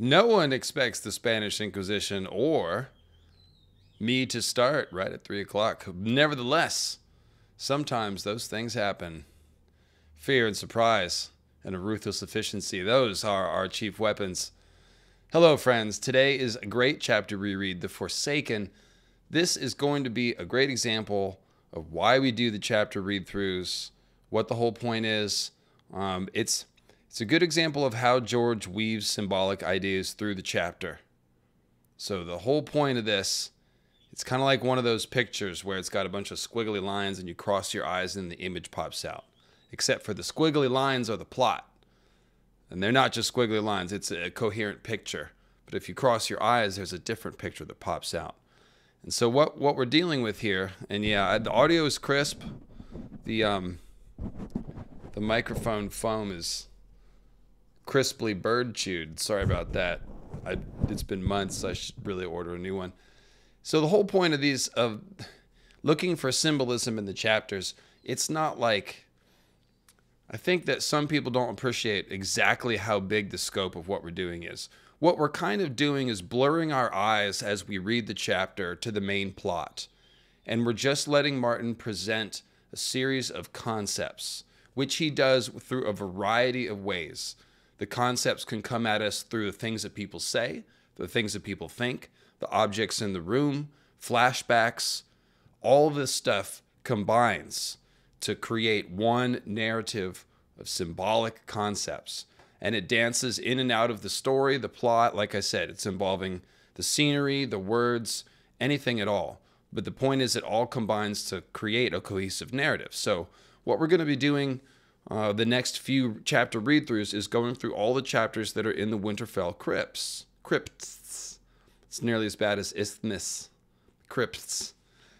No one expects the Spanish Inquisition or me to start right at three o'clock. Nevertheless, sometimes those things happen. Fear and surprise and a ruthless efficiency, those are our chief weapons. Hello, friends. Today is a great chapter reread, The Forsaken. This is going to be a great example of why we do the chapter read throughs, what the whole point is. Um, it's it's a good example of how George weaves symbolic ideas through the chapter. So the whole point of this, it's kind of like one of those pictures where it's got a bunch of squiggly lines and you cross your eyes and the image pops out. Except for the squiggly lines are the plot. And they're not just squiggly lines, it's a coherent picture. But if you cross your eyes, there's a different picture that pops out. And so what what we're dealing with here, and yeah, the audio is crisp. The um the microphone foam is crisply bird chewed. Sorry about that. I, it's been months. I should really order a new one. So the whole point of these of looking for symbolism in the chapters, it's not like I think that some people don't appreciate exactly how big the scope of what we're doing is. What we're kind of doing is blurring our eyes as we read the chapter to the main plot. And we're just letting Martin present a series of concepts, which he does through a variety of ways. The concepts can come at us through the things that people say, the things that people think, the objects in the room, flashbacks. All this stuff combines to create one narrative of symbolic concepts. And it dances in and out of the story, the plot. Like I said, it's involving the scenery, the words, anything at all. But the point is, it all combines to create a cohesive narrative. So, what we're going to be doing uh, the next few chapter read throughs is going through all the chapters that are in the Winterfell crypts. Crypts. It's nearly as bad as isthmus. Crypts.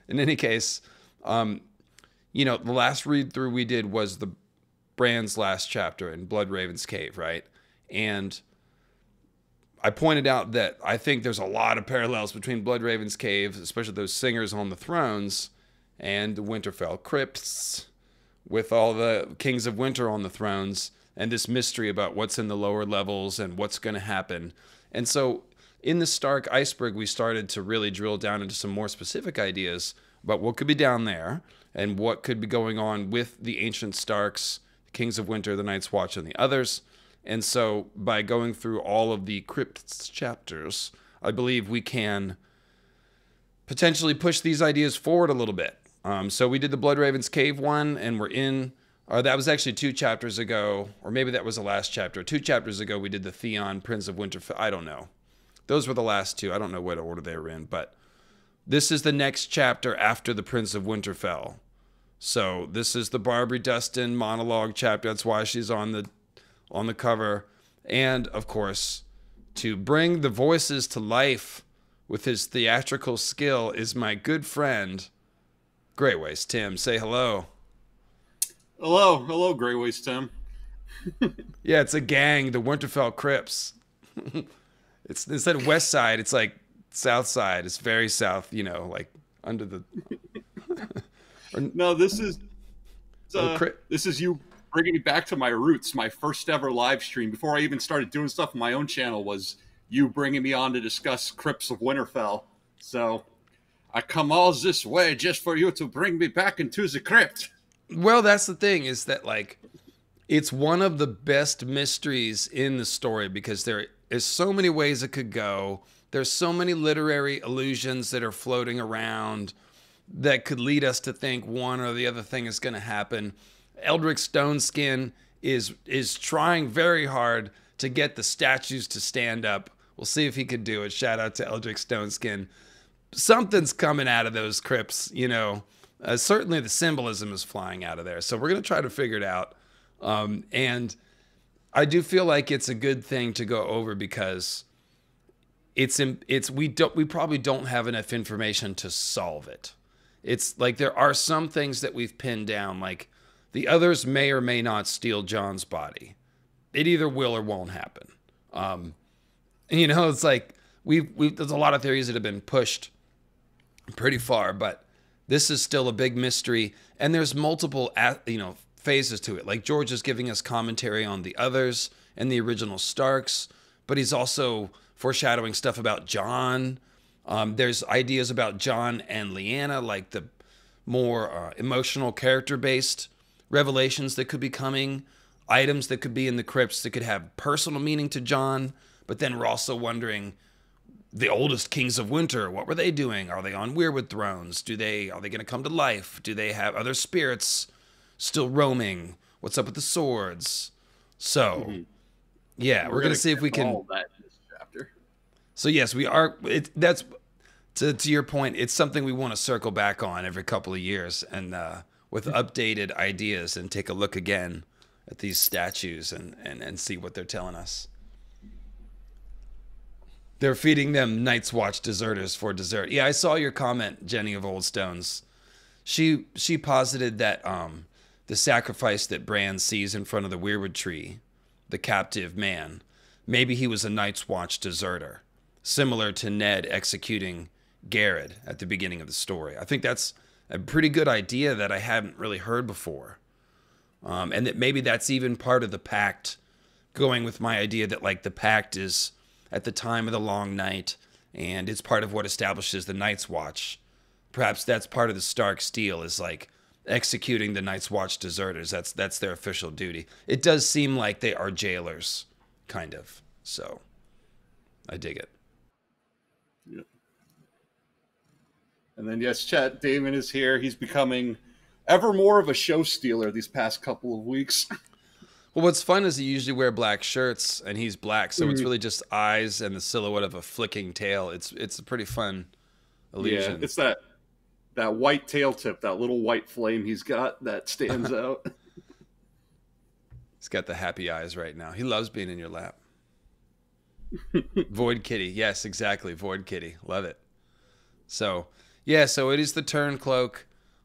In any case, um, you know, the last read through we did was the Bran's last chapter in Bloodraven's Cave, right? And I pointed out that I think there's a lot of parallels between Bloodraven's Cave, especially those singers on the thrones, and the Winterfell crypts with all the kings of winter on the thrones and this mystery about what's in the lower levels and what's going to happen. And so in the Stark iceberg, we started to really drill down into some more specific ideas about what could be down there and what could be going on with the ancient Starks, the Kings of Winter, the Night's Watch, and the others. And so by going through all of the crypts chapters, I believe we can potentially push these ideas forward a little bit. Um, so we did the Blood Ravens Cave one, and we're in. Or that was actually two chapters ago, or maybe that was the last chapter. Two chapters ago, we did the Theon, Prince of Winterfell. I don't know. Those were the last two. I don't know what order they were in, but this is the next chapter after the Prince of Winterfell. So this is the Barbrey Dustin monologue chapter. That's why she's on the on the cover. And of course, to bring the voices to life with his theatrical skill is my good friend Grey Waste Tim, say hello. Hello, hello, Grey Waste Tim. yeah, it's a gang, the Winterfell Crips. it's instead of West Side, it's like South Side. It's very south, you know, like under the. or, no, this is. Uh, this is you bringing me back to my roots. My first ever live stream before I even started doing stuff on my own channel was you bringing me on to discuss Crips of Winterfell. So I come all this way just for you to bring me back into the crypt. Well, that's the thing is that like it's one of the best mysteries in the story because there is so many ways it could go. There's so many literary illusions that are floating around that could lead us to think one or the other thing is going to happen. Eldrick Stoneskin is is trying very hard to get the statues to stand up. We'll see if he can do it. Shout out to Eldrick Stoneskin something's coming out of those crypts, you know. Uh, certainly the symbolism is flying out of there. So we're going to try to figure it out. Um, and I do feel like it's a good thing to go over because it's it's we don't we probably don't have enough information to solve it. It's like there are some things that we've pinned down like the others may or may not steal Jon's body. It either will or won't happen. Um, you know, it's like we've, we've there's a lot of theories that have been pushed pretty far, but this is still a big mystery, and there's multiple you know phases to it. Like George is giving us commentary on the others and the original Starks, but he's also foreshadowing stuff about Jon. Um, there's ideas about Jon and Lyanna, like the more uh, emotional character based revelations that could be coming, items that could be in the crypts that could have personal meaning to Jon. But then we're also wondering the oldest kings of winter, what were they doing? Are they on Weirwood thrones? Do they are they going to come to life? Do they have other spirits still roaming? What's up with the swords? So, mm-hmm. yeah, we're, we're going to see if we can. So yes, we are. It, that's to to your point. It's something we want to circle back on every couple of years, and uh, with updated ideas, and take a look again at these statues and and and see what they're telling us. They're feeding them Night's Watch deserters for dessert. Yeah, I saw your comment, Jenny of Old Stones. She she posited that um, the sacrifice that Bran sees in front of the Weirwood tree, the captive man, maybe he was a Night's Watch deserter, similar to Ned executing Gared at the beginning of the story. I think that's a pretty good idea that I hadn't really heard before. Um, and that maybe that's even part of the pact, going with my idea that like the pact is at the time of the long night and it's part of what establishes the Night's Watch. Perhaps that's part of the Stark Steel is like executing the Night's Watch deserters. That's that's their official duty. It does seem like they are jailers, kind of. So, I dig it. Yep. And then yes, Chet Damon is here. He's becoming ever more of a show stealer these past couple of weeks. Well, what's fun is he usually wear black shirts, and he's black, so mm-hmm. it's really just eyes and the silhouette of a flicking tail. It's it's a pretty fun illusion. Yeah, it's that that white tail tip, that little white flame he's got that stands out. He's got the happy eyes right now. He loves being in your lap. Void Kitty, yes, exactly. Void Kitty, love it. So, yeah, so it is the Turncloak.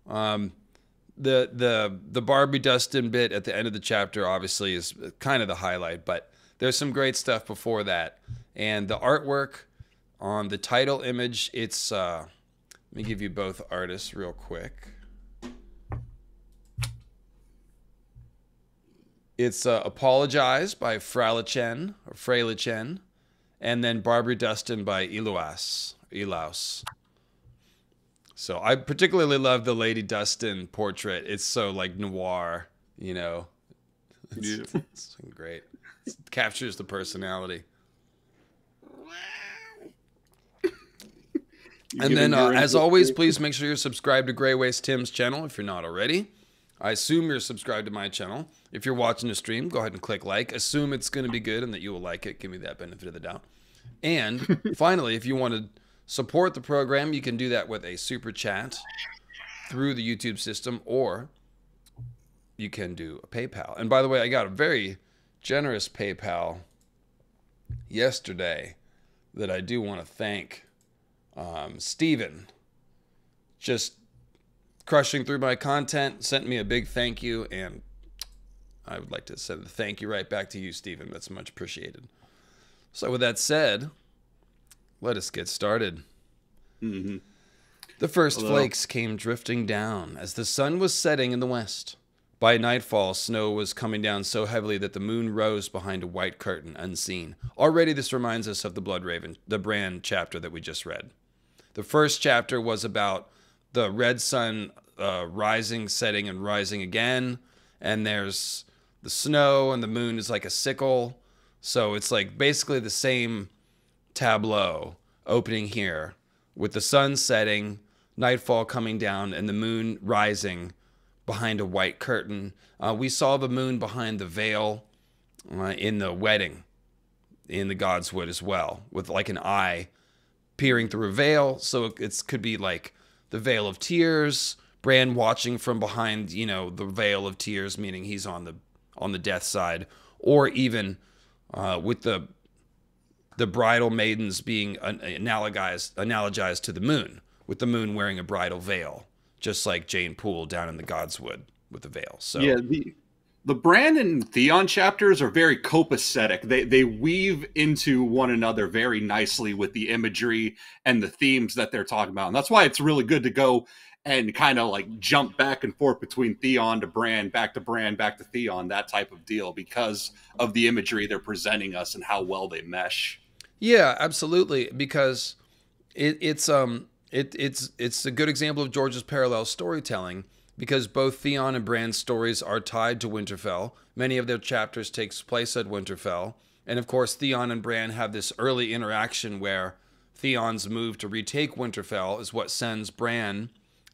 Um, the the the Barbrey Dustin bit at the end of the chapter obviously is kind of the highlight, but there's some great stuff before that, and the artwork on the title image. It's uh, let me give you both artists real quick. It's uh, Apologize by Fralichen or Fralichen, and then Barbrey Dustin by Iluas. Ilaus. So I particularly love the Lady Dustin portrait. It's so like noir, you know. It's, it's great. It captures the personality. and then, uh, as always, please make sure you're subscribed to Grey Waste Tim's channel if you're not already. I assume you're subscribed to my channel. If you're watching the stream, go ahead and click like. Assume it's going to be good and that you will like it. Give me that benefit of the doubt. And finally, if you want to support the program, you can do that with a super chat through the YouTube system, or you can do a PayPal. And by the way, I got a very generous PayPal yesterday that I do want to thank um, Steven. Just crushing through my content, sent me a big thank you, and I would like to send a thank you right back to you, Stephen. That's much appreciated. So, with that said, let us get started. Mm-hmm. The first Hello. flakes came drifting down as the sun was setting in the west. By nightfall, snow was coming down so heavily that the moon rose behind a white curtain, unseen. Already, this reminds us of the Blood Raven, the Bran chapter that we just read. The first chapter was about the red sun uh, rising, setting, and rising again. And there's the snow, and the moon is like a sickle. So it's like basically the same tableau opening here with the sun setting, nightfall coming down, and the moon rising behind a white curtain. Uh, we saw the moon behind the veil uh, in the wedding in the Godswood as well, with like an eye peering through a veil. So it could be like the veil of tears, Bran watching from behind, you know, the veil of tears, meaning he's on the on the death side, or even uh, with the the bridal maidens being analogized analogized to the moon, with the moon wearing a bridal veil, just like Jeyne Poole down in the Godswood with the veil. So yeah, the the Bran and Theon chapters are very copacetic. They they weave into one another very nicely with the imagery and the themes that they're talking about, and that's why it's really good to go and kind of like jump back and forth between Theon to Bran, back to Bran, back to Theon, that type of deal because of the imagery they're presenting us and how well they mesh. Yeah, absolutely. Because it, it's um it, it's it's a good example of George's parallel storytelling because both Theon and Bran's stories are tied to Winterfell. Many of their chapters takes place at Winterfell, and of course Theon and Bran have this early interaction where Theon's move to retake Winterfell is what sends Bran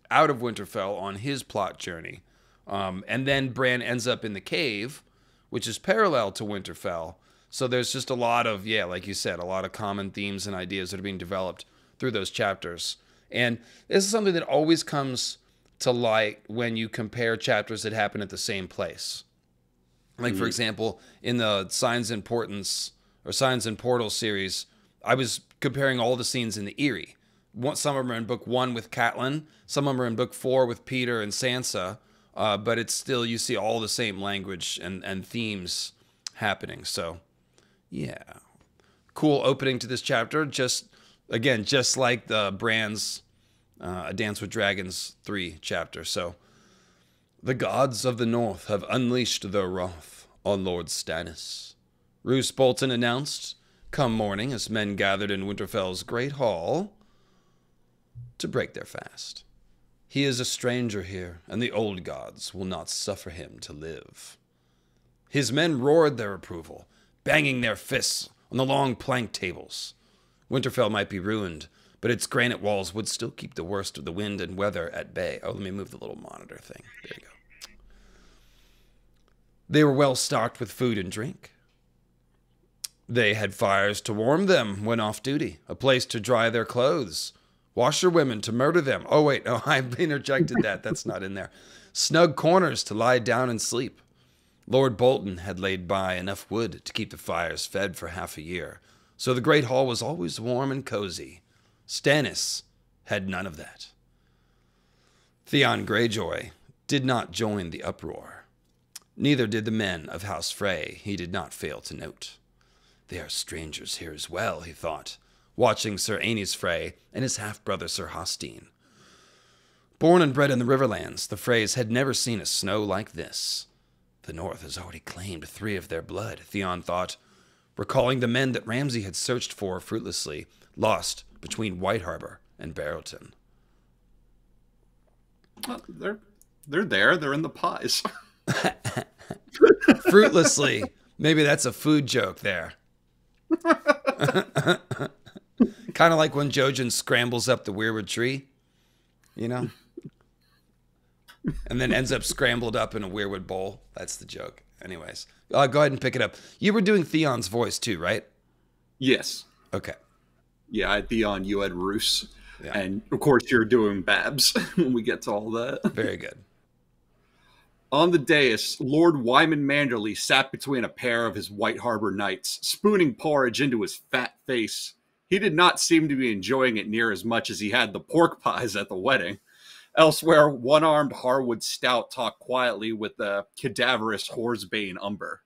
out of Winterfell on his plot journey. Um, and then Bran ends up in the cave, which is parallel to Winterfell. So there's just a lot of, yeah, like you said, a lot of common themes and ideas that are being developed through those chapters. And this is something that always comes to light when you compare chapters that happen at the same place. Like, mm-hmm. for example, in the Signs and Portents or Signs and Portals series, I was comparing all the scenes in the Eyrie some of them are in book one with Catelyn, some of them are in book four with Petyr and Sansa, uh, but it's still you see all the same language and and themes happening. So, yeah, cool opening to this chapter. Just again, just like the Bran's uh, A Dance with Dragons three chapter. So, the gods of the North have unleashed their wrath on Lord Stannis. Roose Bolton announced, come morning, as men gathered in Winterfell's great hall to break their fast. He is a stranger here, and the old gods will not suffer him to live. His men roared their approval, banging their fists on the long plank tables. Winterfell might be ruined, but its granite walls would still keep the worst of the wind and weather at bay. Oh, let me move the little monitor thing. There you go. They were well stocked with food and drink. They had fires to warm them when off duty, a place to dry their clothes, washerwomen to murder them. Oh, wait, no, I've interjected that. That's not in there. Snug corners to lie down and sleep. Lord Bolton had laid by enough wood to keep the fires fed for half a year, so the great hall was always warm and cozy. Stannis had none of that. Theon Greyjoy did not join the uproar. Neither did the men of House Frey, he did not fail to note. They are strangers here as well, he thought, watching Sir Aenys Frey and his half brother Sir Hosteen. Born and bred in the Riverlands, the Freys had never seen a snow like this. The North has already claimed three of their blood, Theon thought, recalling the men that Ramsay had searched for fruitlessly, lost between White Harbor and Barrowton. Well, they're they're there. They're in the pies. Fruitlessly. Maybe that's a food joke there. kind of like when Jojen scrambles up the weirwood tree, you know? And then ends up scrambled up in a weirwood bowl. That's the joke. Anyways, uh, go ahead and pick it up. You were doing Theon's voice too, right? Yes. Okay. Yeah, I had Theon, you had Roose. Yeah. And of course, you're doing Babs when we get to all that. Very good. On the dais, Lord Wyman Manderly sat between a pair of his White Harbor knights, spooning porridge into his fat face he did not seem to be enjoying it near as much as he had the pork pies at the wedding. Elsewhere, one armed Harwood Stout talked quietly with the cadaverous Whoresbane Umber.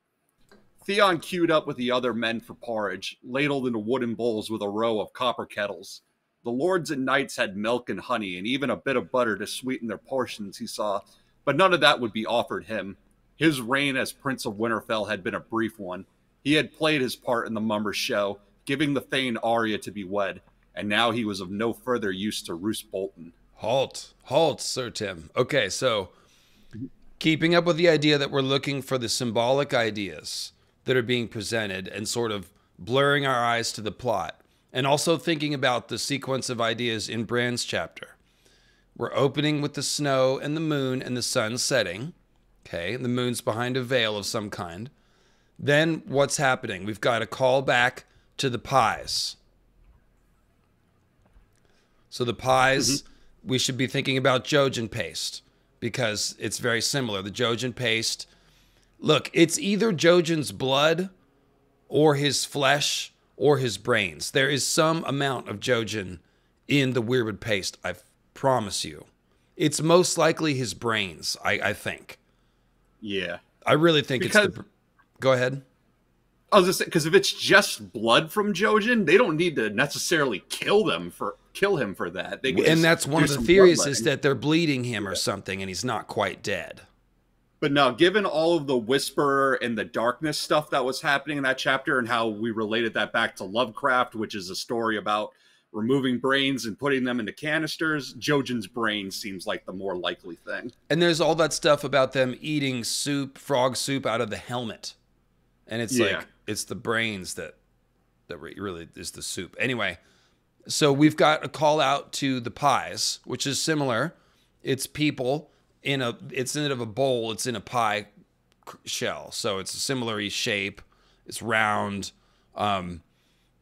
Theon queued up with the other men for porridge, ladled into wooden bowls with a row of copper kettles. The lords and knights had milk and honey and even a bit of butter to sweeten their portions, he saw, but none of that would be offered him. His reign as Prince of Winterfell had been a brief one. He had played his part in the Mummer show, giving the Thane Arya to be wed, and now he was of no further use to Roose Bolton. Halt, halt, Sir Tim. Okay, so keeping up with the idea that we're looking for the symbolic ideas that are being presented and sort of blurring our eyes to the plot, and also thinking about the sequence of ideas in Bran's chapter. We're opening with the snow and the moon and the sun setting. Okay, the moon's behind a veil of some kind. Then what's happening? We've got a call back to the pies. So the pies, mm-hmm. We should be thinking about Jojen paste because it's very similar. The Jojen paste, look, it's either Jojen's blood or his flesh or his brains. There is some amount of Jojen in the weirwood paste, I promise you. It's most likely his brains, I, I think. Yeah. I really think because, it's the. Go ahead. I was just because if it's just blood from Jojen, they don't need to necessarily kill them for kill him for that. and that's one of the theories is that they're bleeding him or something, and he's not quite dead. But now, given all of the whisperer and the darkness stuff that was happening in that chapter, and how we related that back to Lovecraft, which is a story about removing brains and putting them into canisters, Jojen's brain seems like the more likely thing. And there's all that stuff about them eating soup, frog soup out of the helmet. And it's yeah. like it's the brains that that really is the soup. Anyway, so we've got a call out to the pies, which is similar. It's people in a it's in of a bowl, it's in a pie shell. So it's a similar shape. It's round. Um,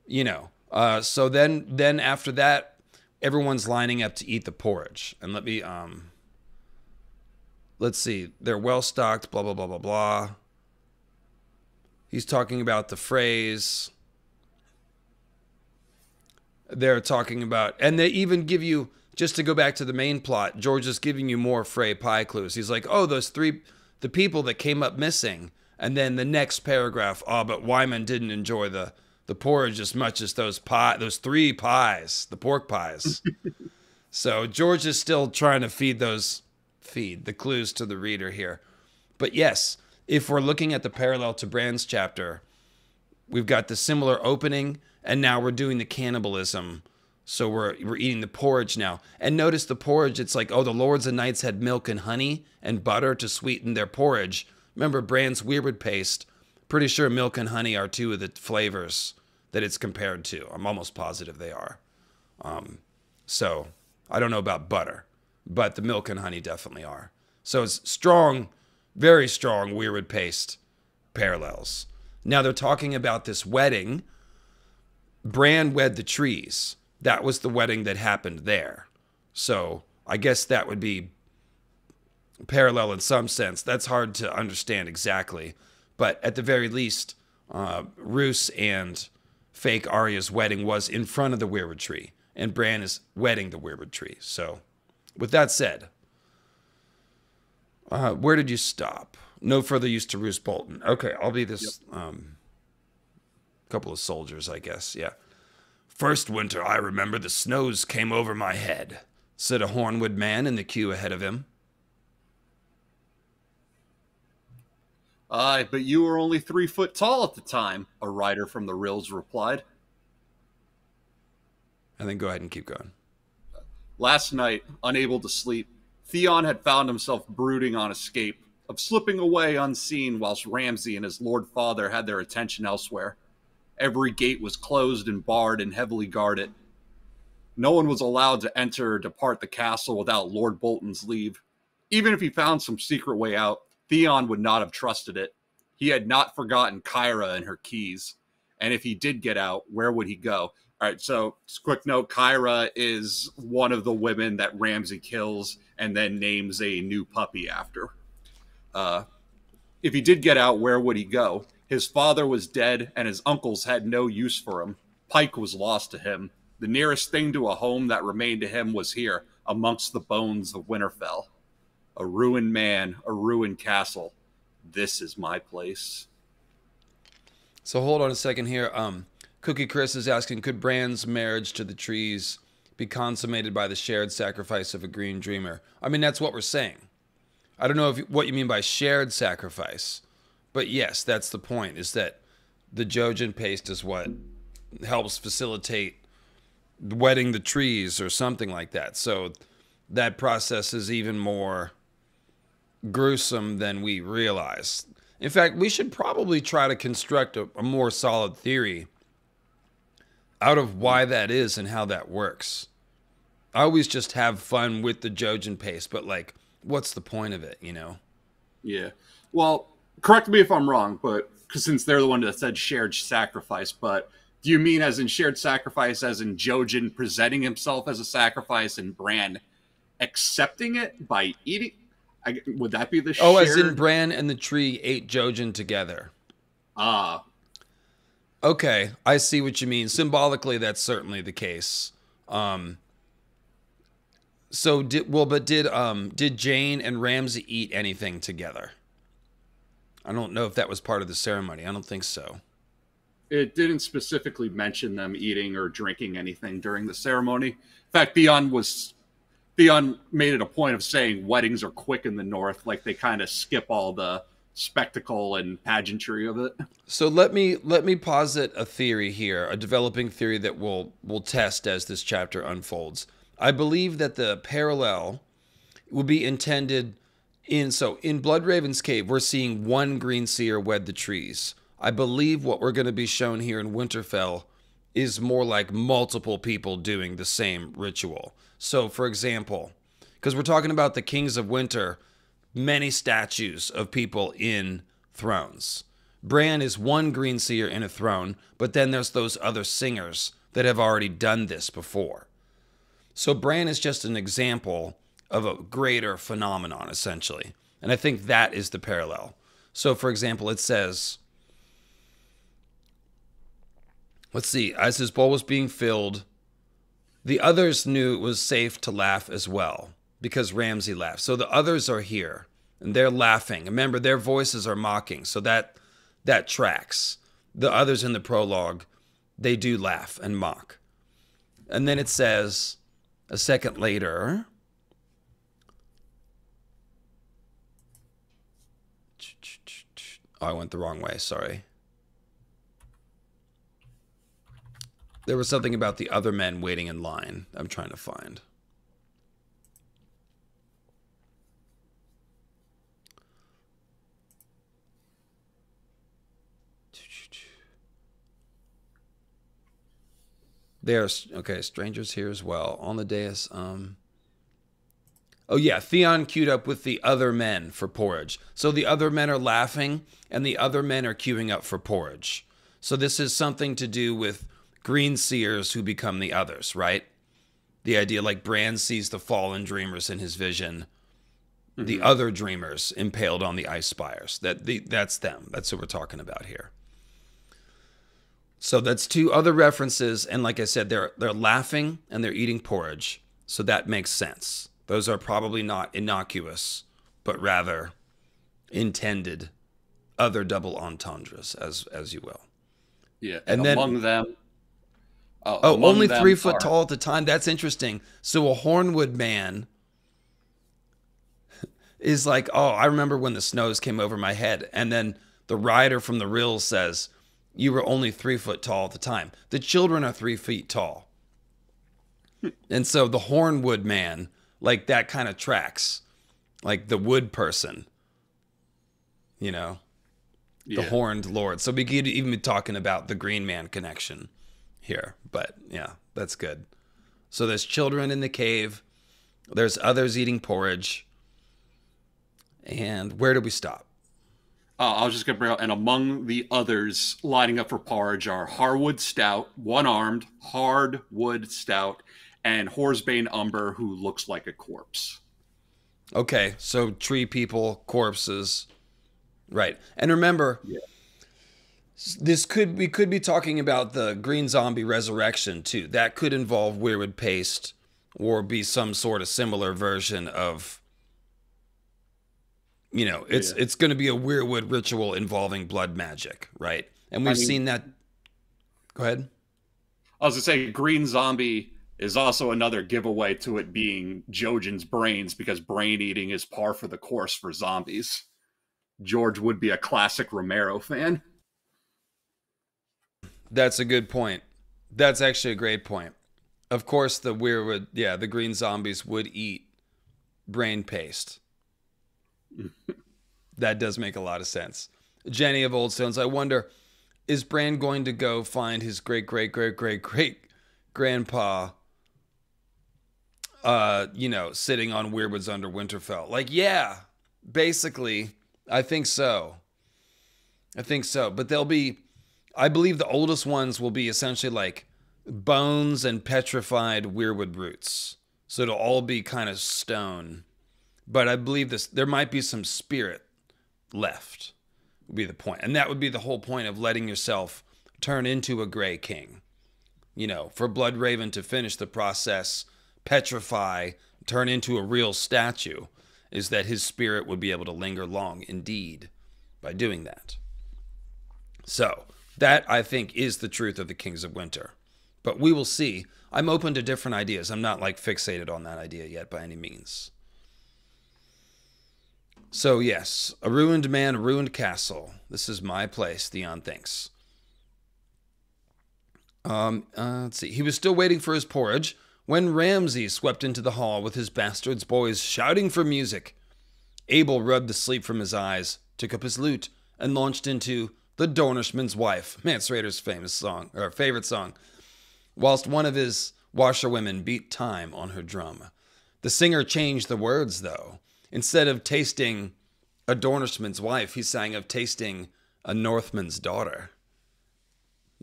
you know, uh, so then, then after that, everyone's lining up to eat the porridge. And let me, um, let's see, they're well stocked. Blah blah blah blah blah. He's talking about the phrase. They're talking about, and they even give you just to go back to the main plot. George is giving you more Frey pie clues. He's like, oh, those three, the people that came up missing. And then the next paragraph, oh, but Wyman didn't enjoy the the porridge as much as those pie, those three pies, the pork pies. so George is still trying to feed those feed the clues to the reader here. But yes, if we're looking at the parallel to Bran's chapter, we've got the similar opening, and now we're doing the cannibalism. So we're we're eating the porridge now. And notice the porridge, it's like, oh, the lords and knights had milk and honey and butter to sweeten their porridge. Remember Bran's weirwood paste. Pretty sure milk and honey are two of the flavors that it's compared to. I'm almost positive they are. Um, so I don't know about butter, but the milk and honey definitely are. So it's strong, very strong weirwood paste parallels. Now they're talking about this wedding. Bran wed the trees. That was the wedding that happened there. So I guess that would be parallel in some sense. That's hard to understand exactly. But at the very least, uh, and fake Arya's wedding was in front of the weirwood tree, and Bran is wedding the weirwood tree. So, with that said, uh, where did you stop? No further use to Roose Bolton. Okay, I'll be this yep. um, couple of soldiers, I guess. Yeah. First winter, I remember the snows came over my head, said a Hornwood man in the queue ahead of him. Aye, but you were only three foot tall at the time, a rider from the Rills replied. And then go ahead and keep going. Last night, unable to sleep, Theon had found himself brooding on escape, of slipping away unseen whilst Ramsay and his lord father had their attention elsewhere. Every gate was closed and barred and heavily guarded. No one was allowed to enter or depart the castle without Lord Bolton's leave. Even if he found some secret way out, Theon would not have trusted it. He had not forgotten Kyra and her keys. And if he did get out, where would he go? All right, so quick note Kyra is one of the women that Ramsay kills and then names a new puppy after. Uh, if he did get out, where would he go? His father was dead and his uncles had no use for him. Pike was lost to him. The nearest thing to a home that remained to him was here, amongst the bones of Winterfell a ruined man, a ruined castle. This is my place. So hold on a second here. Um, Cookie Chris is asking, could Bran's marriage to the trees be consummated by the shared sacrifice of a green dreamer? I mean, that's what we're saying. I don't know if what you mean by shared sacrifice, but yes, that's the point. Is that the Jojen paste is what helps facilitate wetting the trees or something like that. So that process is even more gruesome than we realize. In fact, we should probably try to construct a, a more solid theory out of why that is and how that works. I always just have fun with the Jojen paste, but like, what's the point of it, you know? Yeah. Well, correct me if I'm wrong, but since they're the one that said shared sacrifice, but do you mean as in shared sacrifice, as in Jojen presenting himself as a sacrifice and Bran accepting it by eating? I, would that be the oh, shared... as in Bran and the tree ate Jojen together? Ah, okay, I see what you mean. Symbolically, that's certainly the case. Um, so did well, but did um did Jeyne and Ramsay eat anything together? I don't know if that was part of the ceremony. I don't think so. it didn't specifically mention them eating or drinking anything during the ceremony. In fact, Theon was Theon made it a point of saying weddings are quick in the north, like they kind of skip all the spectacle and pageantry of it. So let me let me posit a theory here, a developing theory that we'll we'll test as this chapter unfolds. I believe that the parallel will be intended in so in Bloodraven's cave, we're seeing one green seer wed the trees. I believe what we're going to be shown here in Winterfell is more like multiple people doing the same ritual. So, for example, because we're talking about the kings of winter, many statues of people in thrones. Bran is one green seer in a throne, but then there's those other singers that have already done this before. So Bran is just an example of a greater phenomenon, essentially. And I think that is the parallel. So, for example, it says, let's see, as his bowl was being filled, the others knew it was safe to laugh as well because Ramsay laughed. So the others are here and they're laughing. Remember, their voices are mocking. So that that tracks. The others in the prologue, they do laugh and mock. And then it says a second later, Oh, I went the wrong way. Sorry. There was something about the other men waiting in line. I'm trying to find. There's okay, strangers here as well on the dais. Um, Oh yeah, Theon queued up with the other men for porridge. So the other men are laughing and the other men are queuing up for porridge. So this is something to do with green seers who become the others, right? The idea like Bran sees the fallen dreamers in his vision. Mm-hmm. The other dreamers impaled on the ice spires. That the, that's them. That's who we're talking about here. So that's two other references, and like I said, they're they're laughing and they're eating porridge. So that makes sense. Those are probably not innocuous, but rather intended other double entendres, as as you will. Yeah, and, then among them. Uh, oh, among only three foot are... tall at the time. That's interesting. So a Hornwood man is like, oh, I remember when the snows came over my head, and then the rider from the Rills says, "You were only three foot tall at the time." The children are three feet tall, and so the Hornwood man like that kind of tracks, like the wood person, you know, the yeah. horned lord. So we could even be talking about the Green Man connection here, but yeah, that's good. So there's children in the cave, there's others eating porridge, and where do we stop? Uh, I was just going to bring up, and among the others lining up for porridge are Harwood Stout, one armed, Hardwood Stout, and Whoresbane Umber, who looks like a corpse. Okay, so tree people, corpses, right? And remember, yeah. this could we could be talking about the Green Zombie resurrection too. That could involve Weirwood paste or be some sort of similar version of. You know, it's yeah. it's going to be a Weirwood ritual involving blood magic, right? And we've I mean, seen that. Go ahead. I was gonna say Green Zombie is also another giveaway to it being Jojen's brains because brain eating is par for the course for zombies. George would be a classic Romero fan. That's a good point. That's actually a great point. Of course, the weirwood, yeah, the green zombies would eat brain paste. Mm. That does make a lot of sense. Jenny of Old Stones, I wonder, is Bran going to go find his great, great, great, great, great grandpa uh, you know, sitting on Weirwood's under Winterfell. Like, yeah, basically, I think so. I think so. But they'll be, I believe the oldest ones will be essentially like bones and petrified Weirwood roots. So it'll all be kind of stone. But I believe this, there might be some spirit left, would be the point. And that would be the whole point of letting yourself turn into a Grey King. You know, for Bloodraven to finish the process petrify, turn into a real statue, is that his spirit would be able to linger long indeed by doing that. So, That, I think, is the truth of the Kings of Winter. But we will see. I'm open to different ideas. I'm not like fixated on that idea yet by any means. So, yes, a ruined man, a ruined castle. This is my place, Theon thinks. Um, uh, let's see. He was still waiting for his porridge when Ramsay swept into the hall with his bastard's boys shouting for music. Abel rubbed the sleep from his eyes, took up his lute, and launched into The Dornishman's Wife, Mance Rayder's famous song, or favorite song, whilst one of his washerwomen beat time on her drum. The singer changed the words, though. Instead of tasting a Dornishman's wife, he sang of tasting a Northman's daughter.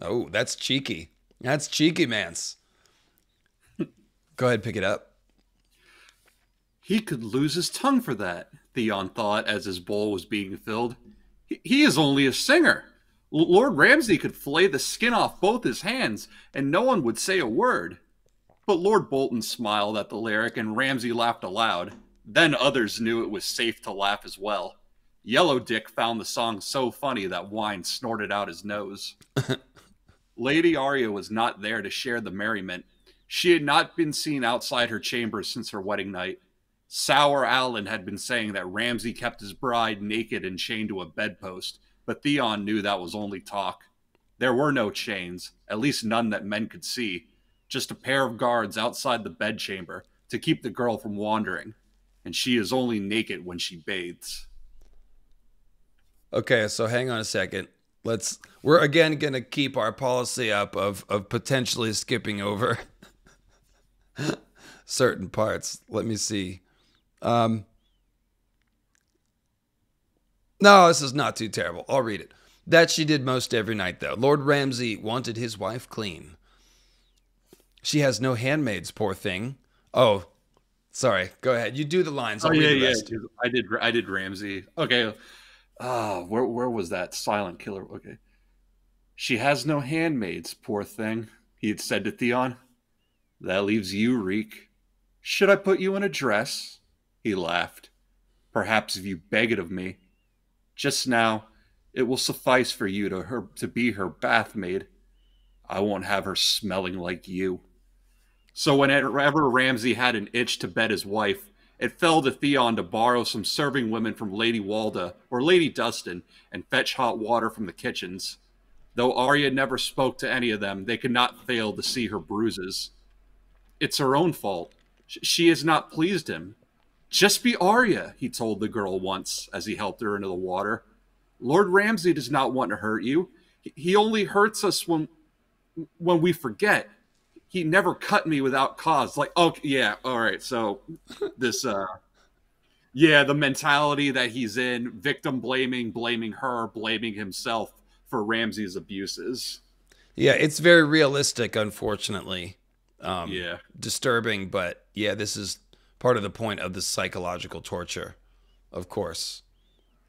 Oh, that's cheeky. That's cheeky, Mance. Go ahead, pick it up. He could lose his tongue for that, Theon thought as his bowl was being filled. He is only a singer. Lord Ramsay could flay the skin off both his hands, and no one would say a word. But Lord Bolton smiled at the lyric, and Ramsay laughed aloud. Then others knew it was safe to laugh as well. Yellow Dick found the song so funny that wine snorted out his nose. Lady Arya was not there to share the merriment. She had not been seen outside her chamber since her wedding night. Sour Alyn had been saying that Ramsay kept his bride naked and chained to a bedpost, but Theon knew that was only talk. There were no chains, at least none that men could see, just a pair of guards outside the bedchamber to keep the girl from wandering, and she is only naked when she bathes. Okay, so hang on a second. Let's we're again going to keep our policy up of of potentially skipping over certain parts. Let me see. Um, no, this is not too terrible. I'll read it. That she did most every night, though. Lord Ramsay wanted his wife clean. She has no handmaids, poor thing. Oh, sorry. Go ahead. You do the lines. I'll oh yeah, yeah. I did. I did Ramsay. Okay. Ah, where where was that silent killer? Okay. She has no handmaids, poor thing. He had said to Theon. That leaves you, Reek. Should I put you in a dress? He laughed. Perhaps if you beg it of me. Just now, it will suffice for you to her to be her bath maid. I won't have her smelling like you. So whenever Ramsay had an itch to bed his wife, it fell to Theon to borrow some serving women from Lady Walda or Lady Dustin and fetch hot water from the kitchens. Though Arya never spoke to any of them, they could not fail to see her bruises. It's her own fault. She has not pleased him. Just be Arya, he told the girl once as he helped her into the water. Lord Ramsay does not want to hurt you. He only hurts us when when we forget. He never cut me without cause. Like, oh yeah, all right. So this uh yeah, the mentality that he's in, victim blaming, blaming her, blaming himself for Ramsay's abuses. Yeah, it's very realistic, unfortunately. Um, yeah. Disturbing, but yeah, this is part of the point of the psychological torture, of course.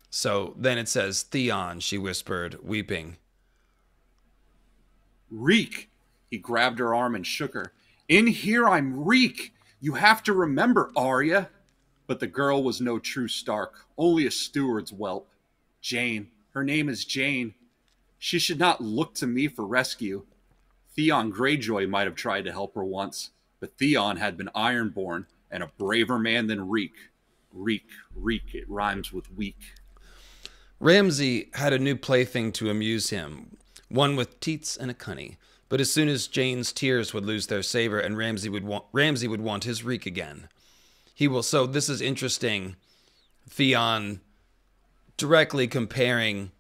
So then it says, Theon, she whispered, weeping. Reek. He grabbed her arm and shook her. In here, I'm Reek. You have to remember, Arya. But the girl was no true Stark, only a steward's whelp. Jeyne. Her name is Jeyne. She should not look to me for rescue. Theon Greyjoy might have tried to help her once, but Theon had been ironborn and a braver man than Reek. Reek, Reek, it rhymes with weak. Ramsay had a new plaything to amuse him, one with teats and a cunny. But as soon as Jeyne's tears would lose their savor, and Ramsay would want Ramsay would want his reek again. He will. So this is interesting. Theon directly comparing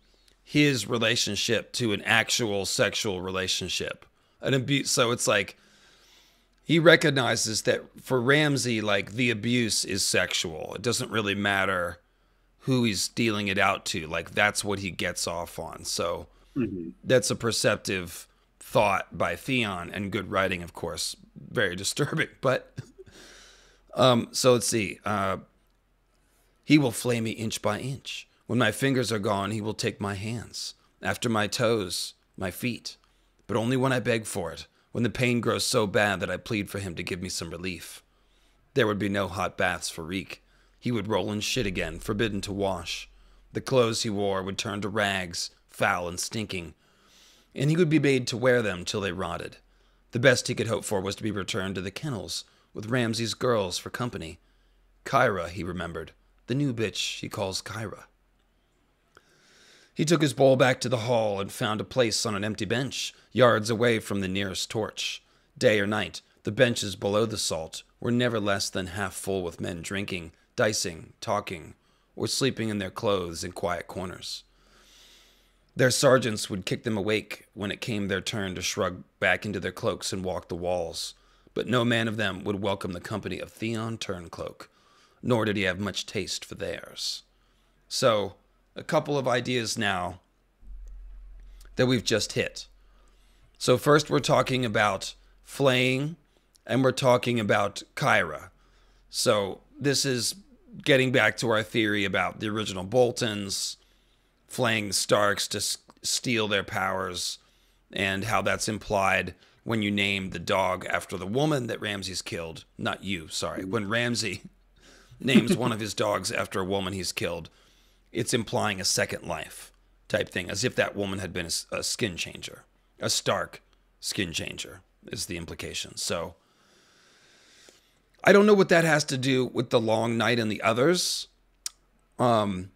his relationship to an actual sexual relationship an abuse. So it's like he recognizes that for Ramsay, like the abuse is sexual. It doesn't really matter who he's dealing it out to. Like that's what he gets off on. So mm-hmm. that's a perceptive thought by Theon and good writing, of course. Very disturbing, but um. So let's see. Uh, he will flay me inch by inch. When my fingers are gone, he will take my hands. After my toes, my feet but only when I beg for it, when the pain grows so bad that I plead for him to give me some relief. There would be no hot baths for Reek. He would roll in shit again, forbidden to wash. The clothes he wore would turn to rags, foul and stinking. And he would be made to wear them till they rotted. The best he could hope for was to be returned to the kennels with Ramsay's girls for company. Kyra, he remembered, the new bitch he calls Kyra. He took his bowl back to the hall and found a place on an empty bench, yards away from the nearest torch. Day or night, the benches below the salt were never less than half full with men drinking, dicing, talking, or sleeping in their clothes in quiet corners. Their sergeants would kick them awake when it came their turn to shrug back into their cloaks and walk the walls, but no man of them would welcome the company of Theon Turncloak, nor did he have much taste for theirs. So, a couple of ideas now that we've just hit. So, first, we're talking about flaying, and we're talking about Kyra. So, this is getting back to our theory about the original Boltons flaying Starks to s- steal their powers, and how that's implied when you name the dog after the woman that Ramsay's killed. Not you, sorry. When Ramsay names one of his dogs after a woman he's killed, it's implying a second life type thing, as if that woman had been a, a skin changer, a Stark skin changer, is the implication. So I don't know what that has to do with the long night and the others. Um,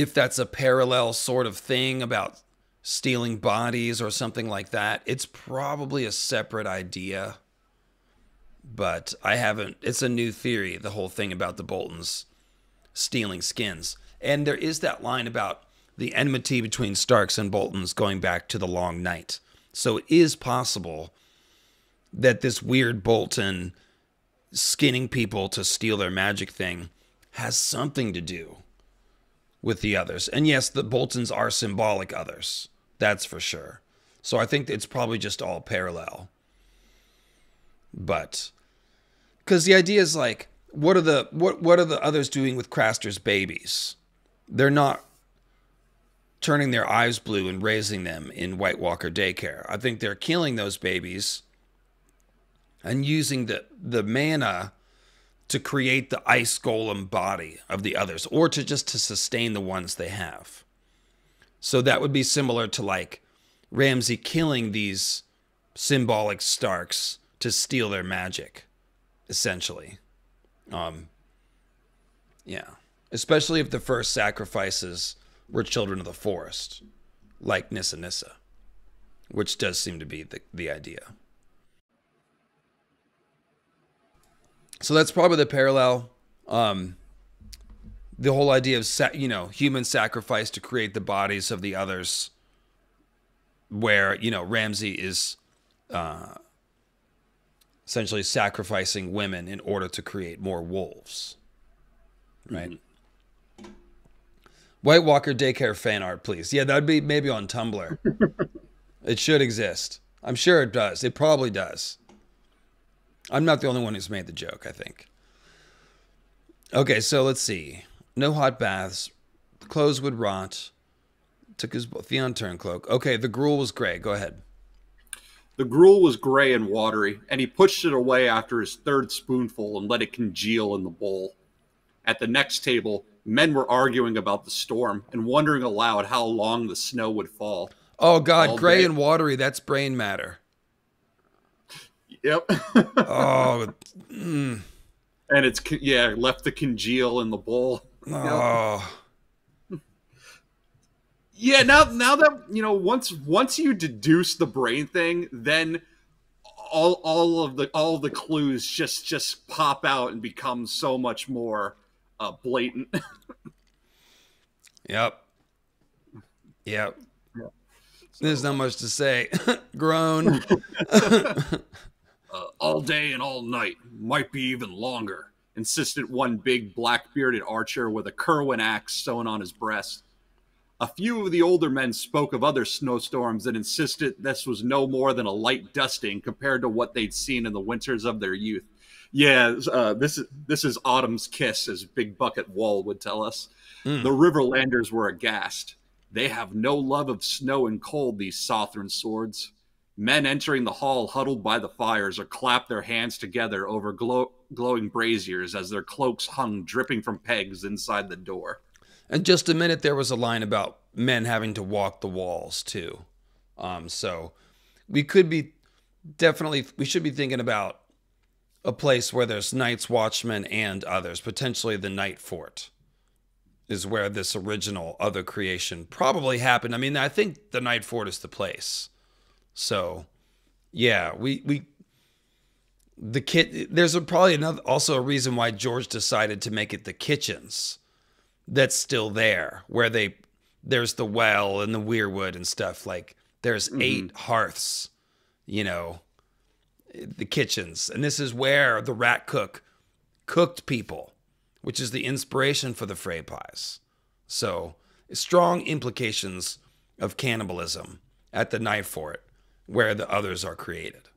if that's a parallel sort of thing about stealing bodies or something like that, it's probably a separate idea. But I haven't, it's a new theory, the whole thing about the Boltons stealing skins. And there is that line about the enmity between Starks and Boltons going back to the long night. So it is possible that this weird Bolton skinning people to steal their magic thing has something to do with the others. And yes, the Boltons are symbolic others. That's for sure. So I think it's probably just all parallel. But cuz the idea is like what are the what what are the others doing with Craster's babies? They're not turning their eyes blue and raising them in White Walker daycare. I think they're killing those babies and using the the mana to create the ice golem body of the others or to just to sustain the ones they have. So that would be similar to like Ramsay killing these symbolic Starks to steal their magic essentially. Um, yeah, especially if the first sacrifices were children of the forest, like Nissa Nissa, which does seem to be the, the idea. So that's probably the parallel. Um, the whole idea of sa- you know human sacrifice to create the bodies of the others, where you know Ramsay is uh, essentially sacrificing women in order to create more wolves. Right? Mm-hmm. White Walker daycare fan art, please. Yeah, that'd be maybe on Tumblr. it should exist. I'm sure it does. It probably does. I'm not the only one who's made the joke, I think. Okay, so let's see. No hot baths. Clothes would rot. Took his Theon Turncloak. Okay, the gruel was gray. Go ahead. The gruel was gray and watery, and he pushed it away after his third spoonful and let it congeal in the bowl. At the next table, men were arguing about the storm and wondering aloud how long the snow would fall. Oh God, gray day. and watery, that's brain matter. Yep. oh. Mm. And it's yeah, left to congeal in the bowl. Oh. Yep. Yeah, now now that you know, once once you deduce the brain thing, then all all of the all the clues just just pop out and become so much more uh, blatant. yep. Yep. Yeah. There's not much to say. Grown. uh, all day and all night, might be even longer. Insisted one big black bearded archer with a Cerwyn axe sewn on his breast. A few of the older men spoke of other snowstorms and insisted this was no more than a light dusting compared to what they'd seen in the winters of their youth. Yeah, uh, this is this is autumn's kiss, as Big Bucket Wull would tell us. Mm. The Riverlanders were aghast. They have no love of snow and cold, these Southron swords. Men entering the hall huddled by the fires or clapped their hands together over glow- glowing braziers as their cloaks hung dripping from pegs inside the door. And just a minute, there was a line about men having to walk the walls too. Um, so we could be definitely we should be thinking about a place where there's Night's Watchmen and others, potentially the Night Fort is where this original other creation probably happened. I mean, I think the Night Fort is the place. So, yeah, we we the kit. There's a, probably another also a reason why George decided to make it the kitchens. That's still there, where they there's the well and the weirwood and stuff. Like there's mm-hmm. eight hearths, you know, the kitchens, and this is where the rat cook cooked people which is the inspiration for the Frey pies. So, strong implications of cannibalism at the Night Fort, where the others are created.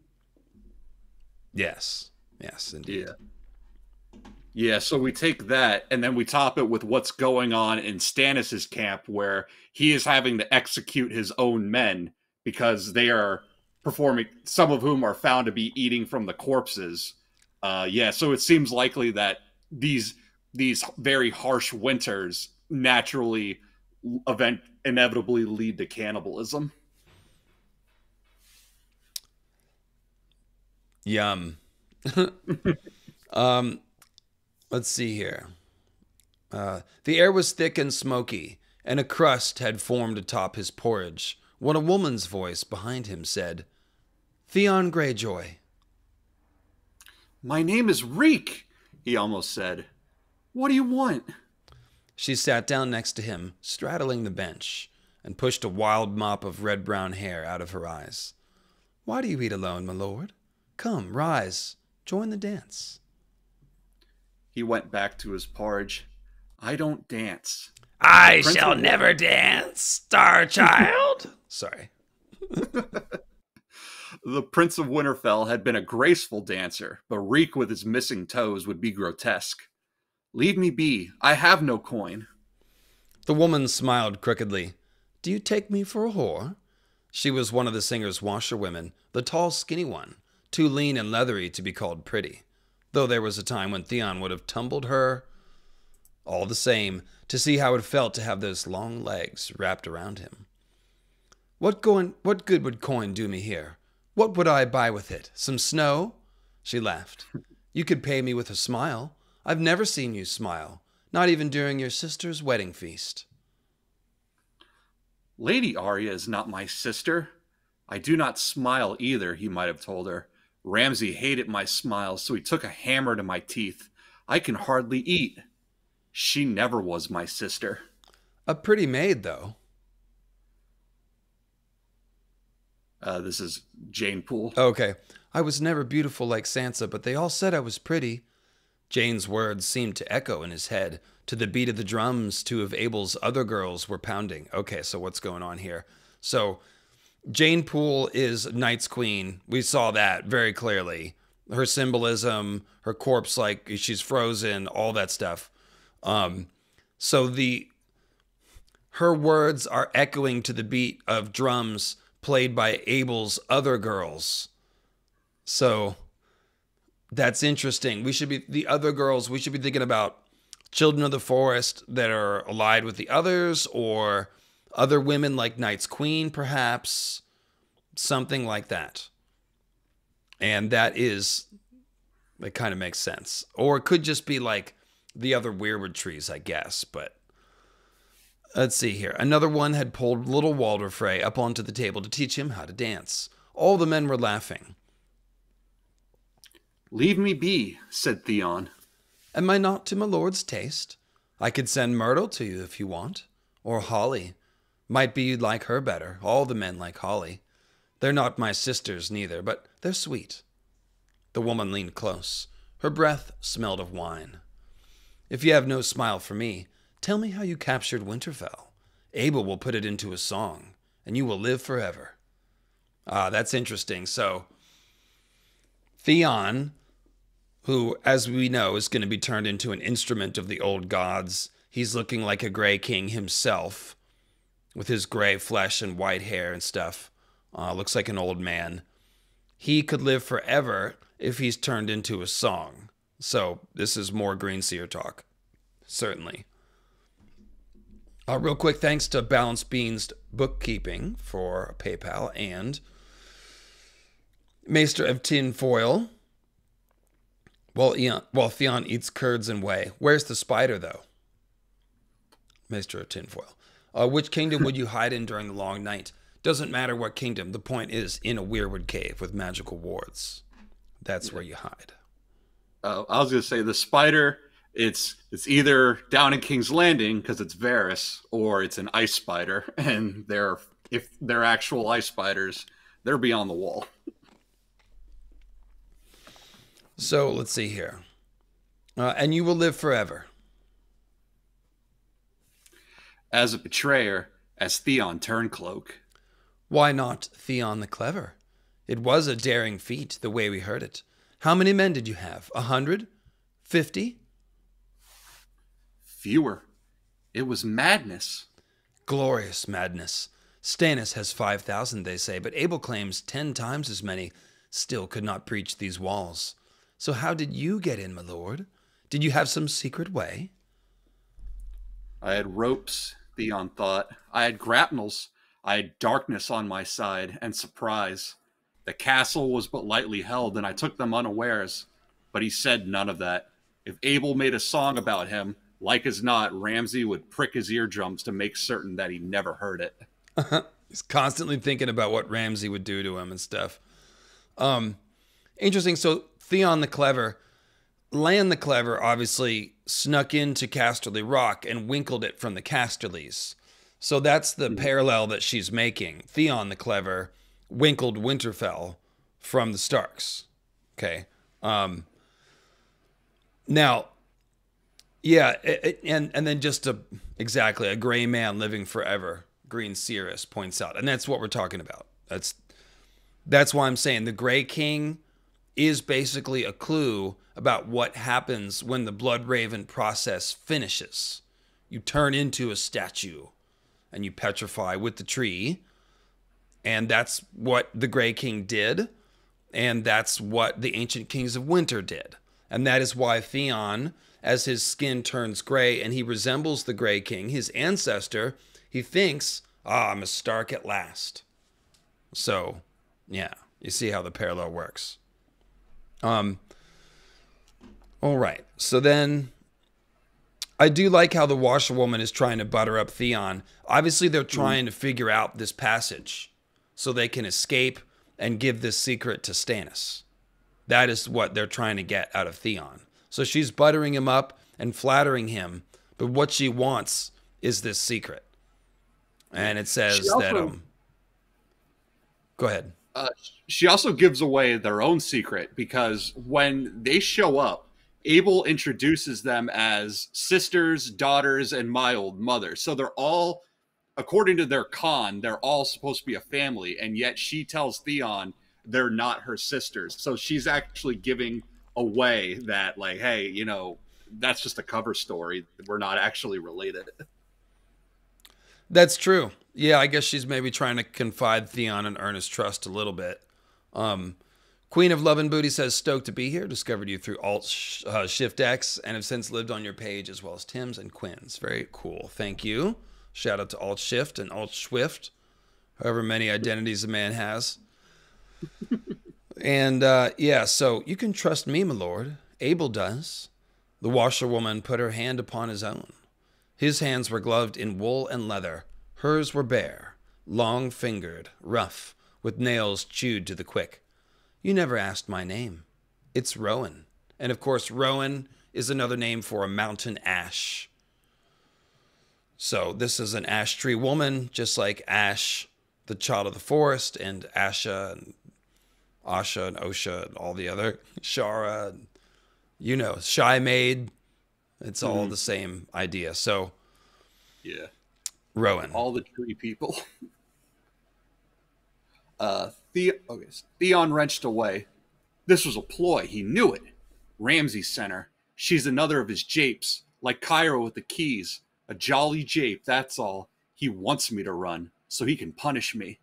Yes, yes, indeed. Yeah. Yeah, so we take that and then we top it with what's going on in Stannis's camp, where he is having to execute his own men because they are performing. Some of whom are found to be eating from the corpses. Uh, yeah, so it seems likely that these these very harsh winters naturally event inevitably lead to cannibalism. Yum. um, let's see here. Uh, the air was thick and smoky, and a crust had formed atop his porridge when a woman's voice behind him said, Theon Greyjoy. My name is Reek, he almost said. What do you want? She sat down next to him, straddling the bench, and pushed a wild mop of red brown hair out of her eyes. Why do you eat alone, my lord? Come, rise, join the dance. He went back to his porridge. I don't dance. I shall never dance, star child. Sorry. the Prince of Winterfell had been a graceful dancer, but Reek with his missing toes would be grotesque. Leave me be. I have no coin. The woman smiled crookedly. Do you take me for a whore? She was one of the singer's washerwomen, the tall, skinny one, too lean and leathery to be called pretty, though there was a time when Theon would have tumbled her. All the same, to see how it felt to have those long legs wrapped around him. What going what good would coin do me here? What would I buy with it? Some snow? She laughed. You could pay me with a smile. I've never seen you smile, not even during your sister's wedding feast. Lady Arya is not my sister. I do not smile either, he might have told her. Ramsay hated my smiles, so he took a hammer to my teeth. I can hardly eat. She never was my sister. A pretty maid, though. Uh, this is Jeyne Poole. Okay. I was never beautiful like Sansa, but they all said I was pretty. Jeyne's words seemed to echo in his head. To the beat of the drums, two of Abel's other girls were pounding. Okay, so what's going on here? So, Jeyne Poole is Night's Queen. We saw that very clearly. Her symbolism, her corpse, like she's frozen, all that stuff. Um, so the her words are echoing to the beat of drums played by Abel's other girls. So that's interesting. We should be the other girls. We should be thinking about children of the forest that are allied with the others, or other women like Night's Queen, perhaps something like that. And that is it kind of makes sense. Or it could just be like the other weirwood trees, I guess. But let's see here. Another one had pulled little Walder Frey up onto the table to teach him how to dance. All the men were laughing. Leave me be, said Theon. Am I not to my lord's taste? I could send Myrtle to you if you want, or Holly. Might be you'd like her better. All the men like Holly. They're not my sisters neither, but they're sweet. The woman leaned close. Her breath smelled of wine. If you have no smile for me, tell me how you captured Winterfell. Abel will put it into a song, and you will live forever. Ah, that's interesting. So, Theon who, as we know, is going to be turned into an instrument of the old gods. He's looking like a gray king himself, with his gray flesh and white hair and stuff. Uh, looks like an old man. He could live forever if he's turned into a song. So this is more Green Seer talk, certainly. Uh, real quick, thanks to Balance Beans Bookkeeping for PayPal and Maester of Tin Foil. While, while Theon eats curds and whey. Where's the spider, though? Maester of Tinfoil. Uh, which kingdom would you hide in during the long night? Doesn't matter what kingdom. The point is in a weirwood cave with magical wards. That's where you hide. Uh, I was going to say the spider it's it's either down in King's Landing because it's Varys, or it's an ice spider, and they're if they're actual ice spiders, they're beyond the wall. So let's see here, uh, and you will live forever. As a betrayer, as Theon Turncloak. Why not Theon the Clever? It was a daring feat, the way we heard it. How many men did you have? A hundred? Fifty? fewer. It was madness. Glorious madness. Stannis has 5,000, they say, but Abel claims 10 times as many still could not breach these walls. So how did you get in, my lord? Did you have some secret way? I had ropes, Theon thought. I had grapnels. I had darkness on my side and surprise. The castle was but lightly held, and I took them unawares. But he said none of that. If Abel made a song about him, like as not, Ramsay would prick his eardrums to make certain that he never heard it. He's constantly thinking about what Ramsay would do to him and stuff. Um, interesting. So Theon the Clever, Lann the Clever, obviously snuck into Casterly Rock and winkled it from the Casterlys. So that's the mm-hmm. parallel that she's making. Theon the Clever winkled Winterfell from the Starks. Okay. Um, now, yeah, it, and and then just a exactly a gray man living forever. Green Seeress points out, and that's what we're talking about. That's that's why I'm saying the Gray King is basically a clue about what happens when the Bloodraven process finishes. You turn into a statue, and you petrify with the tree, and that's what the Gray King did, and that's what the ancient kings of Winter did, and that is why Theon as his skin turns gray and he resembles the Gray King, his ancestor, he thinks, ah, I'm a Stark at last. So, yeah, you see how the parallel works. Um, all right. So then I do like how the washerwoman is trying to butter up Theon. Obviously, they're mm-hmm. trying to figure out this passage so they can escape and give this secret to Stannis. That is what they're trying to get out of Theon. So she's buttering him up and flattering him, but what she wants is this secret. And it says also, that um Go ahead. Uh, she also gives away their own secret because when they show up, Abel introduces them as sisters, daughters, and my old mother. So they're all, according to their con, they're all supposed to be a family, and yet she tells Theon they're not her sisters. So she's actually giving away that like hey you know that's just a cover story we're not actually related that's true yeah i guess she's maybe trying to confide theon and earnest trust a little bit um, queen of love and booty says stoked to be here discovered you through alt uh, shift x and have since lived on your page as well as tim's and quinn's very cool thank you shout out to alt shift and alt swift however many identities a man has And uh, yeah, so you can trust me, my lord. Abel does. The washerwoman put her hand upon his own. His hands were gloved in wool and leather. Hers were bare, long fingered, rough, with nails chewed to the quick. You never asked my name. It's Rowan. And of course, Rowan is another name for a mountain ash. So this is an ash tree woman, just like Ash, the child of the forest, and Asha and Asha and Osha and all the other Shara, and, you know, Shy Maid. It's all mm-hmm. the same idea. So, yeah, Rowan, all the tree people. uh, the okay, Theon wrenched away. This was a ploy. He knew it. Ramsay sent her. She's another of his japes, like Kyra with the keys. A jolly jape, that's all. He wants me to run so he can punish me.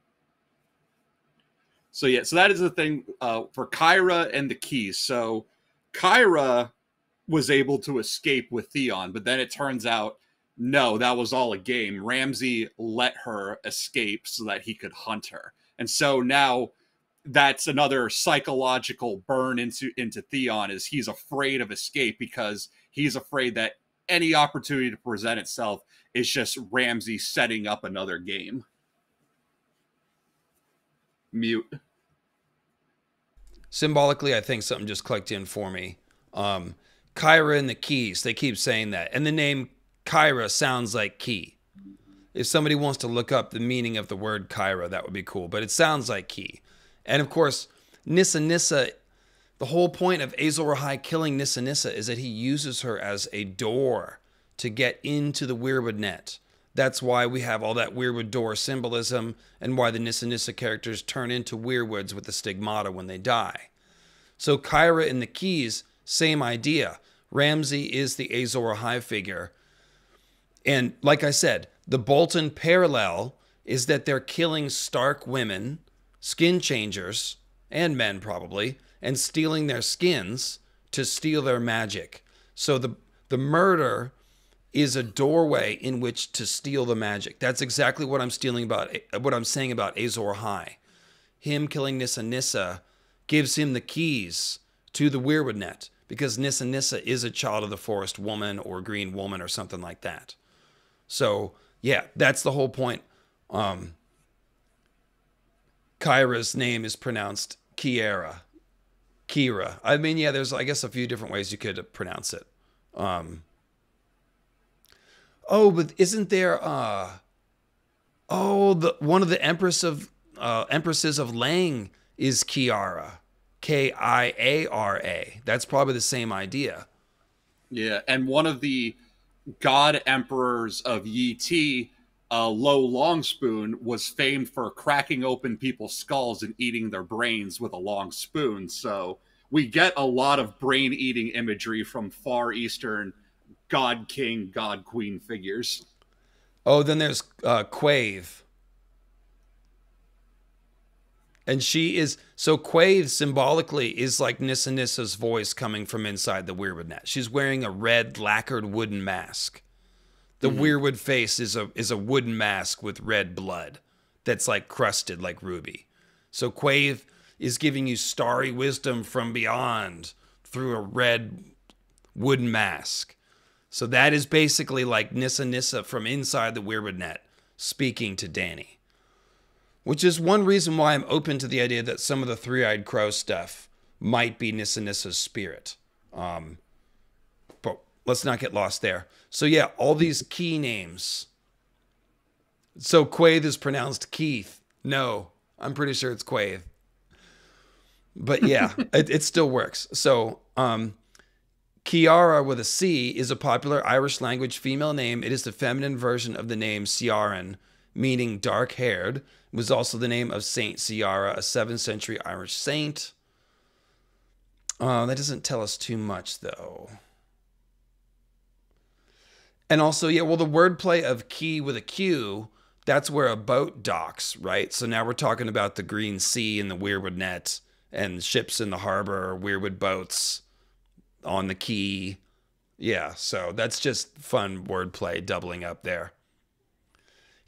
So yeah, so that is the thing uh, for Kyra and the keys. So Kyra was able to escape with Theon, but then it turns out no, that was all a game. Ramsay let her escape so that he could hunt her. And so now that's another psychological burn into into Theon is he's afraid of escape because he's afraid that any opportunity to present itself is just Ramsay setting up another game. Mute. Symbolically, I think something just clicked in for me. Um, Kyra and the keys, they keep saying that. And the name Kyra sounds like key. If somebody wants to look up the meaning of the word Kyra, that would be cool. But it sounds like key. And of course, Nissa Nissa, the whole point of Azor Ahai killing Nissa Nissa is that he uses her as a door to get into the Weirwood net. That's why we have all that Weirwood door symbolism and why the Nissa Nissa characters turn into Weirwoods with the stigmata when they die. So Kyra and the keys, same idea. Ramsay is the Azor Ahai figure and like I said, the Bolton parallel is that they're killing Stark women, skin changers, and men probably, and stealing their skins to steal their magic. So the the murder is a doorway in which to steal the magic. That's exactly what I'm stealing about what I'm saying about Azor Ahai. Him killing Nissa Nissa gives him the keys to the Weirwood net because Nissa Nissa is a child of the forest woman or green woman or something like that. So yeah, that's the whole point. Um, Kyra's name is pronounced Kiera. Kira. I mean, yeah, there's I guess a few different ways you could pronounce it. Um, oh, but isn't there uh oh the one of the empress of uh, empresses of Leng is Kiara. K I A R A. That's probably the same idea. Yeah, and one of the god emperors of Yi Ti, uh, Lo Longspoon, was famed for cracking open people's skulls and eating their brains with a long spoon. So we get a lot of brain eating imagery from Far Eastern god king, god queen figures. Oh, then there's uh, Quaithe. And she is so Quaithe symbolically is like Nissa Nissa's voice coming from inside the Weirwood net. She's wearing a red lacquered wooden mask. The mm-hmm. Weirwood face is a is a wooden mask with red blood that's like crusted like ruby. So Quaithe is giving you starry wisdom from beyond through a red wooden mask. So that is basically like Nissa Nissa from inside the Weirwood net speaking to Dany which is one reason why I'm open to the idea that some of the three eyed crow stuff might be Nissa Nissa's spirit. Um, but let's not get lost there. So, yeah, all these key names. So, Quaithe is pronounced Keith. No, I'm pretty sure it's Quaithe. But yeah, it, it, still works. So, um, Kiara with a C is a popular Irish language female name. It is the feminine version of the name Ciaran, meaning dark haired was also the name of Saint Ciara, a 7th century Irish saint. Uh, that doesn't tell us too much, though. And also, yeah, well, the wordplay of key with a Q, that's where a boat docks, right? So now we're talking about the Green Sea and the Weirwood Net and ships in the harbor, Weirwood boats on the quay. Yeah, so that's just fun wordplay doubling up there.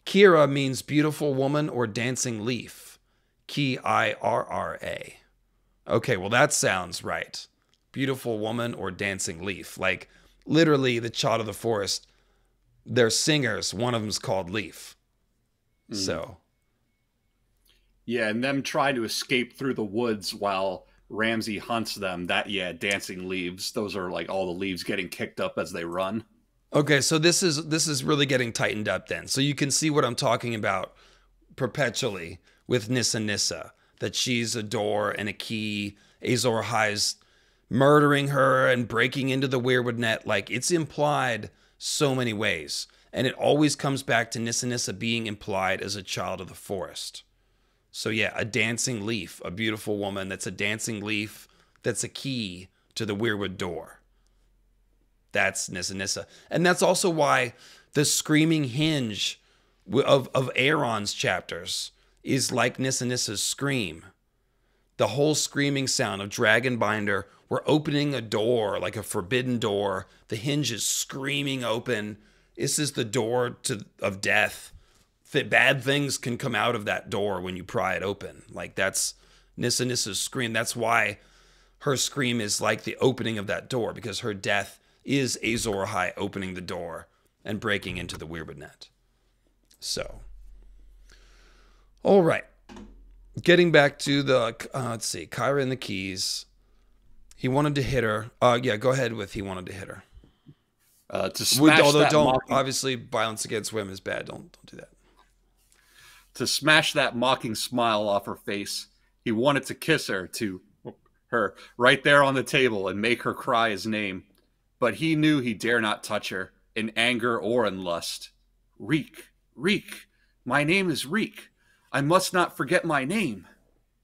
Kira means beautiful woman or dancing leaf. Ki I R R A. Okay, well, that sounds right. Beautiful woman or dancing leaf. Like literally, the child of the forest, they're singers. One of them's called Leaf. Mm. So. Yeah, and them trying to escape through the woods while Ramsay hunts them. That, yeah, dancing leaves. Those are like all the leaves getting kicked up as they run. Okay, so this is this is really getting tightened up then. So you can see what I'm talking about perpetually with Nissa Nissa, that she's a door and a key. Azor Ahai's murdering her and breaking into the Weirwood net. Like it's implied so many ways. And it always comes back to Nissa Nissa being implied as a child of the forest. So yeah, a dancing leaf, a beautiful woman that's a dancing leaf that's a key to the Weirwood door. That's Nissa Nissa. And that's also why the screaming hinge of, of Aeron's chapters is like Nissa Nissa's scream. The whole screaming sound of Dragonbinder, we're opening a door, like a forbidden door. The hinge is screaming open, This is the door to of death. Bad things can come out of that door when you pry it open. Like that's Nissa Nissa's scream. That's why her scream is like the opening of that door because her death is Azor Ahai opening the door and breaking into the Weirwood net. So, all right. Getting back to the, uh, let's see, Kyra and the keys. He wanted to hit her. Uh, yeah, go ahead with he wanted to hit her. Uh, to smash although that don't mocking, obviously violence against women is bad. Don't don't do that. To smash that mocking smile off her face, he wanted to kiss her to her right there on the table and make her cry his name, but he knew he dare not touch her in anger or in lust. Reek, Reek, my name is Reek. I must not forget my name.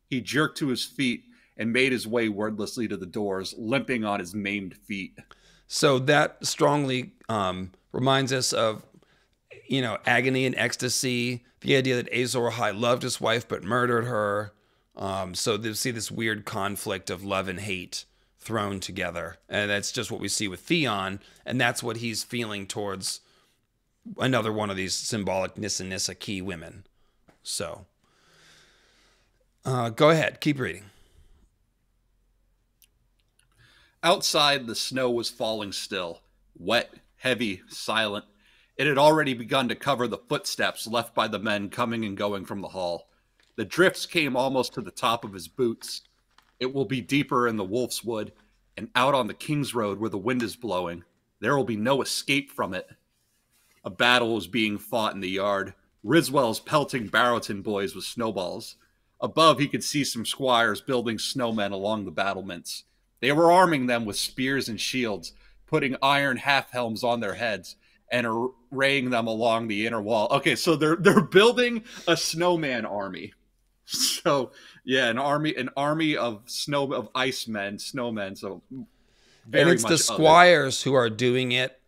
He jerked to his feet and made his way wordlessly to the doors, limping on his maimed feet. So that strongly um, reminds us of, you know, agony and ecstasy. The idea that Azor Ahai loved his wife but murdered her. Um, so you see this weird conflict of love and hate thrown together, and that's just what we see with Theon, and that's what he's feeling towards another one of these symbolic Nissa Nissa key women. So, uh, go ahead, keep reading. Outside, the snow was falling still, wet, heavy, silent. It had already begun to cover the footsteps left by the men coming and going from the hall. The drifts came almost to the top of his boots. It will be deeper in the Wolf's Wood, and out on the King's Road where the wind is blowing. There will be no escape from it. A battle was being fought in the yard. Ryswell's pelting Barrowton boys with snowballs. Above, he could see some squires building snowmen along the battlements. They were arming them with spears and shields, putting iron half helms on their heads, and arraying them along the inner wall. Okay, so they're they're building a snowman army. So yeah, an army an army of snow of ice men, snowmen. So and it's the squires it. who are doing it.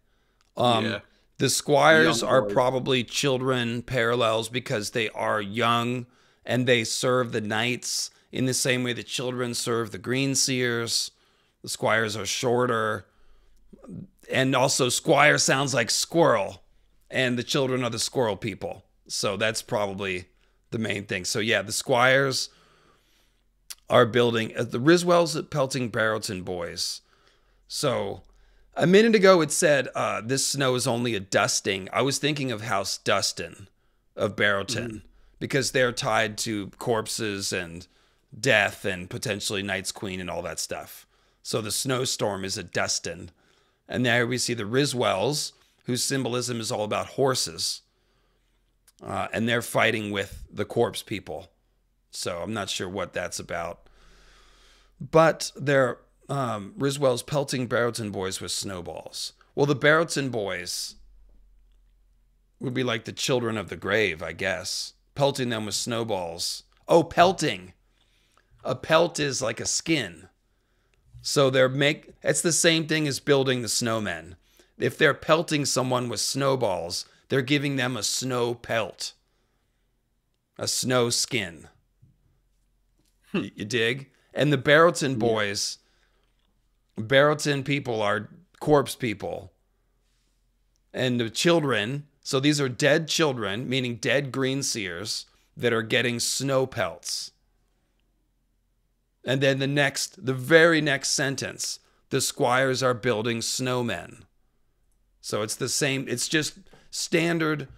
Um, yeah. The squires are probably children parallels because they are young and they serve the knights in the same way the children serve the green seers. The squires are shorter. And also, squire sounds like squirrel, and the children are the squirrel people. So that's probably the main thing. So yeah, the Squires are building uh, the Ryswells at Pelting Barrowton boys. So a minute ago it said uh, this snow is only a dusting. I was thinking of House Dustin of Barrowton mm. because they're tied to corpses and death and potentially Night's Queen and all that stuff. So the snowstorm is a Dustin. And there we see the Ryswells, whose symbolism is all about horses uh, and they're fighting with the corpse people. So I'm not sure what that's about. But they're um, Ryswell's pelting Barrowton boys with snowballs. Well, the Barrowton boys would be like the children of the grave, I guess, pelting them with snowballs. Oh, pelting. A pelt is like a skin. So they're make it's the same thing as building the snowmen. If they're pelting someone with snowballs, they're giving them a snow pelt, a snow skin. Hmm. You dig? And the Barrowton boys, Barrowton people are corpse people. And the children, so these are dead children, meaning dead green seers, that are getting snow pelts. And then the next, the very next sentence, the squires are building snowmen. So it's the same, it's just standard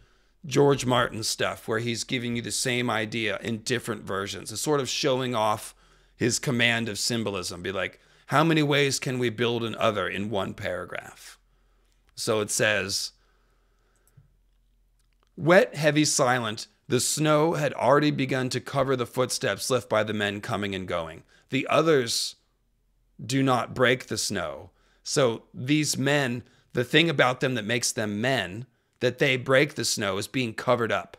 George Martin stuff where he's giving you the same idea in different versions. It's sort of showing off his command of symbolism. Be like, how many ways can we build an other in one paragraph? So it says, wet, heavy, silent, the snow had already begun to cover the footsteps left by the men coming and going. The others do not break the snow. So these men, the thing about them that makes them men that they break the snow is being covered up.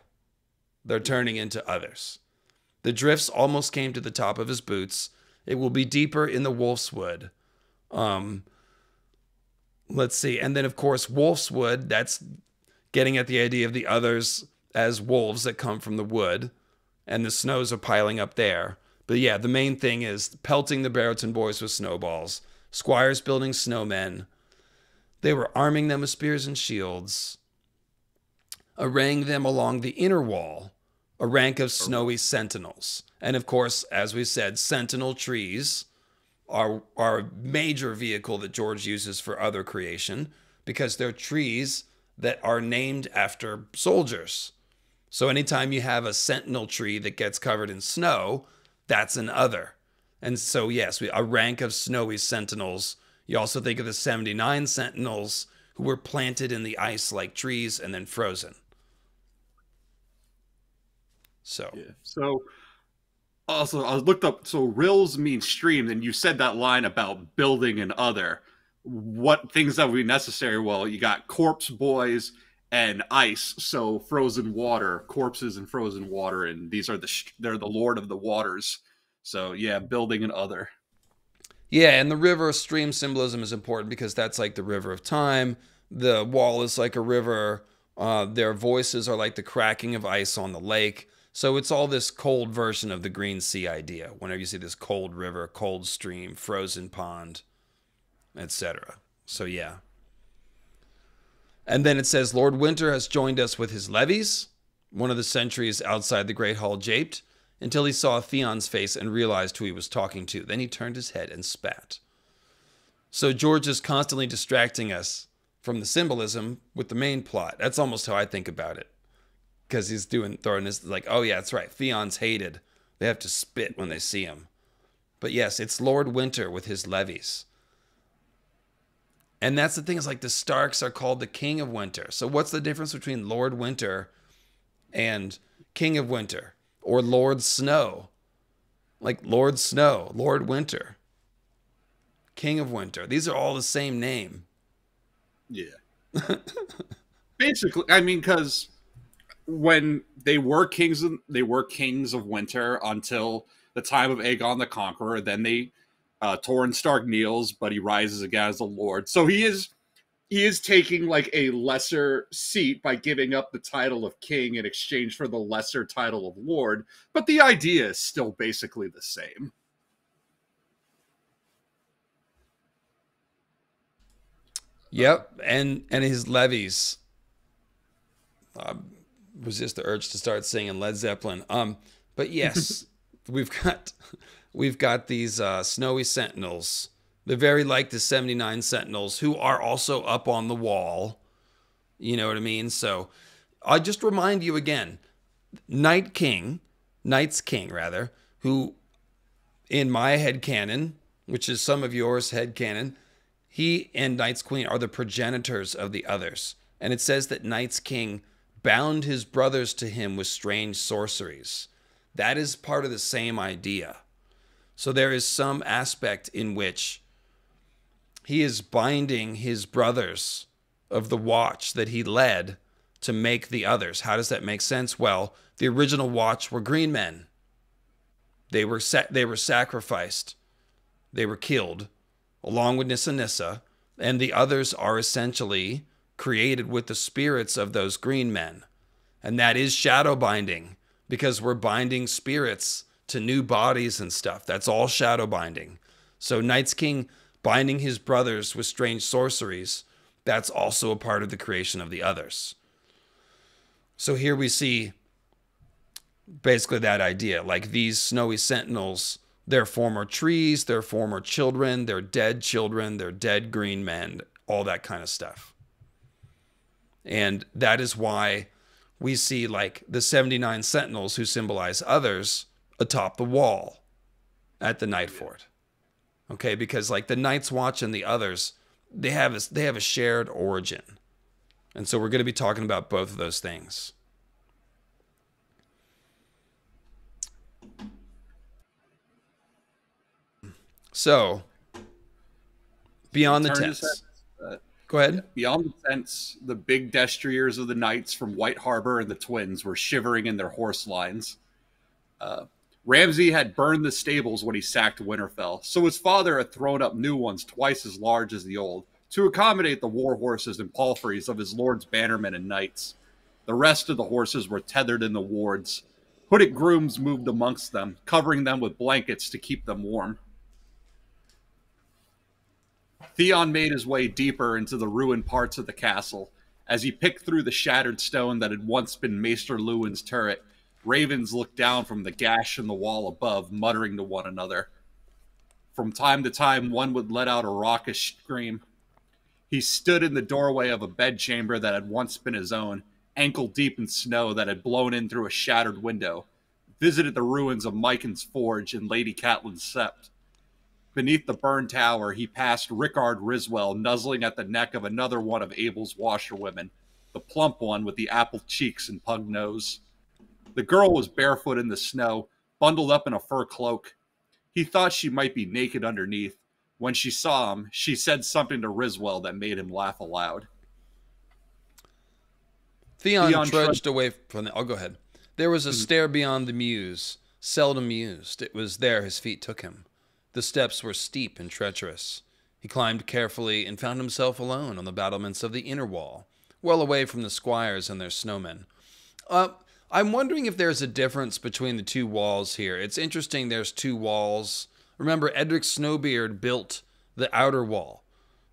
They're turning into others. The drifts almost came to the top of his boots. It will be deeper in the wolf's wood. Um, let's see. And then, of course, wolf's wood, that's getting at the idea of the others as wolves that come from the wood. And the snows are piling up there. But yeah, the main thing is pelting the Barrowton boys with snowballs, squires building snowmen. They were arming them with spears and shields arraying them along the inner wall, a rank of snowy sentinels. And of course, as we said, sentinel trees are, are a major vehicle that George uses for other creation because they're trees that are named after soldiers. So anytime you have a sentinel tree that gets covered in snow, that's an other. And so, yes, we, a rank of snowy sentinels. You also think of the 79 sentinels who were planted in the ice like trees and then frozen. So, yeah. So, also, I looked up. So, rills means stream. And you said that line about building and other. What things that would be necessary? Well, you got corpse boys and ice. So, frozen water, corpses and frozen water. And these are the, they're the Lord of the waters. So, yeah, building and other. Yeah, and the river stream symbolism is important because that's like the river of time. The wall is like a river. Uh, their voices are like the cracking of ice on the lake. So it's all this cold version of the green sea idea. Whenever you see this cold river, cold stream, frozen pond, etc. So yeah. And then it says Lord Winter has joined us with his levies. One of the sentries outside the great hall japed until he saw Theon's face and realized who he was talking to. Then he turned his head and spat. So George is constantly distracting us from the symbolism with the main plot. That's almost how I think about it. Because he's doing throwing this like, oh yeah, that's right. Theon's hated. They have to spit when they see him. But yes, it's Lord Winter with his levies. And that's the thing, is like the Starks are called the King of Winter. So what's the difference between Lord Winter and King of Winter? or Lord Snow. Like Lord Snow, Lord Winter, King of Winter. These are all the same name. Yeah. Basically, I mean, because when they were kings, of, they were kings of winter until the time of Aegon the Conqueror. Then they, uh, Torrhen Stark kneels, but he rises again as a lord. So he is he is taking like a lesser seat by giving up the title of king in exchange for the lesser title of lord, but the idea is still basically the same. Yep, and and his levies. Uh, resist the urge to start singing Led Zeppelin. Um, but yes, we've got we've got these uh, snowy sentinels they're very like the 79 Sentinels, who are also up on the wall. You know what I mean? So I just remind you again Night King, Night's King, rather, who in my head canon, which is some of yours head canon, he and Night's Queen are the progenitors of the others. And it says that Night's King bound his brothers to him with strange sorceries. That is part of the same idea. So there is some aspect in which he is binding his brothers of the watch that he led to make the others. How does that make sense? Well, the original watch were green men. They were sa- they were sacrificed. They were killed along with Nissa Nissa, and the others are essentially created with the spirits of those green men. And that is shadow binding because we're binding spirits to new bodies and stuff. That's all shadow binding. So Night's King binding his brothers with strange sorceries, that's also a part of the creation of the others. So here we see basically that idea like these snowy sentinels, they're former trees, they're former children, they're dead children, they're dead green men, all that kind of stuff. And that is why we see like the 79 sentinels who symbolize others atop the wall at the night fort. Okay because like the night's watch and the others they have a, they have a shared origin. And so we're going to be talking about both of those things. So beyond the tents go ahead beyond the tents the big destriers of the knights from white harbor and the twins were shivering in their horse lines uh, Ramsay had burned the stables when he sacked Winterfell, so his father had thrown up new ones twice as large as the old to accommodate the war horses and palfreys of his lord's bannermen and knights. The rest of the horses were tethered in the wards. Hooded grooms moved amongst them, covering them with blankets to keep them warm. Theon made his way deeper into the ruined parts of the castle, As he picked through the shattered stone that had once been Maester Luwin's turret, ravens looked down from the gash in the wall above, muttering to one another. From time to time, one would let out a raucous scream. He stood in the doorway of a bedchamber that had once been his own, ankle deep in snow that had blown in through a shattered window, visited the ruins of Mikken's forge and Lady Catelyn's sept. Beneath the burned tower, he passed Rickard Ryswell nuzzling at the neck of another one of Abel's washerwomen, the plump one with the apple cheeks and pug nose. The girl was barefoot in the snow, bundled up in a fur cloak. He thought she might be naked underneath. When she saw him, she said something to Ryswell that made him laugh aloud. Theon, Theon trudged away from the. I'll go ahead. There was a mm-hmm. stair beyond the mews, seldom used. It was there his feet took him. The steps were steep and treacherous. He climbed carefully and found himself alone on the battlements of the inner wall, well away from the squires and their snowmen. Uh, I'm wondering if there's a difference between the two walls here. It's interesting there's two walls. Remember, Edric Snowbeard built the outer wall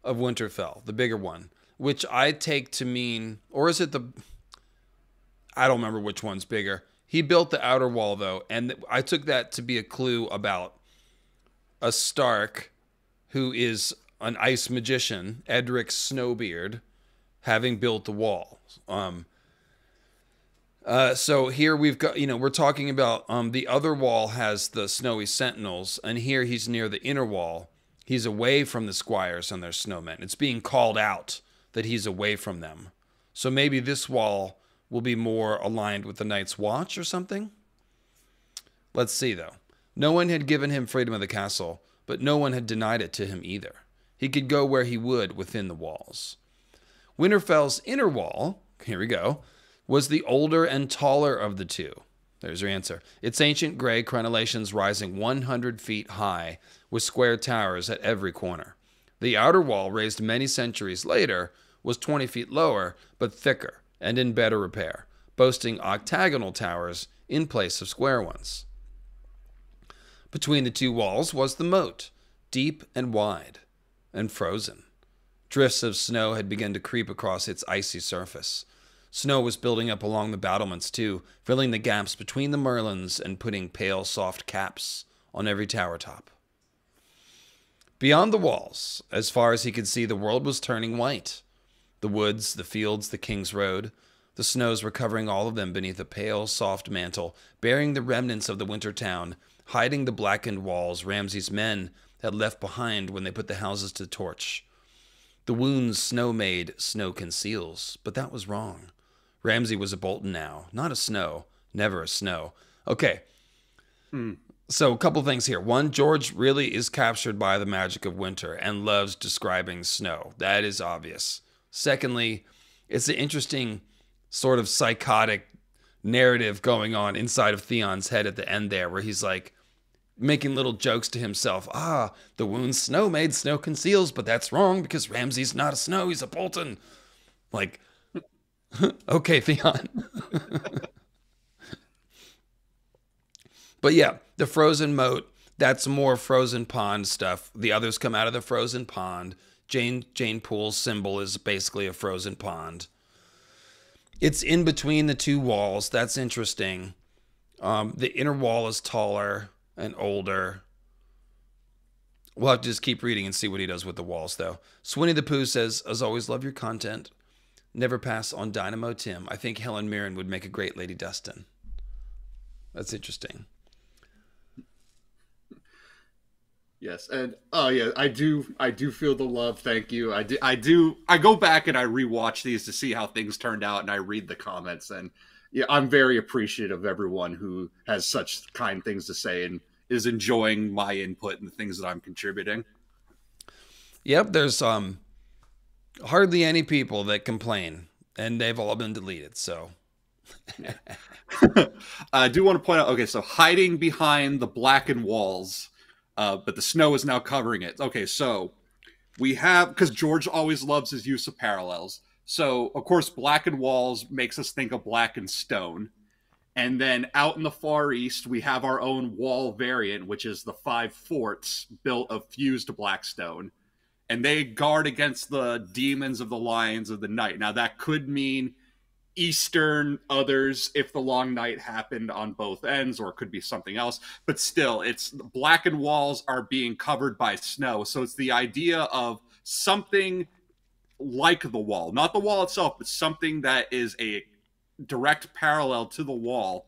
of Winterfell, the bigger one, which I take to mean, or is it the. I don't remember which one's bigger. He built the outer wall, though, and I took that to be a clue about a Stark who is an ice magician, Edric Snowbeard, having built the wall. Um, uh, so here we've got, you know, we're talking about um, the other wall has the snowy sentinels, and here he's near the inner wall. He's away from the squires and their snowmen. It's being called out that he's away from them. So maybe this wall will be more aligned with the Night's Watch or something. Let's see, though. No one had given him freedom of the castle, but no one had denied it to him either. He could go where he would within the walls. Winterfell's inner wall, here we go, was the older and taller of the two. There's your answer. Its ancient gray crenellations rising 100 feet high, with square towers at every corner. The outer wall, raised many centuries later, was 20 feet lower, but thicker and in better repair, boasting octagonal towers in place of square ones. Between the two walls was the moat, deep and wide, and frozen. Drifts of snow had begun to creep across its icy surface. Snow was building up along the battlements, too, filling the gaps between the merlons and putting pale, soft caps on every tower top. Beyond the walls, as far as he could see, the world was turning white. The woods, the fields, the King's Road, the snows were covering all of them beneath a pale, soft mantle, bearing the remnants of the winter town, hiding the blackened walls Ramsay's men had left behind when they put the houses to the torch. The wounds snow made, snow conceals, but that was wrong. Ramsay was a Bolton now, not a Snow, never a Snow. Okay. Hmm. So, a couple things here. One, George really is captured by the magic of winter and loves describing snow. That is obvious. Secondly, it's an interesting sort of psychotic narrative going on inside of Theon's head at the end there, where he's like making little jokes to himself. Ah, the wounds snow made, snow conceals, but that's wrong because Ramsay's not a snow, he's a Bolton. Like, okay, Theon. but yeah, the frozen moat, that's more frozen pond stuff. The others come out of the frozen pond. Jane Jeyne Poole's symbol is basically a frozen pond. It's in between the two walls. That's interesting. Um, the inner wall is taller and older. We'll have to just keep reading and see what he does with the walls, though. Swinny the Pooh says, As always, love your content. Never pass on Dynamo Tim. I think Helen Mirren would make a great Lady Dustin. That's interesting. Yes, and oh yeah, I do. I do feel the love. Thank you. I do. I do. I go back and I rewatch these to see how things turned out, and I read the comments, and yeah, I'm very appreciative of everyone who has such kind things to say and is enjoying my input and the things that I'm contributing. Yep, there's um hardly any people that complain, and they've all been deleted. So. I do want to point out. Okay, so hiding behind the blackened walls, uh, but the snow is now covering it. Okay, so we have because George always loves his use of parallels. So of course, blackened walls makes us think of blackened stone, and then out in the far east we have our own wall variant, which is the five forts built of fused blackstone. and they guard against the demons of the lions of the night. Now that could mean eastern others if the long night happened on both ends or it could be something else but still it's blackened walls are being covered by snow so it's the idea of something like the wall not the wall itself but something that is a direct parallel to the wall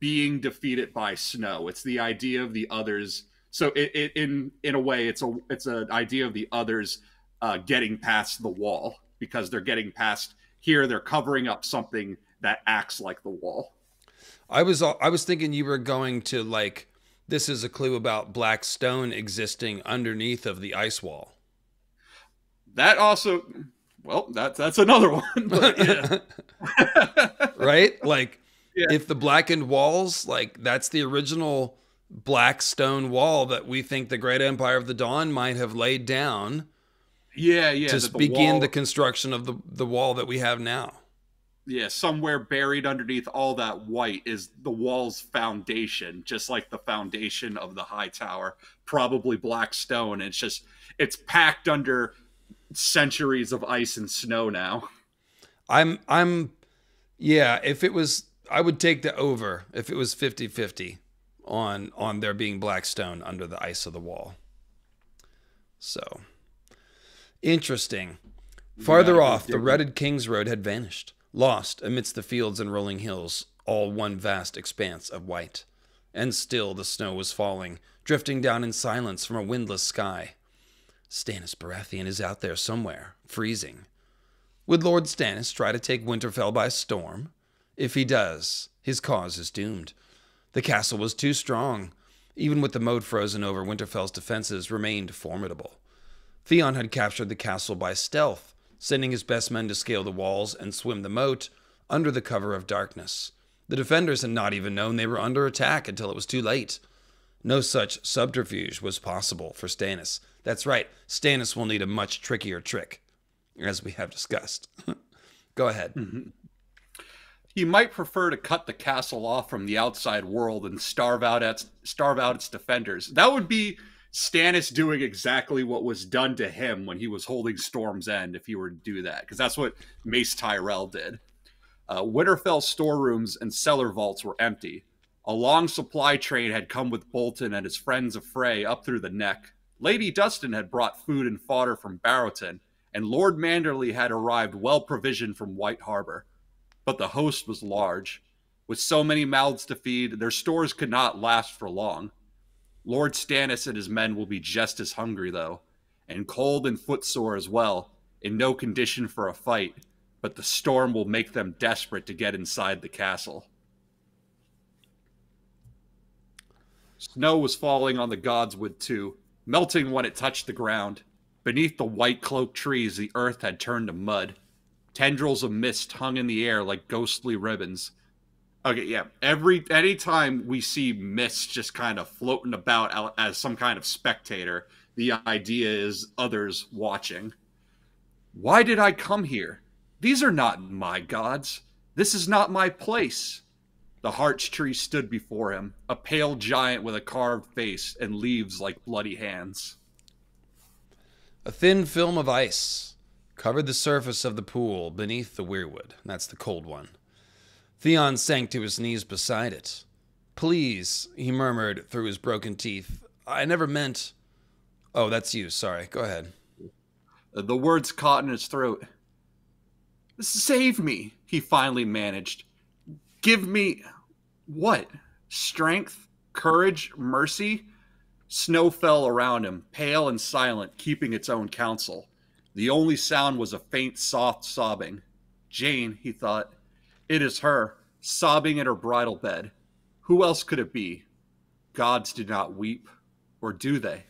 being defeated by snow it's the idea of the others so it, it in in a way it's a it's an idea of the others uh, getting past the wall because they're getting past here they're covering up something that acts like the wall. I was I was thinking you were going to like this is a clue about black stone existing underneath of the ice wall. That also well, that's that's another one. But, right? Like yeah. if the blackened walls, like that's the original black stone wall that we think the great empire of the dawn might have laid down yeah, yeah. To the begin wall, the construction of the the wall that we have now. Yeah, somewhere buried underneath all that white is the wall's foundation, just like the foundation of the high tower, probably black stone. It's just it's packed under centuries of ice and snow now. I'm I'm yeah, if it was I would take the over if it was 50-50 on on there being black stone under the ice of the wall. So Interesting. Farther off, the rutted King's Road had vanished, lost amidst the fields and rolling hills, all one vast expanse of white. And still the snow was falling, drifting down in silence from a windless sky. Stannis Baratheon is out there somewhere, freezing. Would Lord Stannis try to take Winterfell by storm? If he does, his cause is doomed. The castle was too strong. Even with the moat frozen over, Winterfell's defenses remained formidable. Theon had captured the castle by stealth, sending his best men to scale the walls and swim the moat under the cover of darkness. The defenders had not even known they were under attack until it was too late. No such subterfuge was possible for Stannis. That's right, Stannis will need a much trickier trick, as we have discussed. Go ahead. Mm-hmm. He might prefer to cut the castle off from the outside world and starve out its starve out its defenders. That would be Stannis doing exactly what was done to him when he was holding Storm's End if he were to do that, because that's what Mace Tyrell did. Uh, Winterfell storerooms and cellar vaults were empty. A long supply train had come with Bolton and his friends of Frey up through the neck. Lady Dustin had brought food and fodder from Barrowton, and Lord Manderly had arrived well provisioned from White Harbor. But the host was large. With so many mouths to feed, their stores could not last for long. Lord Stannis and his men will be just as hungry, though, and cold and footsore as well, in no condition for a fight, but the storm will make them desperate to get inside the castle. Snow was falling on the Godswood, too, melting when it touched the ground. Beneath the white cloaked trees, the earth had turned to mud. Tendrils of mist hung in the air like ghostly ribbons, Okay, yeah. Every anytime we see mist just kind of floating about as some kind of spectator, the idea is others watching. Why did I come here? These are not my gods. This is not my place. The heart tree stood before him, a pale giant with a carved face and leaves like bloody hands. A thin film of ice covered the surface of the pool beneath the weirwood. That's the cold one. Theon sank to his knees beside it. Please, he murmured through his broken teeth. I never meant. Oh, that's you. Sorry. Go ahead. The words caught in his throat. Save me, he finally managed. Give me. What? Strength? Courage? Mercy? Snow fell around him, pale and silent, keeping its own counsel. The only sound was a faint, soft sobbing. Jeyne, he thought. It is her, sobbing in her bridal bed. Who else could it be? Gods do not weep, or do they?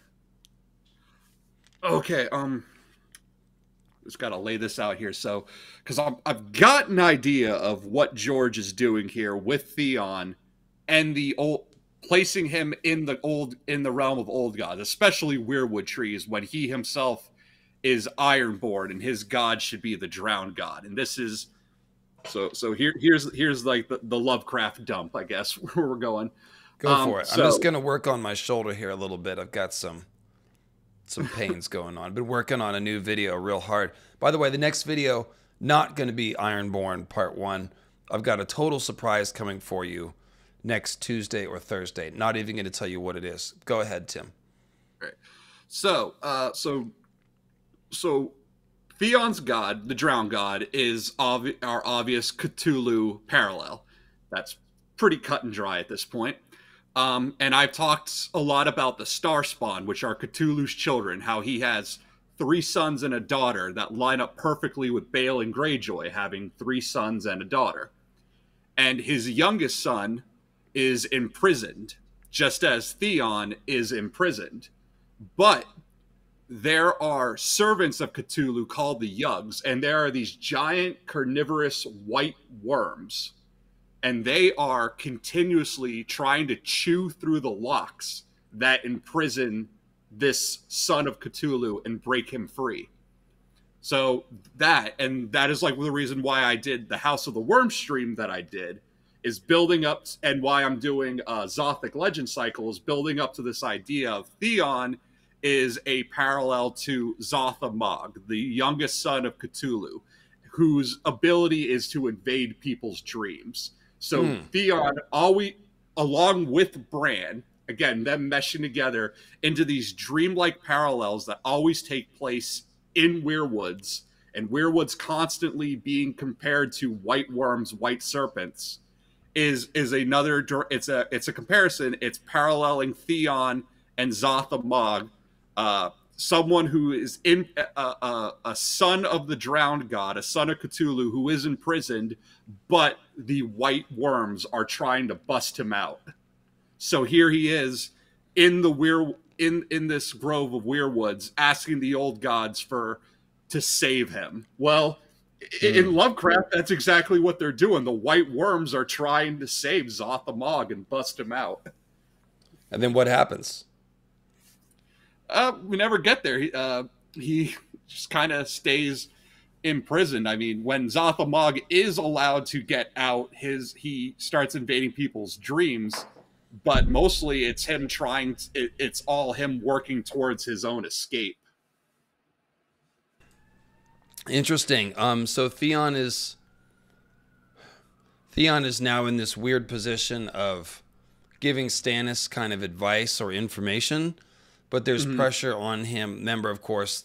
Okay, um, just got to lay this out here. So, because I've got an idea of what George is doing here with Theon and the old placing him in the old in the realm of old gods, especially weirwood trees, when he himself is Ironborn and his god should be the drowned god. And this is so so here here's here's like the, the Lovecraft dump, I guess, where we're going. Go um, for it. So, I'm just gonna work on my shoulder here a little bit. I've got some some pains going on. Been working on a new video real hard. By the way, the next video not going to be Ironborn Part One. I've got a total surprise coming for you next Tuesday or Thursday. Not even going to tell you what it is. Go ahead, Tim. Right. So, uh, so, so, Theon's god, the Drowned God, is obvi- our obvious Cthulhu parallel. That's pretty cut and dry at this point. Um, and I've talked a lot about the Star Spawn, which are Cthulhu's children, how he has three sons and a daughter that line up perfectly with Balon Greyjoy having three sons and a daughter. And his youngest son is imprisoned, just as Theon is imprisoned. But there are servants of Cthulhu called the Yuggs, and there are these giant carnivorous white worms. And they are continuously trying to chew through the locks that imprison this son of Cthulhu and break him free. So that, and that is like the reason why I did the House of the Worm stream that I did, is building up, and why I'm doing a Zothique Legend Cycle is building up to this idea of Theon is a parallel to Zoth-Ommog, the youngest son of Cthulhu, whose ability is to invade people's dreams. So mm. Theon always, along with Bran, again, them meshing together into these dreamlike parallels that always take place in Weirwoods, and Weirwoods constantly being compared to white worms, white serpents, is is another. It's a it's a comparison. It's paralleling Theon and Zoth-Ommog, uh, someone who is in uh, uh, a son of the drowned god, a son of Cthulhu, who is imprisoned, but the white worms are trying to bust him out. So here he is in the weir in in this grove of weirwoods, asking the old gods for to save him. Well, mm. in Lovecraft, that's exactly what they're doing. The white worms are trying to save Zoth-Ommog and bust him out. And then what happens? Uh, we never get there. He, uh, he just kind of stays imprisoned. I mean, when Zoth-Ommog is allowed to get out, his he starts invading people's dreams but mostly it's him trying to, it, it's all him working towards his own escape interesting um so theon is theon is now in this weird position of giving stannis kind of advice or information but there's mm-hmm. pressure on him remember of course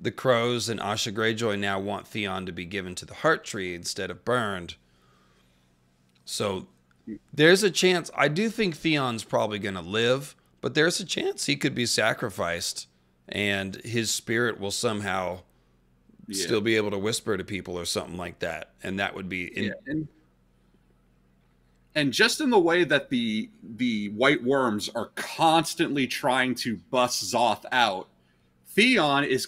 the crows and asha greyjoy now want theon to be given to the heart tree instead of burned so there's a chance. I do think Theon's probably going to live, but there's a chance he could be sacrificed and his spirit will somehow yeah. still be able to whisper to people or something like that. And that would be. In- yeah. and, and just in the way that the the white worms are constantly trying to bust Zoth out, Theon is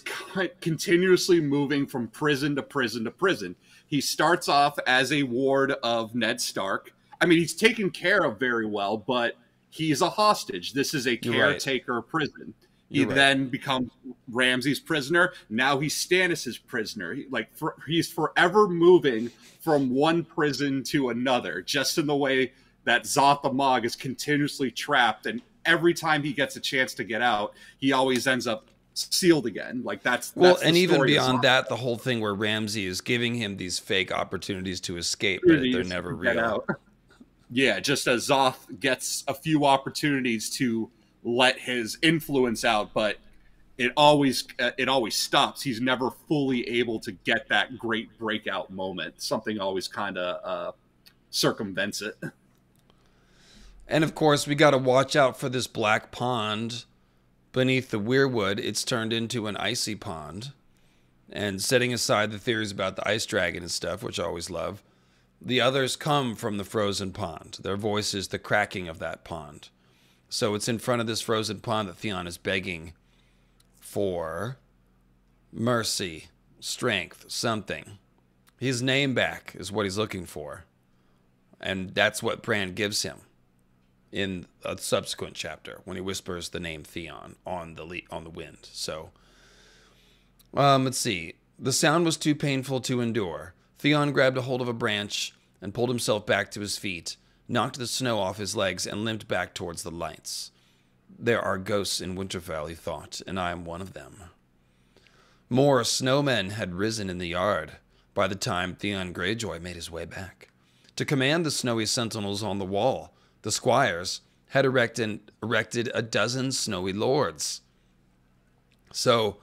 continuously moving from prison to prison to prison. He starts off as a ward of Ned Stark I mean, he's taken care of very well, but he's a hostage. This is a caretaker right. prison. He You're then becomes Ramsay's prisoner. Now he's Stannis's prisoner. He, like for, he's forever moving from one prison to another, just in the way that Zoth-Ommog is continuously trapped. And every time he gets a chance to get out, he always ends up sealed again. Like that's, that's well, and even beyond that, the whole thing where Ramsay is giving him these fake opportunities to escape, but they're never real. Yeah, just as Zoth gets a few opportunities to let his influence out, but it always uh, it always stops. He's never fully able to get that great breakout moment. Something always kind of uh, circumvents it. And of course, we got to watch out for this black pond beneath the weirwood. It's turned into an icy pond. And setting aside the theories about the ice dragon and stuff, which I always love, the others come from the frozen pond. Their voice is the cracking of that pond. So it's in front of this frozen pond that Theon is begging for mercy, strength, something. His name back is what he's looking for. And that's what Bran gives him in a subsequent chapter when he whispers the name Theon on the on the wind. So um, let's see. The sound was too painful to endure. Theon grabbed a hold of a branch and pulled himself back to his feet, knocked the snow off his legs, and limped back towards the lights. there are ghosts in Winterfell, he thought, and I am one of them. More snowmen had risen in the yard by the time Theon Greyjoy made his way back. To command the snowy sentinels on the wall, the squires had erected, erected a dozen snowy lords. So,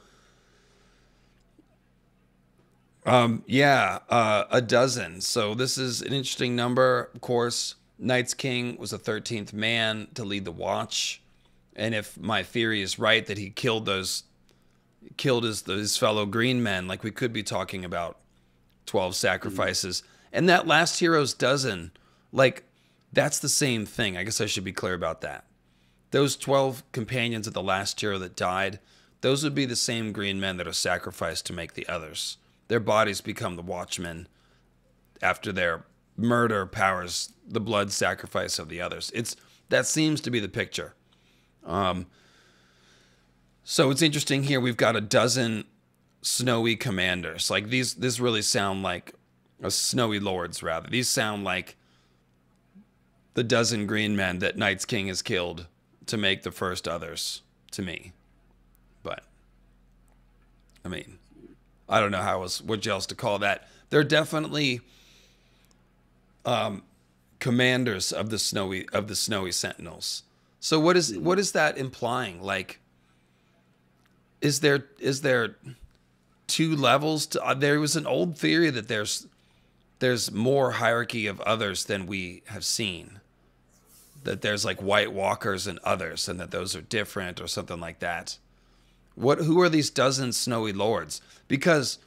um, yeah, uh, a dozen. So this is an interesting number. Of course, Night's King was the 13th man to lead the watch. And if my theory is right that he killed those, killed his, his fellow green men, like we could be talking about 12 sacrifices. Mm-hmm. And that last hero's dozen, like that's the same thing. I guess I should be clear about that. Those 12 companions of the last hero that died, those would be the same green men that are sacrificed to make the others. Their bodies become the watchmen after their murder powers the blood sacrifice of the others. It's that seems to be the picture. Um, so it's interesting here. We've got a dozen snowy commanders. Like these, this really sound like a snowy lords. Rather, these sound like the dozen green men that Night's King has killed to make the first others. To me, but I mean, I don't know how else what else to call that. They're definitely um, commanders of the snowy of the snowy sentinels. So what is what is that implying? Like, is there is there two levels? To, uh, there was an old theory that there's there's more hierarchy of others than we have seen. That there's like White Walkers and others, and that those are different or something like that. What? Who are these dozen snowy lords? Because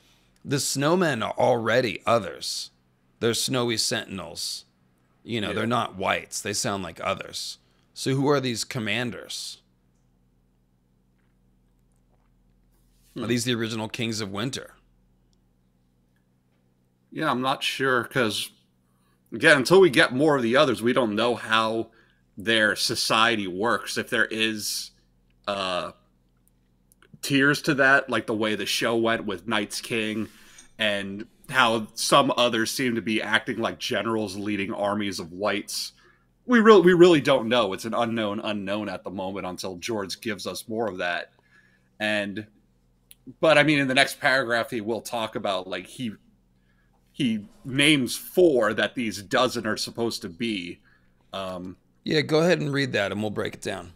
the snowmen are already others. They're snowy sentinels. You know, yeah. they're not whites. They sound like others. So who are these commanders? Hmm. Are these the original kings of winter? Yeah, I'm not sure because again, until we get more of the others, we don't know how their society works. If there is uh tiers to that, like the way the show went with Night's King and how some others seem to be acting like generals leading armies of whites. We really we really don't know. It's an unknown unknown at the moment until George gives us more of that. And but I mean in the next paragraph he will talk about like he he names four that these dozen are supposed to be. Um, yeah, go ahead and read that and we'll break it down.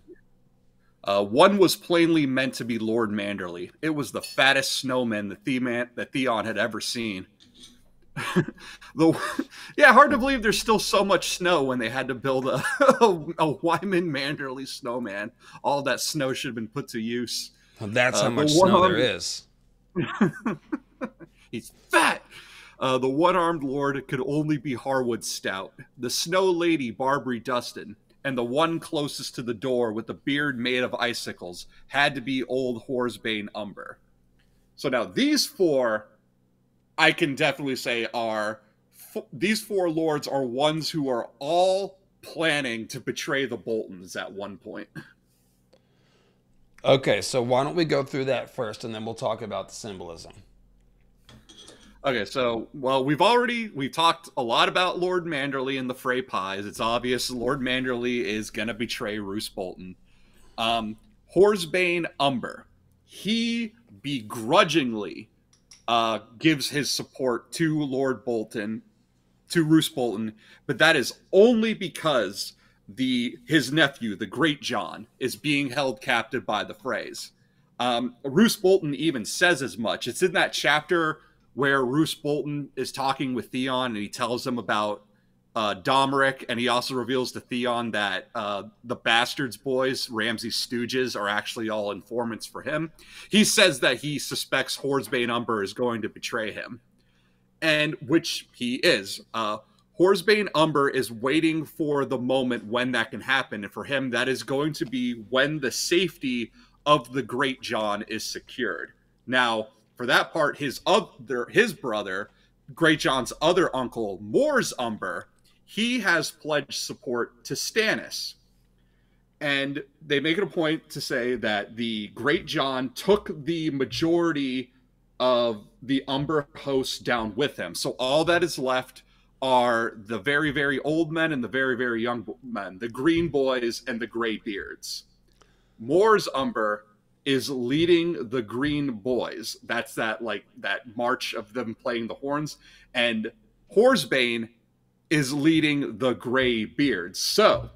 Uh, one was plainly meant to be Lord Manderly. It was the fattest snowman that Theon, that Theon had ever seen. the, yeah, hard to believe there's still so much snow when they had to build a, a, a Wyman Manderly snowman. All that snow should have been put to use. Well, that's uh, how much snow there is. He's fat. Uh, the one-armed lord could only be Harwood Stout. The snow lady, Barbrey Dustin and the one closest to the door with the beard made of icicles had to be old Whoresbane Umber. So now these four, I can definitely say are these four lords are ones who are all planning to betray the Boltons at one point. Okay, so why don't we go through that first, and then we'll talk about the symbolism. Okay, so well, we've already we've talked a lot about Lord Manderly and the Frey Pies. It's obvious Lord Manderly is gonna betray Roose Bolton. Um, Whoresbane Umber, he begrudgingly uh, gives his support to Lord Bolton, to Roose Bolton, but that is only because the his nephew, the Greatjon, is being held captive by the Freys. Um, Roose Bolton even says as much. It's in that chapter where Roose Bolton is talking with Theon and he tells him about uh, Domeric, and he also reveals to Theon that uh, the Bastards boys, Ramsay Stooges, are actually all informants for him. He says that he suspects Whoresbane Umber is going to betray him, and which he is. Uh, Umber is waiting for the moment when that can happen, and for him, that is going to be when the safety of the Greatjon is secured. Now, for that part, his other his brother, Greatjon's other uncle, Mors Umber, he has pledged support to Stannis. And they make it a point to say that the Greatjon took the majority of the Umber hosts down with him. So all that is left are the very, very old men and the very, very young men, the green boys and the gray beards. Mors Umber is leading the Green Boys. That's that like that march of them playing the horns, and Whoresbane is leading the Gray Beards. So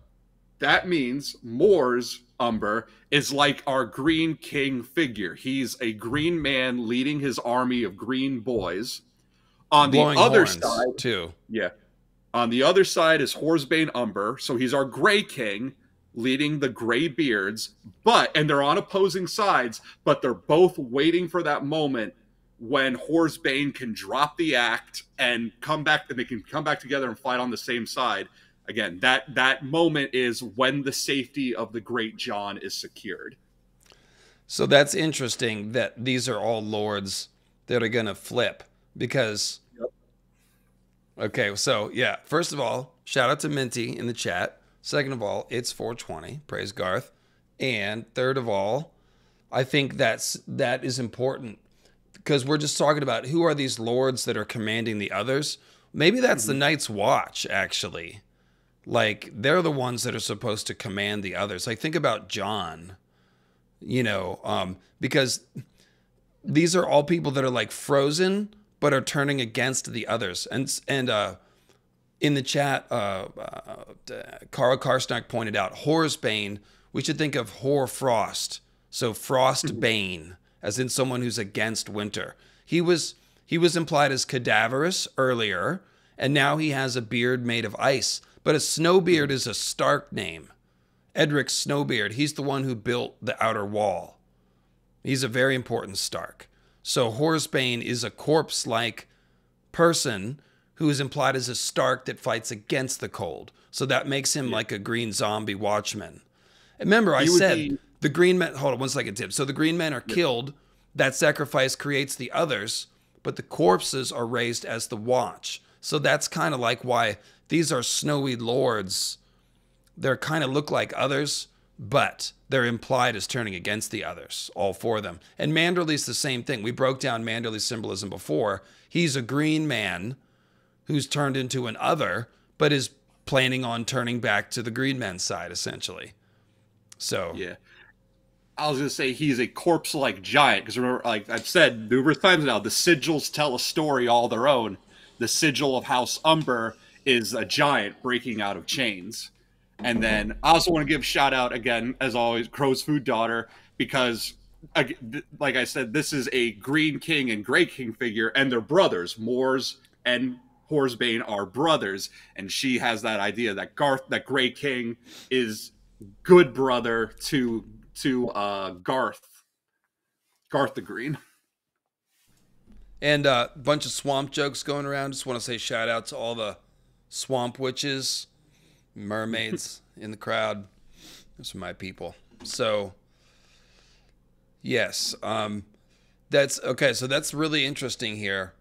that means Mors Umber is like our Green King figure. He's a green man leading his army of green boys. On Blowing the other side, too. Yeah. On the other side is Whoresbane Umber. So he's our Gray King leading the Gray Beards. But, and they're on opposing sides, but they're both waiting for that moment when Whoresbane can drop the act and come back, and they can come back together and fight on the same side again that that moment is when the safety of the Greatjon is secured. So that's interesting that these are all lords that are going to flip because yep. okay so yeah first of all shout out to minty in the chat. Second of all it's 420 praise garth. And third of all i think that's that is important because we're just talking about who are these lords that are commanding the others? Maybe that's mm-hmm. the night's watch actually. Like they're the ones that are supposed to command the others. Like think about Jon you know um, because these are all people that are like frozen but are turning against the others. And and uh, in the chat uh, uh, Carl Karsnack pointed out Whoresbane we should think of Hoar Frost. so Frostbane as in someone who's against winter he was he was implied as cadaverous earlier and now he has a beard made of ice but a Snowbeard is a Stark name. Edric Snowbeard, he's the one who built the outer wall. He's a very important Stark. So Whoresbane is a corpse like person who is implied as a Stark that fights against the cold. So that makes him yeah. like a green zombie watchman. remember, I said be... the green men. Hold on one second, Tim. So the green men are yeah. killed. That sacrifice creates the others, but the corpses are raised as the watch. So that's kind of like why these are snowy lords. They're kind of look like others, but they're implied as turning against the others, all four of them. And Manderly's the same thing. We broke down Manderly's symbolism before. He's a green man who's turned into an other, but is planning on turning back to the green man's side, essentially. So yeah. I was gonna say he's a corpse-like giant because remember, like I've said numerous times now, the sigils tell a story all their own. The sigil of House Umber is a giant breaking out of chains. And then I also want to give shout out again, as always, Crowfood's Daughter, because like I said, this is a Green King and Gray King figure, and they're brothers. Mors and Whoresbane are brothers, and she has that idea that Garth, that Gray King, is good brother to to uh, Garth, Garth the Green. And a uh, bunch of swamp jokes going around. Just want to say shout out to all the swamp witches, mermaids in the crowd. Those are my people. So, yes, um, that's okay. So that's really interesting here.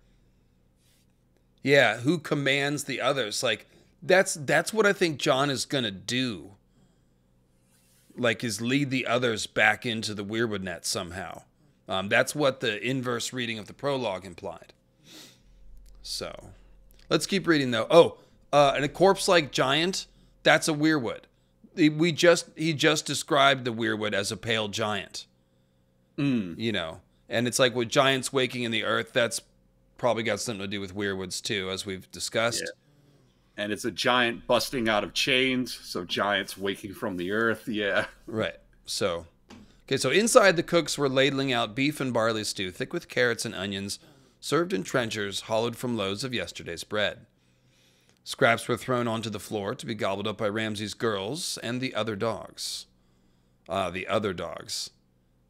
Yeah, who commands the others? Like that's that's what I think Jon is gonna do. Like is lead the others back into the Weirwood net somehow. Um, that's what the inverse reading of the prologue implied. So, let's keep reading though. Oh, uh, and a corpse-like giant, that's a weirwood. We just he just described the weirwood as a pale giant. Mm. You know, and it's like with giants waking in the earth. That's probably got something to do with weirwoods too, as we've discussed. Yeah. And it's a giant busting out of chains, so giants waking from the earth. Yeah. Right. So, okay. So inside, the cooks were ladling out beef and barley stew, thick with carrots and onions, served in trenchers hollowed from loaves of yesterday's bread. Scraps were thrown onto the floor to be gobbled up by Ramsay's girls and the other dogs. Ah, uh, the other dogs.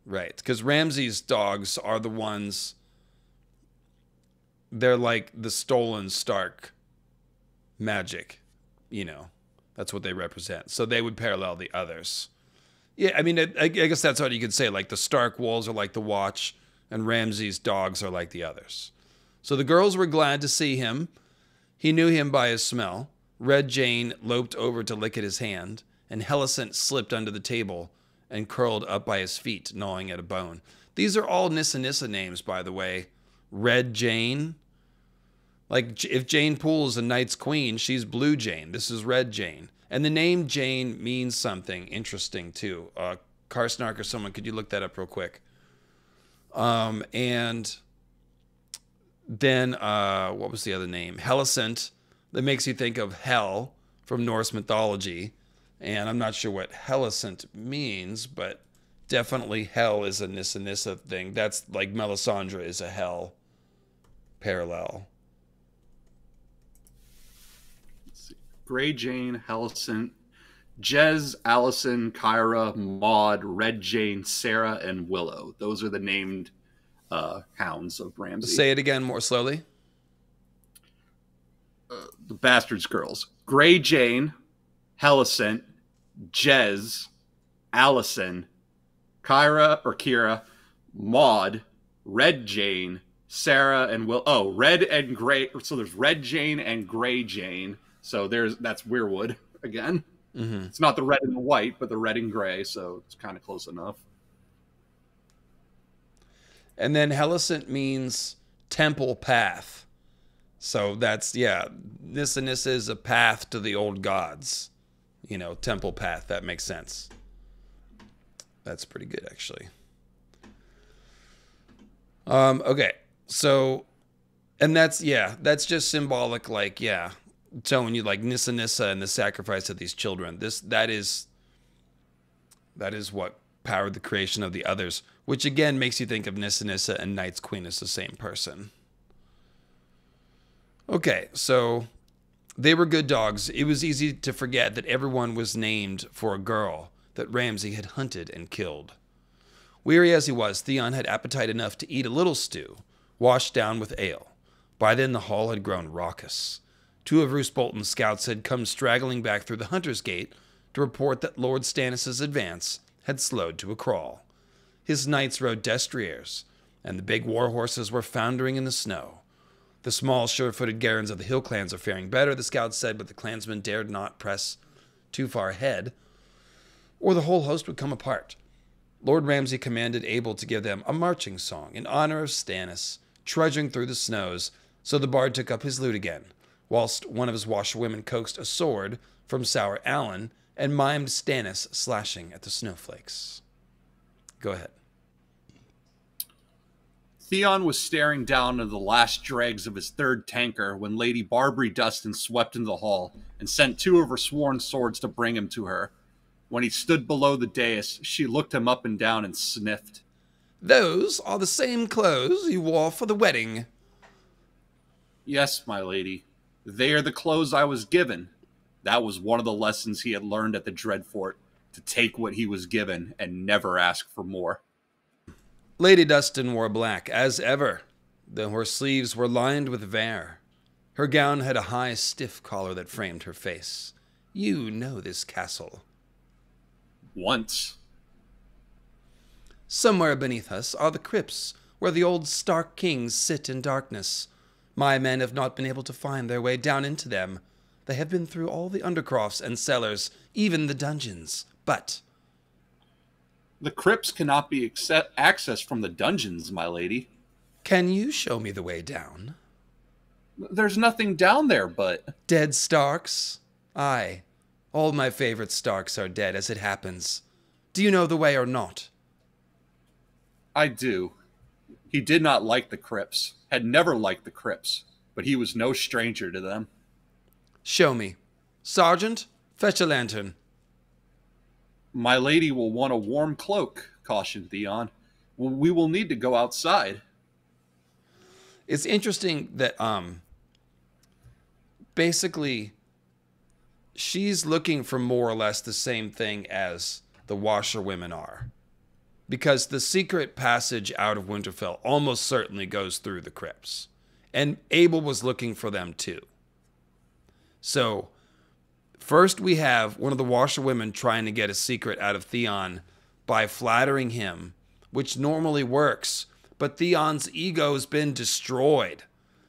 Right. Because Ramsay's dogs are the ones. They're like the stolen Stark magic. You know, that's what they represent. So they would parallel the others. Yeah, I mean, I, I guess that's what you could say. Like the Stark wolves are like the Watch, and Ramsay's dogs are like the others. So the girls were glad to see him he knew him by his smell. Red Jeyne loped over to lick at his hand, and Helicent slipped under the table and curled up by his feet, gnawing at a bone. These are all Nissa Nissa names, by the way. Red Jeyne. Like, if Jeyne Poole is a Night's Queen, she's Blue Jane. This is Red Jeyne. And the name Jane means something interesting, too. Uh, Karsnark or someone, could you look that up real quick? Um, and then uh, what was the other name? Helicent. That makes you think of hell from Norse mythology, and I'm not sure what Helicent means, but definitely hell is a Nissa Nissa thing. That's like Melisandre is a hell parallel. Gray Jeyne, Helicent, Jez, Allison, Kyra, Maud, Red Jeyne, Sarah, and Willow. Those are the named uh, hounds of Ramsay. Say it again more slowly. Uh, the Bastards Girls. Gray Jeyne, Helicent, Jez, Allison, Kyra or Kira, Maud, Red Jeyne, Sarah, and Will. Oh, Red and Gray. So there's Red Jeyne and Gray Jeyne. So there's that's Weirwood again. Mm-hmm. It's not the red and the white, but the red and gray. So it's kind of close enough. And then Helicent means temple path. So that's yeah, this and this is a path to the old gods. You know, temple path. That makes sense. That's pretty good actually. Um, okay. So and that's yeah, that's just symbolic like, yeah, telling you like Nissa Nissa and the sacrifice of these children. This that is that is what powered the creation of the others, which again makes you think of Nissa Nissa and Night's Queen as the same person. Okay, so they were good dogs. It was easy to forget that everyone was named for a girl that Ramsay had hunted and killed. Weary as he was, Theon had appetite enough to eat a little stew, washed down with ale. By then the hall had grown raucous. Two of Roose Bolton's scouts had come straggling back through the Hunter's Gate to report that Lord Stannis's advance had slowed to a crawl. His knights rode destriers, and the big war horses were foundering in the snow. The small, sure-footed garrons of the hill clans are faring better, the scouts said, but the clansmen dared not press too far ahead, or the whole host would come apart. Lord Ramsay commanded Abel to give them a marching song in honor of Stannis, trudging through the snows, so the bard took up his lute again whilst one of his washerwomen coaxed a sword from Sour Alyn and mimed Stannis slashing at the snowflakes. Go ahead. Theon was staring down into the last dregs of his third tanker when Lady Barbrey Dustin swept into the hall and sent two of her sworn swords to bring him to her. When he stood below the dais, she looked him up and down and sniffed. Those are the same clothes you wore for the wedding. Yes, my lady, they are the clothes I was given. That was one of the lessons he had learned at the Dreadfort to take what he was given and never ask for more. Lady Dustin wore black, as ever, though her sleeves were lined with vair. Her gown had a high, stiff collar that framed her face. You know this castle. Once. Somewhere beneath us are the crypts where the old Stark kings sit in darkness, my men have not been able to find their way down into them. They have been through all the undercrofts and cellars, even the dungeons. But. The crypts cannot be accessed from the dungeons, my lady. Can you show me the way down? There's nothing down there but. Dead Starks? Aye. All my favorite Starks are dead as it happens. Do you know the way or not? I do. He did not like the crypts had never liked the Crips, but he was no stranger to them. Show me. Sergeant, fetch a lantern. My lady will want a warm cloak, cautioned Theon. We will need to go outside. It's interesting that um basically she's looking for more or less the same thing as the washerwomen are because the secret passage out of Winterfell almost certainly goes through the crypts. And Abel was looking for them too. So, first we have one of the washerwomen trying to get a secret out of Theon by flattering him, which normally works, but Theon's ego's been destroyed.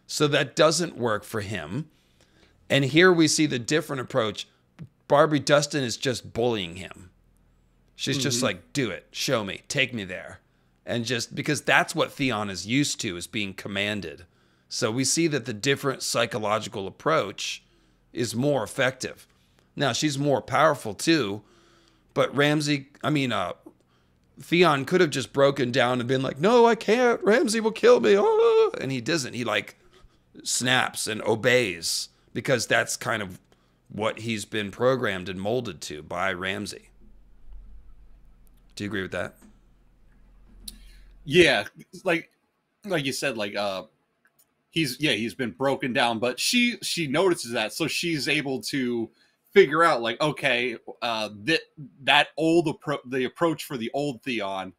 So that doesn't work for him. And here we see the different approach. Barbrey Dustin is just bullying him. She's mm-hmm. just like, do it, show me, take me there. And just because that's what Theon is used to, is being commanded. So we see that the different psychological approach is more effective. Now, she's more powerful too, but Ramsay, I mean, uh, Theon could have just broken down and been like, "No, I can't. Ramsay will kill me." Oh, and he doesn't. He like snaps and obeys because that's kind of what he's been programmed and molded to by Ramsay. Do you agree with that? Yeah, like like you said, like uh he's yeah, he's been broken down, but she she notices that, so she's able to figure out like okay uh that that old appro- the approach for the old theon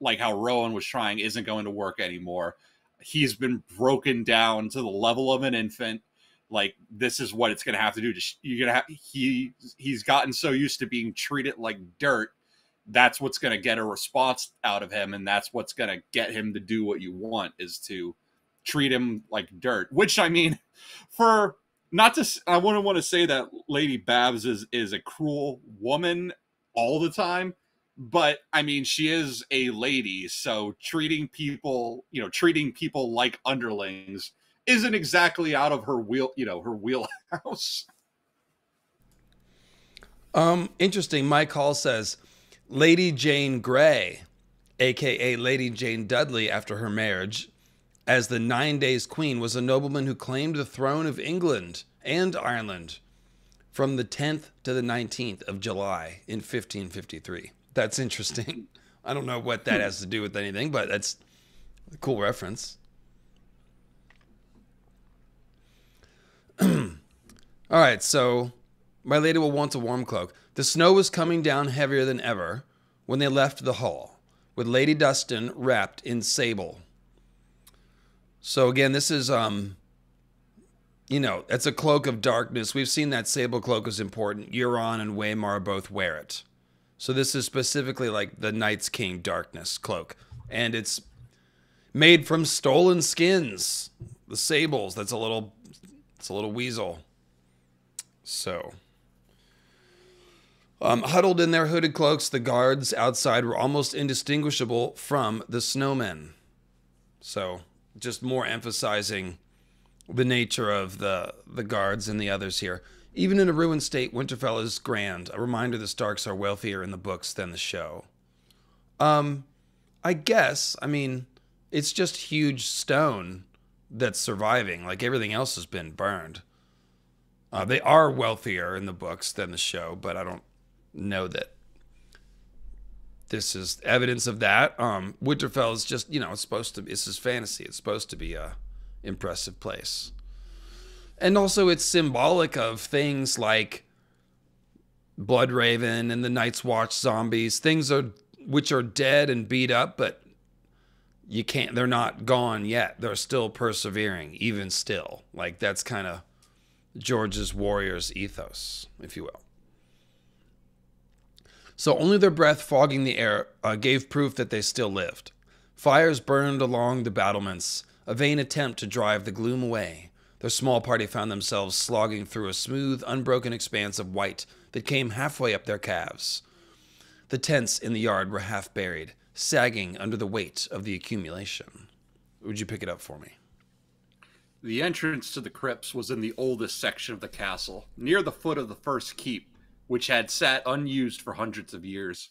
like how rowan was trying isn't going to work anymore he's been broken down to the level of an infant like this is what it's going to have to do to you're going to have he he's gotten so used to being treated like dirt that's what's going to get a response out of him and that's what's going to get him to do what you want is to treat him like dirt which i mean for not to I wouldn't want to say that Lady Babs is is a cruel woman all the time, but I mean she is a lady, so treating people, you know, treating people like underlings isn't exactly out of her wheel, you know, her wheelhouse. Um, interesting. Mike Hall says Lady Jane Grey, aka Lady Jane Dudley, after her marriage, as the Nine Days Queen, was a nobleman who claimed the throne of England and Ireland from the 10th to the 19th of July in 1553. That's interesting. I don't know what that hmm. has to do with anything, but that's a cool reference. All right, so my lady will want a warm cloak. The snow was coming down heavier than ever when they left the hall, with Lady Dustin wrapped in sable. So again, this is um you know, it's a cloak of darkness. We've seen that sable cloak is important. Euron and Waymar both wear it. So this is specifically like the Night's King darkness cloak. And it's made from stolen skins. The sables, that's a little it's a little weasel. So um, huddled in their hooded cloaks, the guards outside were almost indistinguishable from the snowmen. So just more emphasizing the nature of the the guards and the others here. Even in a ruined state, Winterfell is grand. A reminder the Starks are wealthier in the books than the show. Um, I guess. I mean, it's just huge stone that's surviving. Like everything else has been burned. Uh, they are wealthier in the books than the show, but I don't know that this is evidence of that. Um, Winterfell is just, you know, it's supposed to be, this is fantasy. It's supposed to be a impressive place. And also, it's symbolic of things like Bloodraven and the Night's Watch zombies, things are which are dead and beat up, but you can't, they're not gone yet. They're still persevering, even still. Like, that's kind of George's Warriors ethos, if you will. So only their breath fogging the air uh, gave proof that they still lived. Fires burned along the battlements, a vain attempt to drive the gloom away. Their small party found themselves slogging through a smooth, unbroken expanse of white that came halfway up their calves. The tents in the yard were half buried, sagging under the weight of the accumulation. Would you pick it up for me? The entrance to the crypts was in the oldest section of the castle, near the foot of the first keep, which had sat unused for hundreds of years.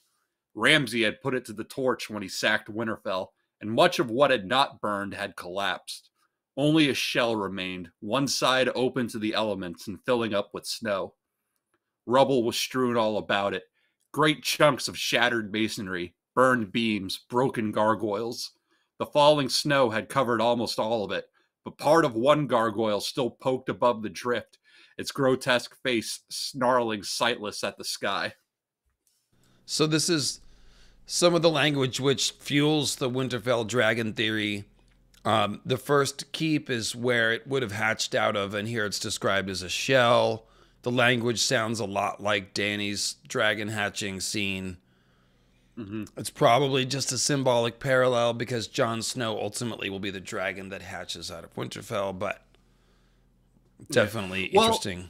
Ramsay had put it to the torch when he sacked Winterfell, and much of what had not burned had collapsed. Only a shell remained, one side open to the elements and filling up with snow. Rubble was strewn all about it, great chunks of shattered masonry, burned beams, broken gargoyles. The falling snow had covered almost all of it, but part of one gargoyle still poked above the drift, its grotesque face snarling sightless at the sky. So, this is some of the language which fuels the Winterfell dragon theory. Um, the first keep is where it would have hatched out of, and here it's described as a shell. The language sounds a lot like Dany's dragon hatching scene. Mm-hmm. It's probably just a symbolic parallel because Jon Snow ultimately will be the dragon that hatches out of Winterfell, but definitely well, interesting.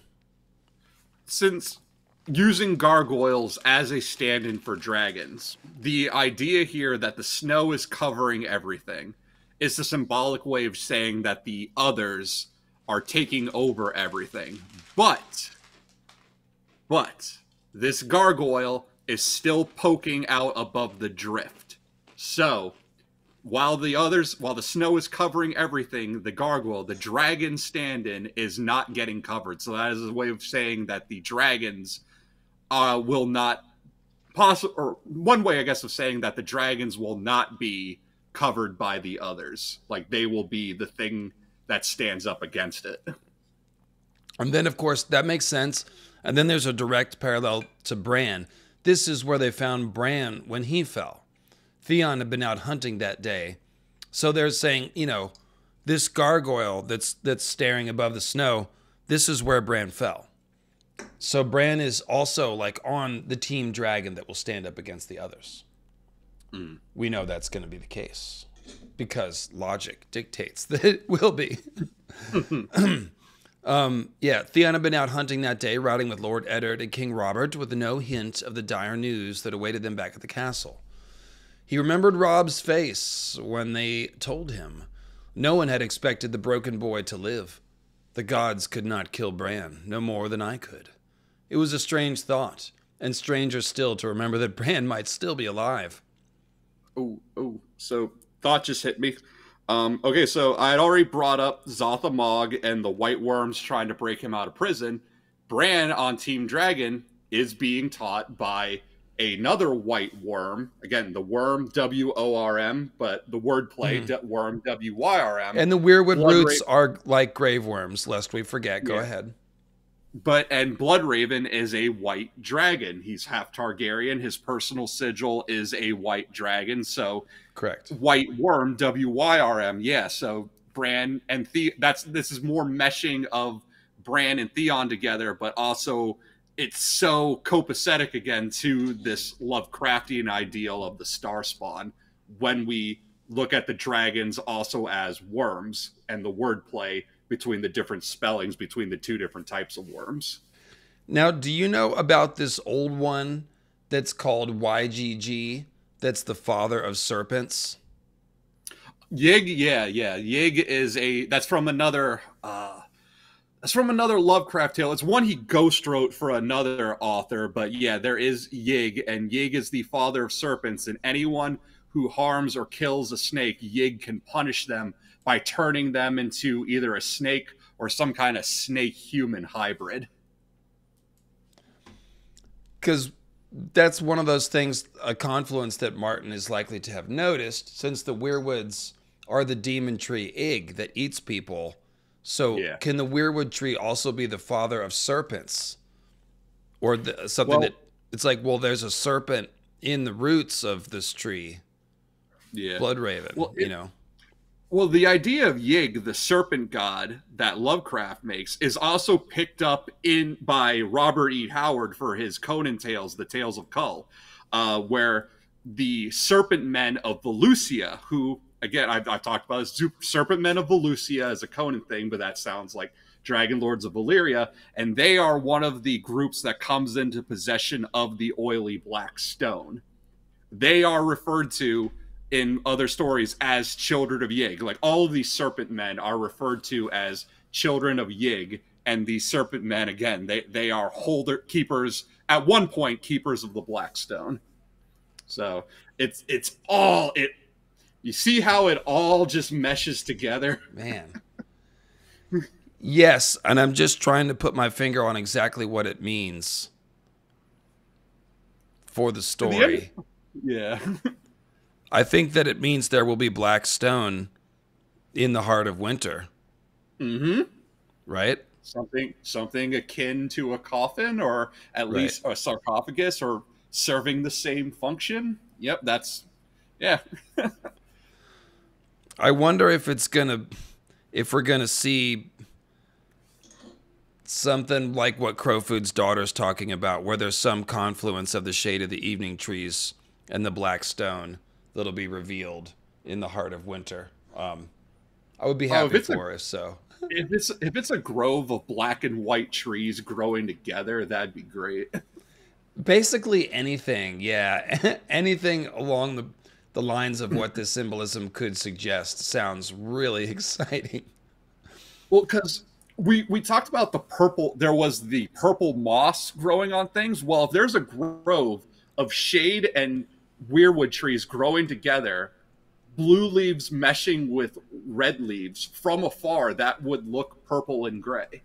Since using gargoyles as a stand-in for dragons, the idea here that the snow is covering everything is the symbolic way of saying that the others are taking over everything. But but this gargoyle is still poking out above the drift. So, while the others, while the snow is covering everything, the gargoyle, the dragon stand in, is not getting covered. So, that is a way of saying that the dragons uh, will not possible or one way i guess of saying that the dragons will not be covered by the others. Like they will be the thing that stands up against it. And then of course that makes sense. And then there's a direct parallel to bran. This is where they found bran when he fell theon had been out hunting that day so they're saying you know this gargoyle that's that's staring above the snow this is where bran fell so Bran is also like on the team dragon that will stand up against the others. Mm. We know that's going to be the case because logic dictates that it will be. um, yeah, Theon had been out hunting that day, riding with Lord Eddard and King Robert with no hint of the dire news that awaited them back at the castle. He remembered Robb's face when they told him. No one had expected the broken boy to live. The gods could not kill Bran, no more than I could. It was a strange thought, and stranger still to remember that Bran might still be alive. Oh, oh, so thought just hit me. Um, okay, so I had already brought up Zoth-Ommog and the White Worms trying to break him out of prison. Bran on Team Dragon is being taught by another white worm. Again, the worm W O R M, but the wordplay mm. worm W Y R M. And the weirwood Blood roots are like grave worms, lest we forget. Go yeah. ahead. But and Bloodraven is a white dragon. He's half Targaryen. His personal sigil is a white dragon. So correct. White worm W Y R M. Yeah. So Bran and The that's this is more meshing of Bran and Theon together, but also it's so copacetic again to this Lovecraftian ideal of the star spawn when we look at the dragons also as worms and the wordplay between the different spellings between the two different types of worms. Now, do you know about this old one that's called YGG? That's the father of serpents. Yig, yeah, yeah. Yig is a that's from another uh that's from another Lovecraft tale. It's one he ghost wrote for another author, but yeah, there is Yig, and Yig is the father of serpents, and anyone who harms or kills a snake, Yig can punish them by turning them into either a snake or some kind of snake human hybrid. Because that's one of those things, a confluence that Martin is likely to have noticed, since the weirwoods are the demon tree Ygg that eats people so yeah. can the weirwood tree also be the father of serpents, or the, something well, that it's like? Well, there's a serpent in the roots of this tree. Yeah, Bloodraven. Well, it, you know. Well, the idea of Yig, the serpent god that Lovecraft makes, is also picked up in by Robert E. Howard for his Conan tales, the Tales of Kull, uh, where the serpent men of Valusia, who again, I've, I've talked about this Serpent Men of Valusia as a Conan thing, but that sounds like Dragon Lords of Valyria, and they are one of the groups that comes into possession of the oily black stone. They are referred to in other stories as children of Yig. Like all of these serpent men are referred to as children of Yig, and these serpent men again, they they are holder keepers at one point keepers of the black stone. So it's it's all it you see how it all just meshes together? Man. yes, and I'm just trying to put my finger on exactly what it means for the story. Yeah. I think that it means there will be black stone in the heart of winter. Mm-hmm. Right? Something something akin to a coffin or at right. least a sarcophagus or serving the same function. Yep, that's yeah. I wonder if it's gonna, if we're gonna see something like what Crowfood's daughter's talking about, where there's some confluence of the shade of the evening trees and the black stone that'll be revealed in the heart of winter. Um, I would be oh, happy oh, for a, us. So if it's if it's a grove of black and white trees growing together, that'd be great. Basically anything, yeah, anything along the the lines of what this symbolism could suggest sounds really exciting. Well, because we we talked about the purple. There was the purple moss growing on things. Well, if there's a grove of shade and weirwood trees growing together, blue leaves meshing with red leaves from afar, that would look purple and gray.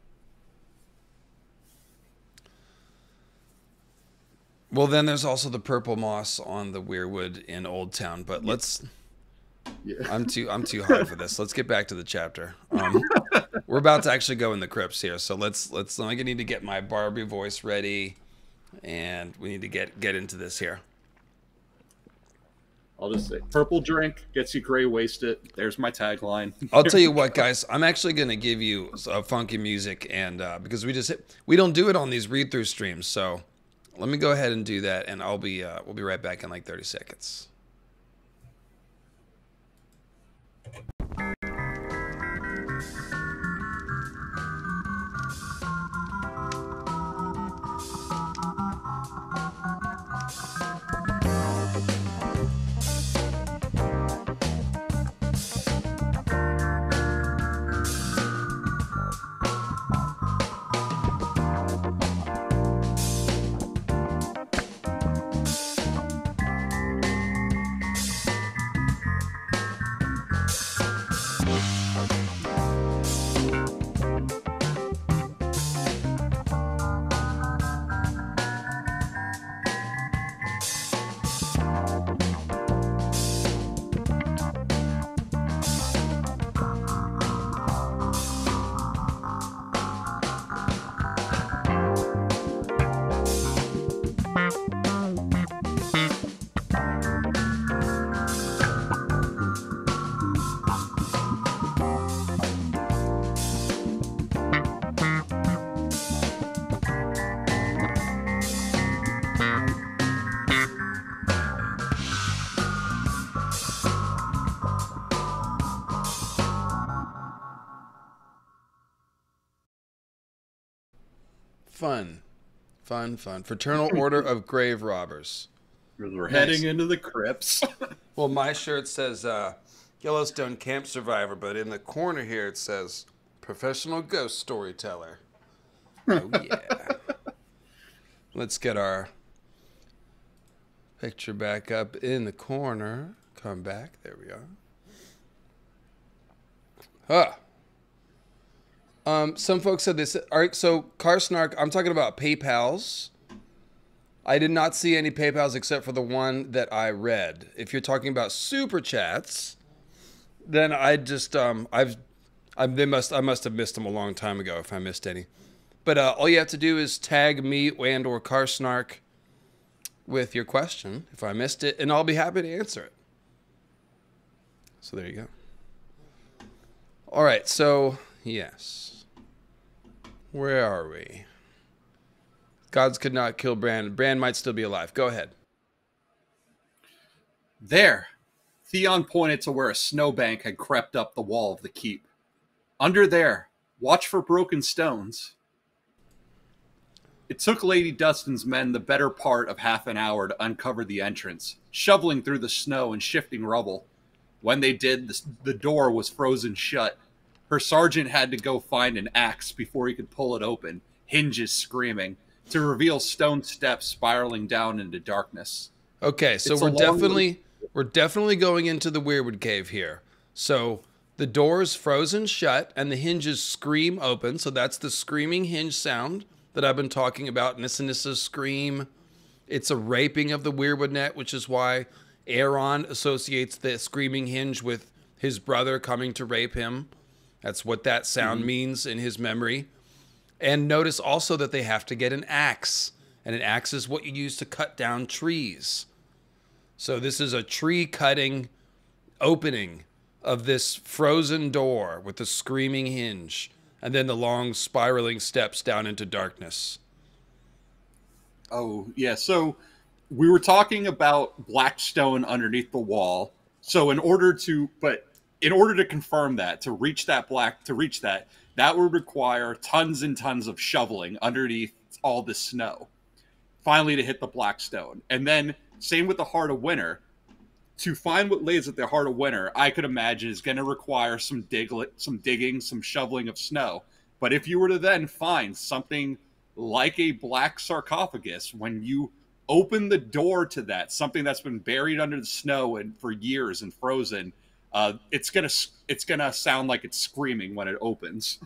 Well, then there's also the purple moss on the weirwood in Old Town, but let's. Yeah. I'm too I'm too hard for this. Let's get back to the chapter. Um, we're about to actually go in the crypts here, so let's let's. I need to get my Barbie voice ready, and we need to get get into this here. I'll just say purple drink gets you gray wasted. There's my tagline. I'll tell you what, guys. I'm actually going to give you a funky music, and uh, because we just hit, we don't do it on these read through streams, so let me go ahead and do that, and I'll be uh, we'll be right back in like 30 seconds. Fun, fun. Fraternal Order of Grave Robbers. We're nice. heading into the crypts. well, my shirt says uh, Yellowstone Camp Survivor, but in the corner here it says Professional Ghost Storyteller. Oh, yeah. Let's get our picture back up in the corner. Come back. There we are. Huh. Um, some folks said this. All right, so Carsnark, I'm talking about PayPal's. I did not see any PayPal's except for the one that I read. If you're talking about super chats, then I just um I've I they must I must have missed them a long time ago if I missed any. But uh, all you have to do is tag me and or Carsnark with your question if I missed it, and I'll be happy to answer it. So there you go. All right, so yes. Where are we? Gods could not kill Bran. Bran might still be alive. Go ahead. There. Theon pointed to where a snowbank had crept up the wall of the keep. Under there, watch for broken stones. It took Lady Dustin's men the better part of half an hour to uncover the entrance, shoveling through the snow and shifting rubble. When they did, the door was frozen shut, her sergeant had to go find an axe before he could pull it open, hinges screaming, to reveal stone steps spiraling down into darkness. Okay, so it's we're definitely we're definitely going into the Weirwood Cave here. So the door's frozen shut and the hinges scream open. So that's the screaming hinge sound that I've been talking about. Nissa Nissa's scream. It's a raping of the Weirwood net, which is why Aeron associates the screaming hinge with his brother coming to rape him. That's what that sound mm-hmm. means in his memory. And notice also that they have to get an axe. And an axe is what you use to cut down trees. So this is a tree cutting opening of this frozen door with the screaming hinge and then the long spiraling steps down into darkness. Oh, yeah. So we were talking about Blackstone underneath the wall. So in order to but in order to confirm that, to reach that black, to reach that, that would require tons and tons of shoveling underneath all the snow. Finally, to hit the black stone, and then same with the heart of winter. To find what lays at the heart of winter, I could imagine is going to require some dig, some digging, some shoveling of snow. But if you were to then find something like a black sarcophagus, when you open the door to that something that's been buried under the snow and for years and frozen uh, it's gonna it's gonna sound like it's screaming when it opens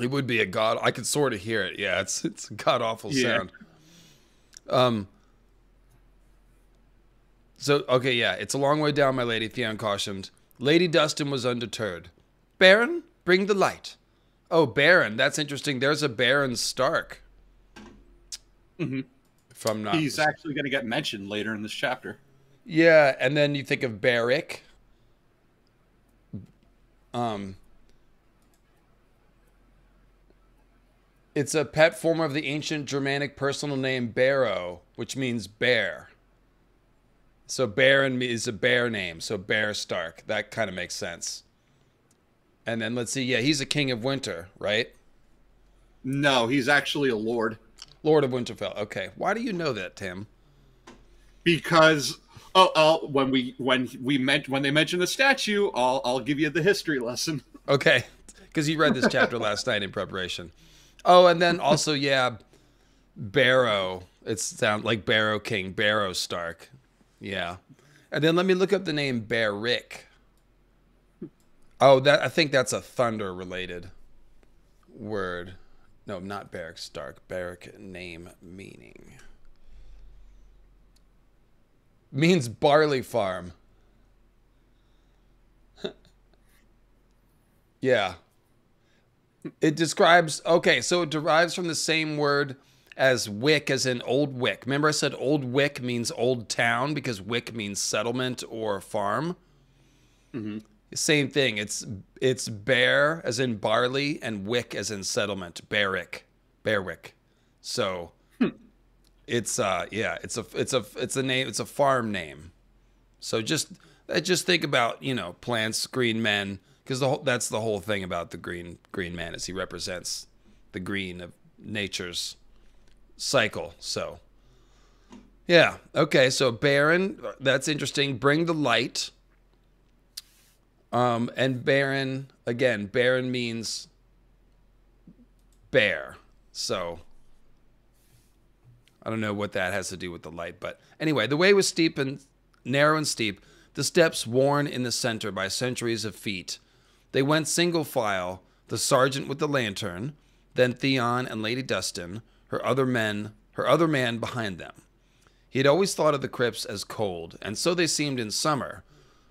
it would be a god i could sort of hear it yeah it's it's a god awful yeah. sound um so okay yeah it's a long way down my lady theon cautioned lady dustin was undeterred baron bring the light oh baron that's interesting there's a baron stark mm-hmm. If I'm not, he's actually going to get mentioned later in this chapter. Yeah, and then you think of Beric. Um, it's a pet form of the ancient Germanic personal name Barrow, which means bear. So Baron is a bear name, so Bear Stark. That kind of makes sense. And then let's see, yeah, he's a king of winter, right? No, he's actually a lord. Lord of Winterfell. Okay. Why do you know that, Tim? Because oh, oh when we when we meant when they mentioned the statue, I'll I'll give you the history lesson. Okay, because you read this chapter last night in preparation. Oh, and then also yeah, Barrow. It's sound like Barrow King, Barrow Stark. Yeah, and then let me look up the name Beric. Oh, that I think that's a thunder related word. No, not Barrack Stark. Barrick name meaning. Means barley farm. yeah. It describes, okay, so it derives from the same word as wick, as in old wick. Remember, I said old wick means old town because wick means settlement or farm? Mm-hmm. Same thing. It's it's bear as in barley and wick as in settlement. Berwick, Berwick. So. It's uh yeah it's a it's a it's a name it's a farm name. So just uh, just think about you know plants, green men because the whole, that's the whole thing about the green green man is he represents the green of nature's cycle. So yeah okay so Baron that's interesting. Bring the light um, and Baron, again, Baron means bear. So I don't know what that has to do with the light. But anyway, the way was steep and narrow and steep, the steps worn in the center by centuries of feet. They went single file, the sergeant with the lantern, then Theon and Lady Dustin, her other men, her other man behind them. He had always thought of the crypts as cold, and so they seemed in summer,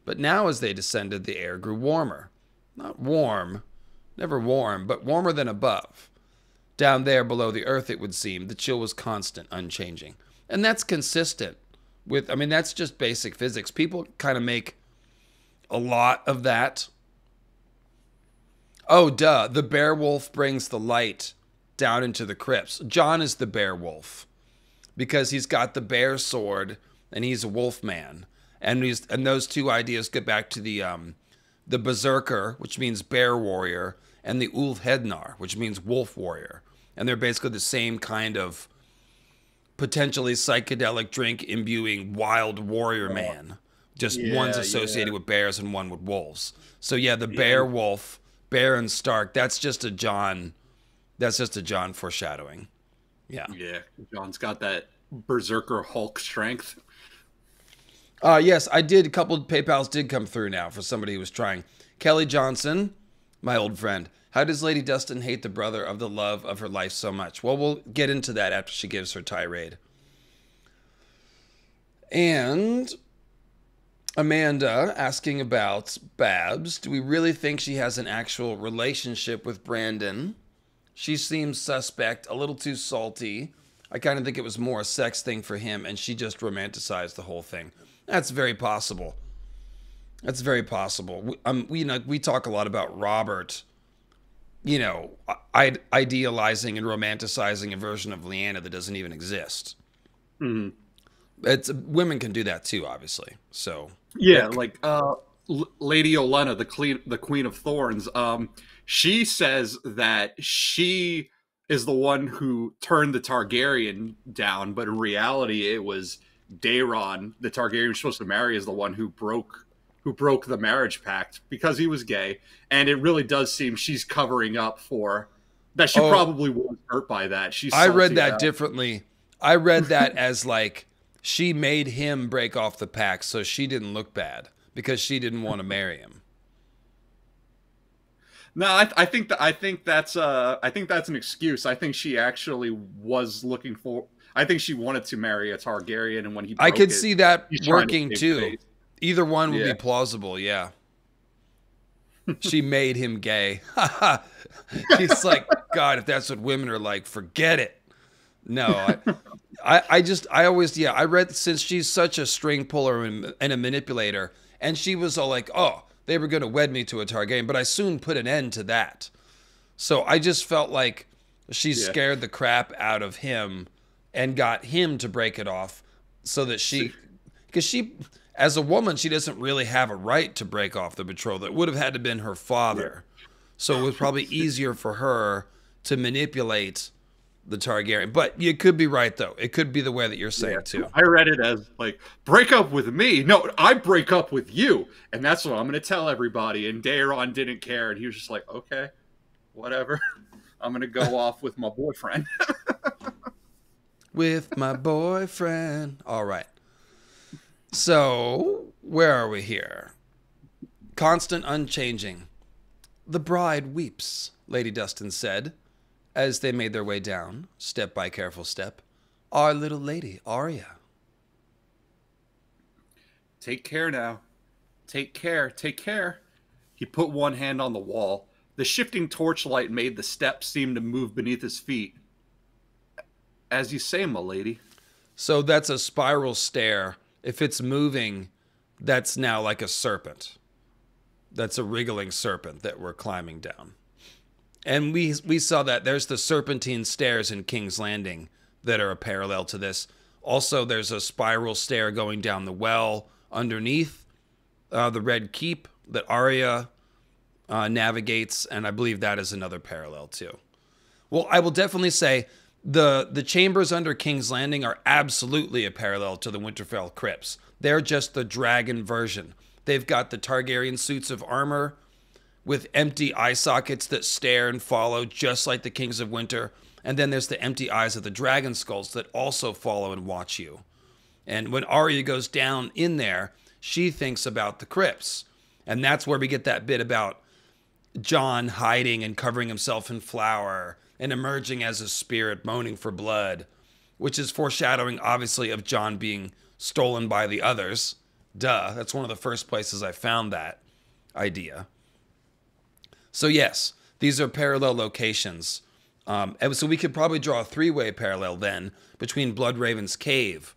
but now, as they descended, the air grew warmer. Not warm, never warm, but warmer than above. Down there below the earth, it would seem, the chill was constant, unchanging. And that's consistent with, I mean, that's just basic physics. People kind of make a lot of that. Oh, duh. The bear wolf brings the light down into the crypts. Jon is the bear wolf because he's got the bear sword and he's a wolf man and these and those two ideas get back to the um, the berserker, which means bear warrior, and the ulfhednar, which means wolf warrior, and they're basically the same kind of potentially psychedelic drink imbuing wild warrior man. Just yeah, one's associated yeah. with bears and one with wolves. So yeah, the bear yeah. wolf, bear and Stark. That's just a Jon That's just a Jon foreshadowing. Yeah. Yeah, Jon's got that berserker Hulk strength. Uh, yes, I did. A couple of PayPal's did come through now for somebody who was trying. Kelly Johnson, my old friend. How does Lady Dustin hate the brother of the love of her life so much? Well, we'll get into that after she gives her tirade. And Amanda asking about Babs. Do we really think she has an actual relationship with Brandon? She seems suspect, a little too salty. I kind of think it was more a sex thing for him, and she just romanticized the whole thing. That's very possible. That's very possible. We, um, we you know we talk a lot about Robert, you know, I, idealizing and romanticizing a version of Lyanna that doesn't even exist. Mm-hmm. It's women can do that too, obviously. So yeah, like, like uh, L- Lady Olenna, the queen, the Queen of Thorns. Um, she says that she is the one who turned the Targaryen down, but in reality, it was Daeron, the Targaryen was supposed to marry, is the one who broke who broke the marriage pact because he was gay. And it really does seem she's covering up for that. She oh, probably was hurt by that. She's I read that out. differently. I read that as like she made him break off the pact so she didn't look bad because she didn't want to marry him. No, I, I think that I think that's uh I think that's an excuse. I think she actually was looking for. I think she wanted to marry a Targaryen, and when he, I could it, see that working to too. Face. Either one would yeah. be plausible. Yeah. she made him gay. She's like, God, if that's what women are like, forget it. No, I, I, I, just, I always, yeah, I read since she's such a string puller and, and a manipulator, and she was all like, oh, they were going to wed me to a Targaryen, but I soon put an end to that. So I just felt like she yeah. scared the crap out of him and got him to break it off so that she, because she, as a woman, she doesn't really have a right to break off the betrothal. It would have had to been her father. Yeah. So it was probably easier for her to manipulate the Targaryen. But you could be right though. It could be the way that you're saying yeah. too. I read it as like break up with me. No, I break up with you, and that's what I'm going to tell everybody. And Daeron didn't care, and he was just like, okay, whatever. I'm going to go off with my boyfriend. with my boyfriend. All right. So where are we here? Constant, unchanging. The bride weeps, Lady Dustin said as they made their way down, step by careful step, our little lady, Arya. Take care now. Take care. Take care. He put one hand on the wall. The shifting torchlight made the steps seem to move beneath his feet. As you say, my lady. So that's a spiral stair. If it's moving, that's now like a serpent. That's a wriggling serpent that we're climbing down. And we we saw that there's the serpentine stairs in King's Landing that are a parallel to this. Also, there's a spiral stair going down the well underneath uh, the Red Keep that Arya uh, navigates, and I believe that is another parallel too. Well, I will definitely say the the chambers under King's Landing are absolutely a parallel to the Winterfell crypts. They're just the dragon version. They've got the Targaryen suits of armor with empty eye sockets that stare and follow, just like the Kings of Winter. And then there's the empty eyes of the dragon skulls that also follow and watch you. And when Arya goes down in there, she thinks about the crypts. And that's where we get that bit about Jon hiding and covering himself in flour and emerging as a spirit moaning for blood, which is foreshadowing, obviously, of Jon being stolen by the others. Duh, that's one of the first places I found that idea. So yes, these are parallel locations. Um, and so we could probably draw a three-way parallel then between Bloodraven's cave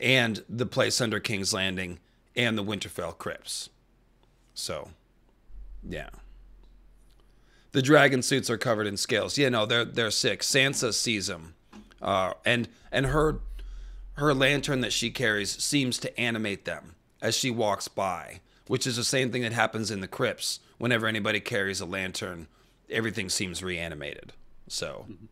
and the place under King's Landing and the Winterfell crypts. So, yeah. The dragon suits are covered in scales. Yeah, no, they're they're sick. Sansa sees them, uh, and and her her lantern that she carries seems to animate them as she walks by, which is the same thing that happens in the crypts whenever anybody carries a lantern, everything seems reanimated. So mm-hmm.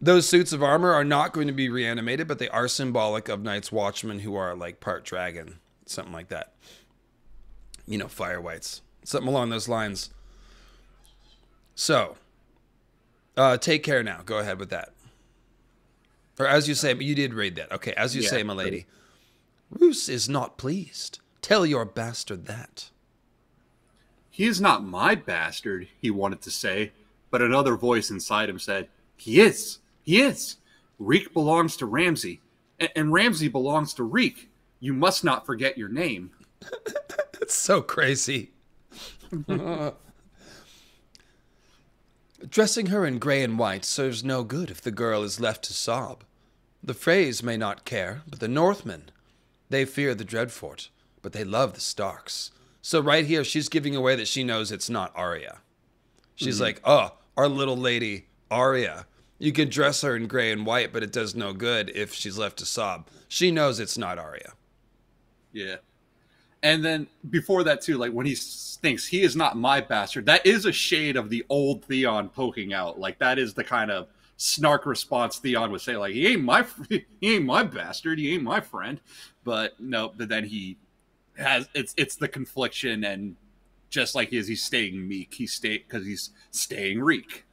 those suits of armor are not going to be reanimated, but they are symbolic of Night's Watchmen who are like part dragon, something like that. You know, fire whites, something along those lines. So, uh, take care now. Go ahead with that. Or as you say, but you did read that. Okay, as you yeah, say, my lady. Roose is not pleased. Tell your bastard that. He is not my bastard, he wanted to say, but another voice inside him said, He is. He is. Reek belongs to Ramsay, and, and Ramsay belongs to Reek. You must not forget your name. That's so crazy. Dressing her in grey and white serves no good if the girl is left to sob. The Freys may not care, but the Northmen, they fear the Dreadfort, but they love the Starks. So right here, she's giving away that she knows it's not Arya. She's mm-hmm. like, oh, our little lady, Arya. You can dress her in gray and white, but it does no good if she's left to sob. She knows it's not Arya. Yeah. And then before that too, like when he thinks he is not my bastard, that is a shade of the old Theon poking out. Like that is the kind of snark response Theon would say, like he ain't my he ain't my bastard, he ain't my friend. But no, but then he has it's it's the confliction and just like he is, he's staying meek. He's stay because he's staying reek.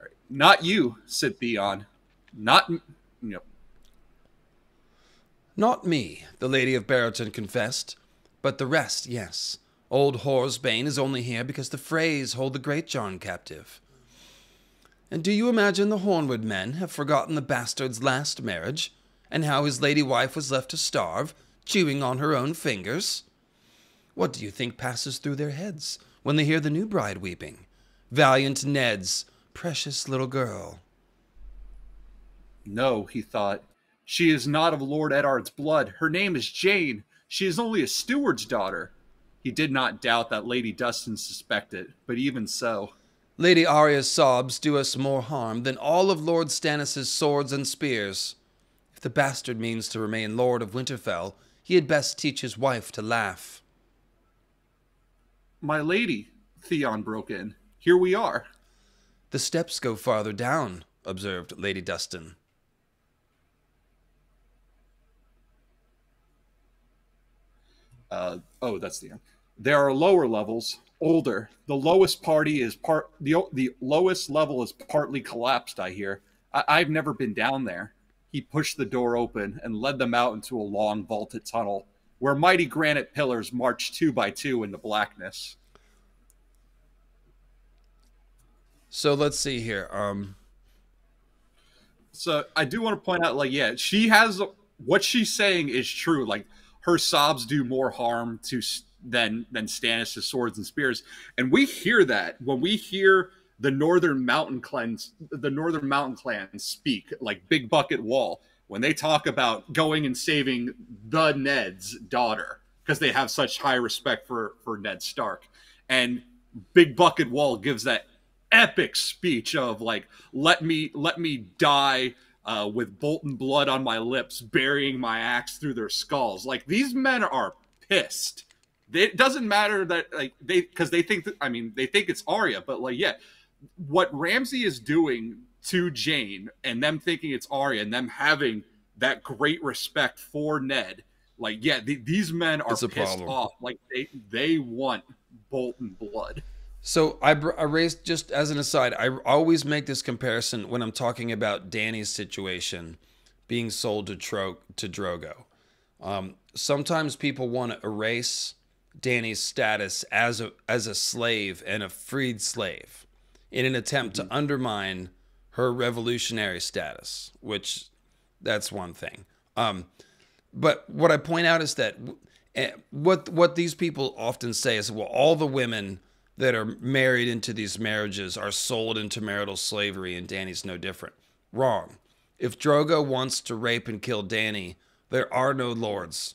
Right. Not you, said Theon. Not you know. Not me, the Lady of Barrowton confessed, but the rest, yes. Old Whoresbane is only here because the Freys hold the Greatjon captive. And do you imagine the Hornwood men have forgotten the bastard's last marriage, and how his lady wife was left to starve, chewing on her own fingers? What do you think passes through their heads when they hear the new bride weeping? Valiant Ned's precious little girl. No, he thought. She is not of Lord Eddard's blood. Her name is Jeyne. She is only a steward's daughter. He did not doubt that Lady Dustin suspected, but even so. Lady Arya's sobs do us more harm than all of Lord Stannis's swords and spears. If the bastard means to remain Lord of Winterfell, he had best teach his wife to laugh. My lady, Theon broke in. Here we are. The steps go farther down, observed Lady Dustin. Uh, oh, that's the end. There are lower levels, older. The lowest party is part. the The lowest level is partly collapsed. I hear. I, I've never been down there. He pushed the door open and led them out into a long vaulted tunnel where mighty granite pillars marched two by two in the blackness. So let's see here. Um so I do want to point out like yeah, she has what she's saying is true. Like her sobs do more harm to than than Stannis' swords and spears. And we hear that when we hear the northern mountain clans the northern mountain clans speak like big bucket wull when they talk about going and saving the ned's daughter because they have such high respect for for ned stark and big bucket wull gives that epic speech of like let me let me die uh, with Bolton blood on my lips burying my axe through their skulls like these men are pissed it doesn't matter that like they because they think that I mean they think it's Arya, but like yeah, what Ramsay is doing to Jeyne and them thinking it's Arya and them having that great respect for Ned, like yeah, the, these men are pissed problem. off. Like they they want Bolton blood. So I, I raised just as an aside, I always make this comparison when I'm talking about Dany's situation being sold to Tro- to Drogo. Um, sometimes people want to erase Dany's status as a as a slave and a freed slave in an attempt mm-hmm. to undermine her revolutionary status, which that's one thing. Um, but what I point out is that eh, what what these people often say is, well, all the women that are married into these marriages are sold into marital slavery, and Dany's no different. Wrong. If Drogo wants to rape and kill Dany, there are no lords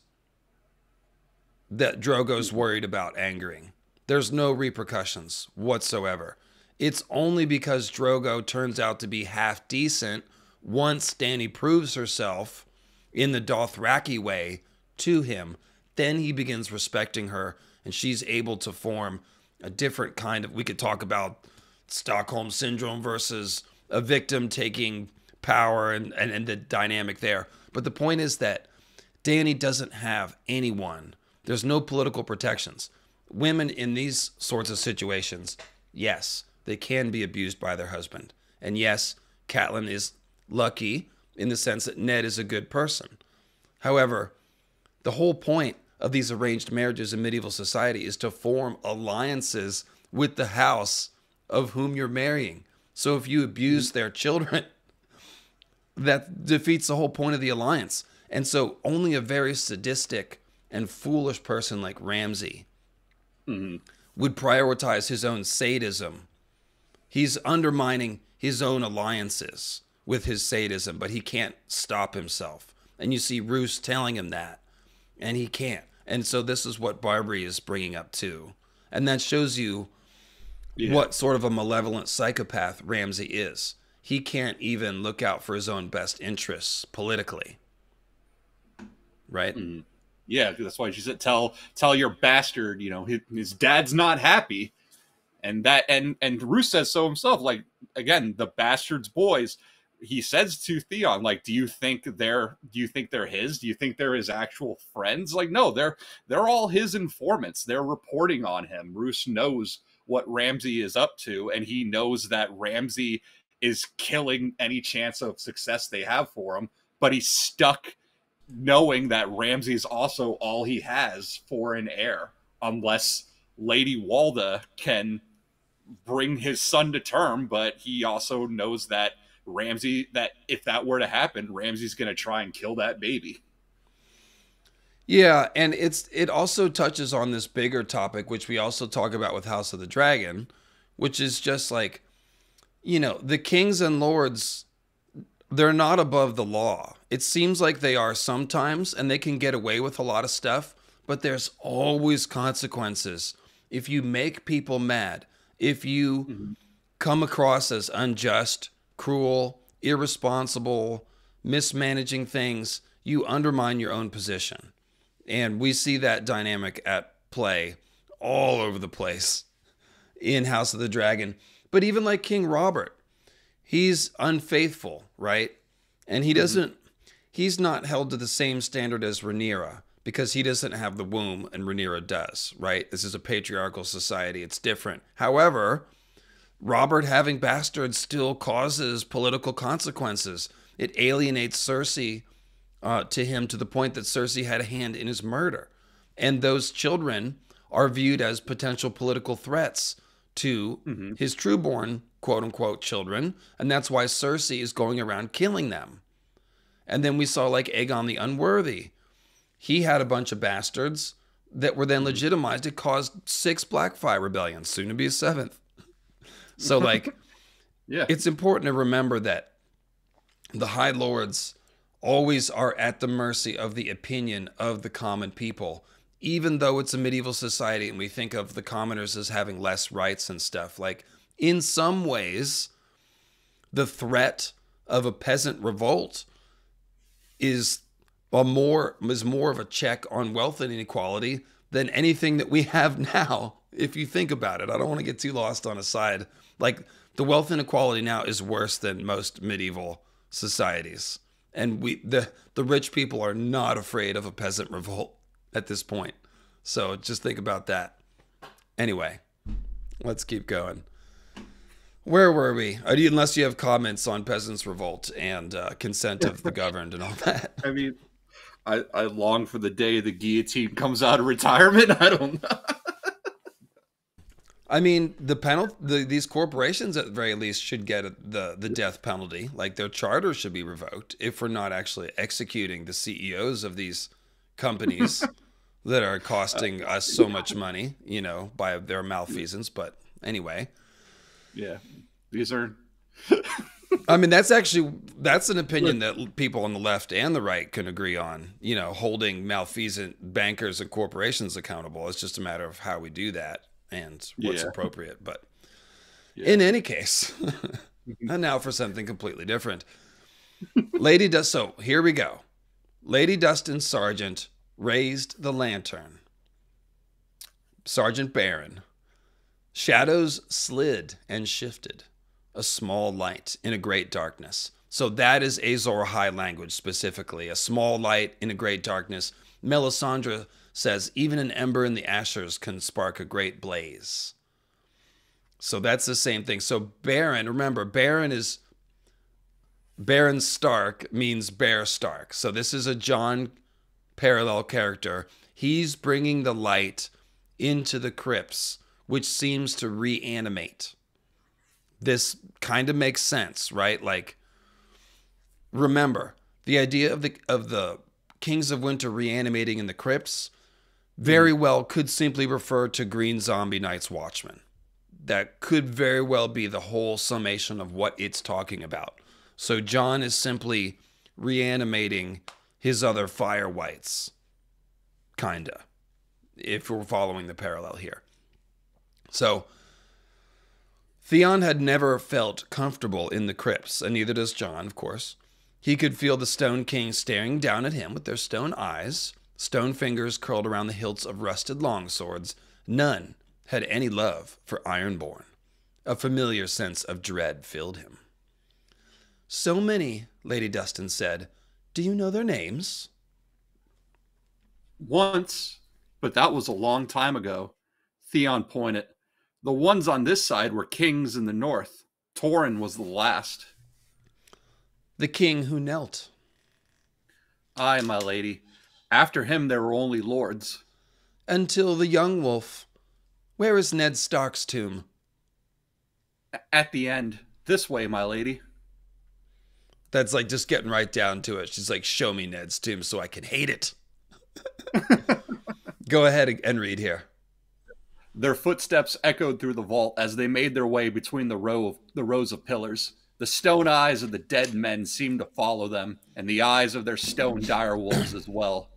that Drogo's worried about angering. There's no repercussions whatsoever. It's only because Drogo turns out to be half decent once Dany proves herself in the Dothraki way to him, then he begins respecting her and she's able to form a different kind of we could talk about Stockholm syndrome versus a victim taking power and, and, and the dynamic there. But the point is that Dany doesn't have anyone there's no political protections. Women in these sorts of situations, yes, they can be abused by their husband. And yes, Catelyn is lucky in the sense that Ned is a good person. However, the whole point of these arranged marriages in medieval society is to form alliances with the house of whom you're marrying. So if you abuse their children, that defeats the whole point of the alliance. And so only a very sadistic and foolish person like Ramsay mm-hmm. would prioritize his own sadism. He's undermining his own alliances with his sadism, but he can't stop himself. And you see Roose telling him that, and he can't. And so this is what Barbrey is bringing up too. And that shows you yeah. what sort of a malevolent psychopath Ramsay is. He can't even look out for his own best interests politically. Right? Mm-hmm yeah, that's why she said, "Tell tell your bastard, you know, his, his dad's not happy." And that and and Roose says so himself. Like again, the bastard's boys. He says to Theon, like, "Do you think they're do you think they're his? Do you think they're his actual friends?" Like, no, they're they're all his informants. They're reporting on him. Roose knows what Ramsay is up to, and he knows that Ramsay is killing any chance of success they have for him. But he's stuck knowing that Ramsay's also all he has for an heir, unless Lady Walda can bring his son to term, but he also knows that Ramsay that if that were to happen, Ramsay's going to try and kill that baby. Yeah, and it's it also touches on this bigger topic which we also talk about with House of the Dragon, which is just like you know, the kings and lords they're not above the law. It seems like they are sometimes and they can get away with a lot of stuff, but there's always consequences if you make people mad, if you mm-hmm. come across as unjust, cruel, irresponsible, mismanaging things, you undermine your own position. And we see that dynamic at play all over the place in House of the Dragon. But even like King Robert, he's unfaithful, right? And he mm-hmm. doesn't he's not held to the same standard as Rhaenyra because he doesn't have the womb and Rhaenyra does, right? This is a patriarchal society. It's different. However, Robert having bastards still causes political consequences. It alienates Cersei uh, to him to the point that Cersei had a hand in his murder. And those children are viewed as potential political threats to mm-hmm. his trueborn, quote unquote, children. And that's why Cersei is going around killing them. And then we saw like Aegon the Unworthy. He had a bunch of bastards that were then mm-hmm. legitimized. It caused six Blackfyre rebellions, soon to be a seventh. So, like, yeah, it's important to remember that the High Lords always are at the mercy of the opinion of the common people, even though it's a medieval society and we think of the commoners as having less rights and stuff. Like, in some ways, the threat of a peasant revolt is a more is more of a check on wealth and inequality than anything that we have now if you think about it i don't want to get too lost on a side like the wealth inequality now is worse than most medieval societies and we the the rich people are not afraid of a peasant revolt at this point. So just think about that. Anyway, let's keep going. Where were we? Uh, unless you have comments on peasants' revolt and uh, consent of the governed and all that. I mean, I, I long for the day the guillotine comes out of retirement. I don't know. I mean, the penalty, the, these corporations at the very least should get the the death penalty. Like their charter should be revoked if we're not actually executing the CEOs of these companies that are costing us so much money, you know, by their malfeasance. But anyway, yeah, these are. I mean, that's actually that's an opinion that people on the left and the right can agree on. You know, holding malfeasant bankers and corporations accountable. It's just a matter of how we do that and what's yeah. appropriate. But yeah. in any case, and now for something completely different. Lady Dust. So here we go. Lady Dustin Sargeant raised the lantern. Sergeant Baron. Shadows slid and shifted. A small light in a great darkness. So that is Azor Ahai language specifically. A small light in a great darkness. Melisandre says, even an ember in the ashes can spark a great blaze. So that's the same thing. So Baron, remember, Baron is Baron Stark means Bear Stark. So this is a Jon parallel character. He's bringing the light into the crypts, which seems to reanimate. This kind of makes sense, right? Like remember, the idea of the of the Kings of Winter reanimating in the crypts very mm. well could simply refer to Green Zombie Night's Watchmen. That could very well be the whole summation of what it's talking about. So Jon is simply reanimating his other fire whites. Kinda. If we're following the parallel here. So Theon had never felt comfortable in the crypts, and neither does Jon, of course. He could feel the Stone King staring down at him with their stone eyes, stone fingers curled around the hilts of rusted longswords. None had any love for Ironborn. A familiar sense of dread filled him. So many, Lady Dustin said. Do you know their names? Once, but that was a long time ago. Theon pointed. The ones on this side were kings in the north. Torrhen was the last. The king who knelt. Aye, my lady. After him, there were only lords. Until the young wolf. Where is Ned Stark's tomb? At the end. This way, my lady. That's like just getting right down to it. She's like, show me Ned's tomb so I can hate it. Go ahead and read here. Their footsteps echoed through the vault as they made their way between the row of the rows of pillars. The stone eyes of the dead men seemed to follow them, and the eyes of their stone dire wolves as well.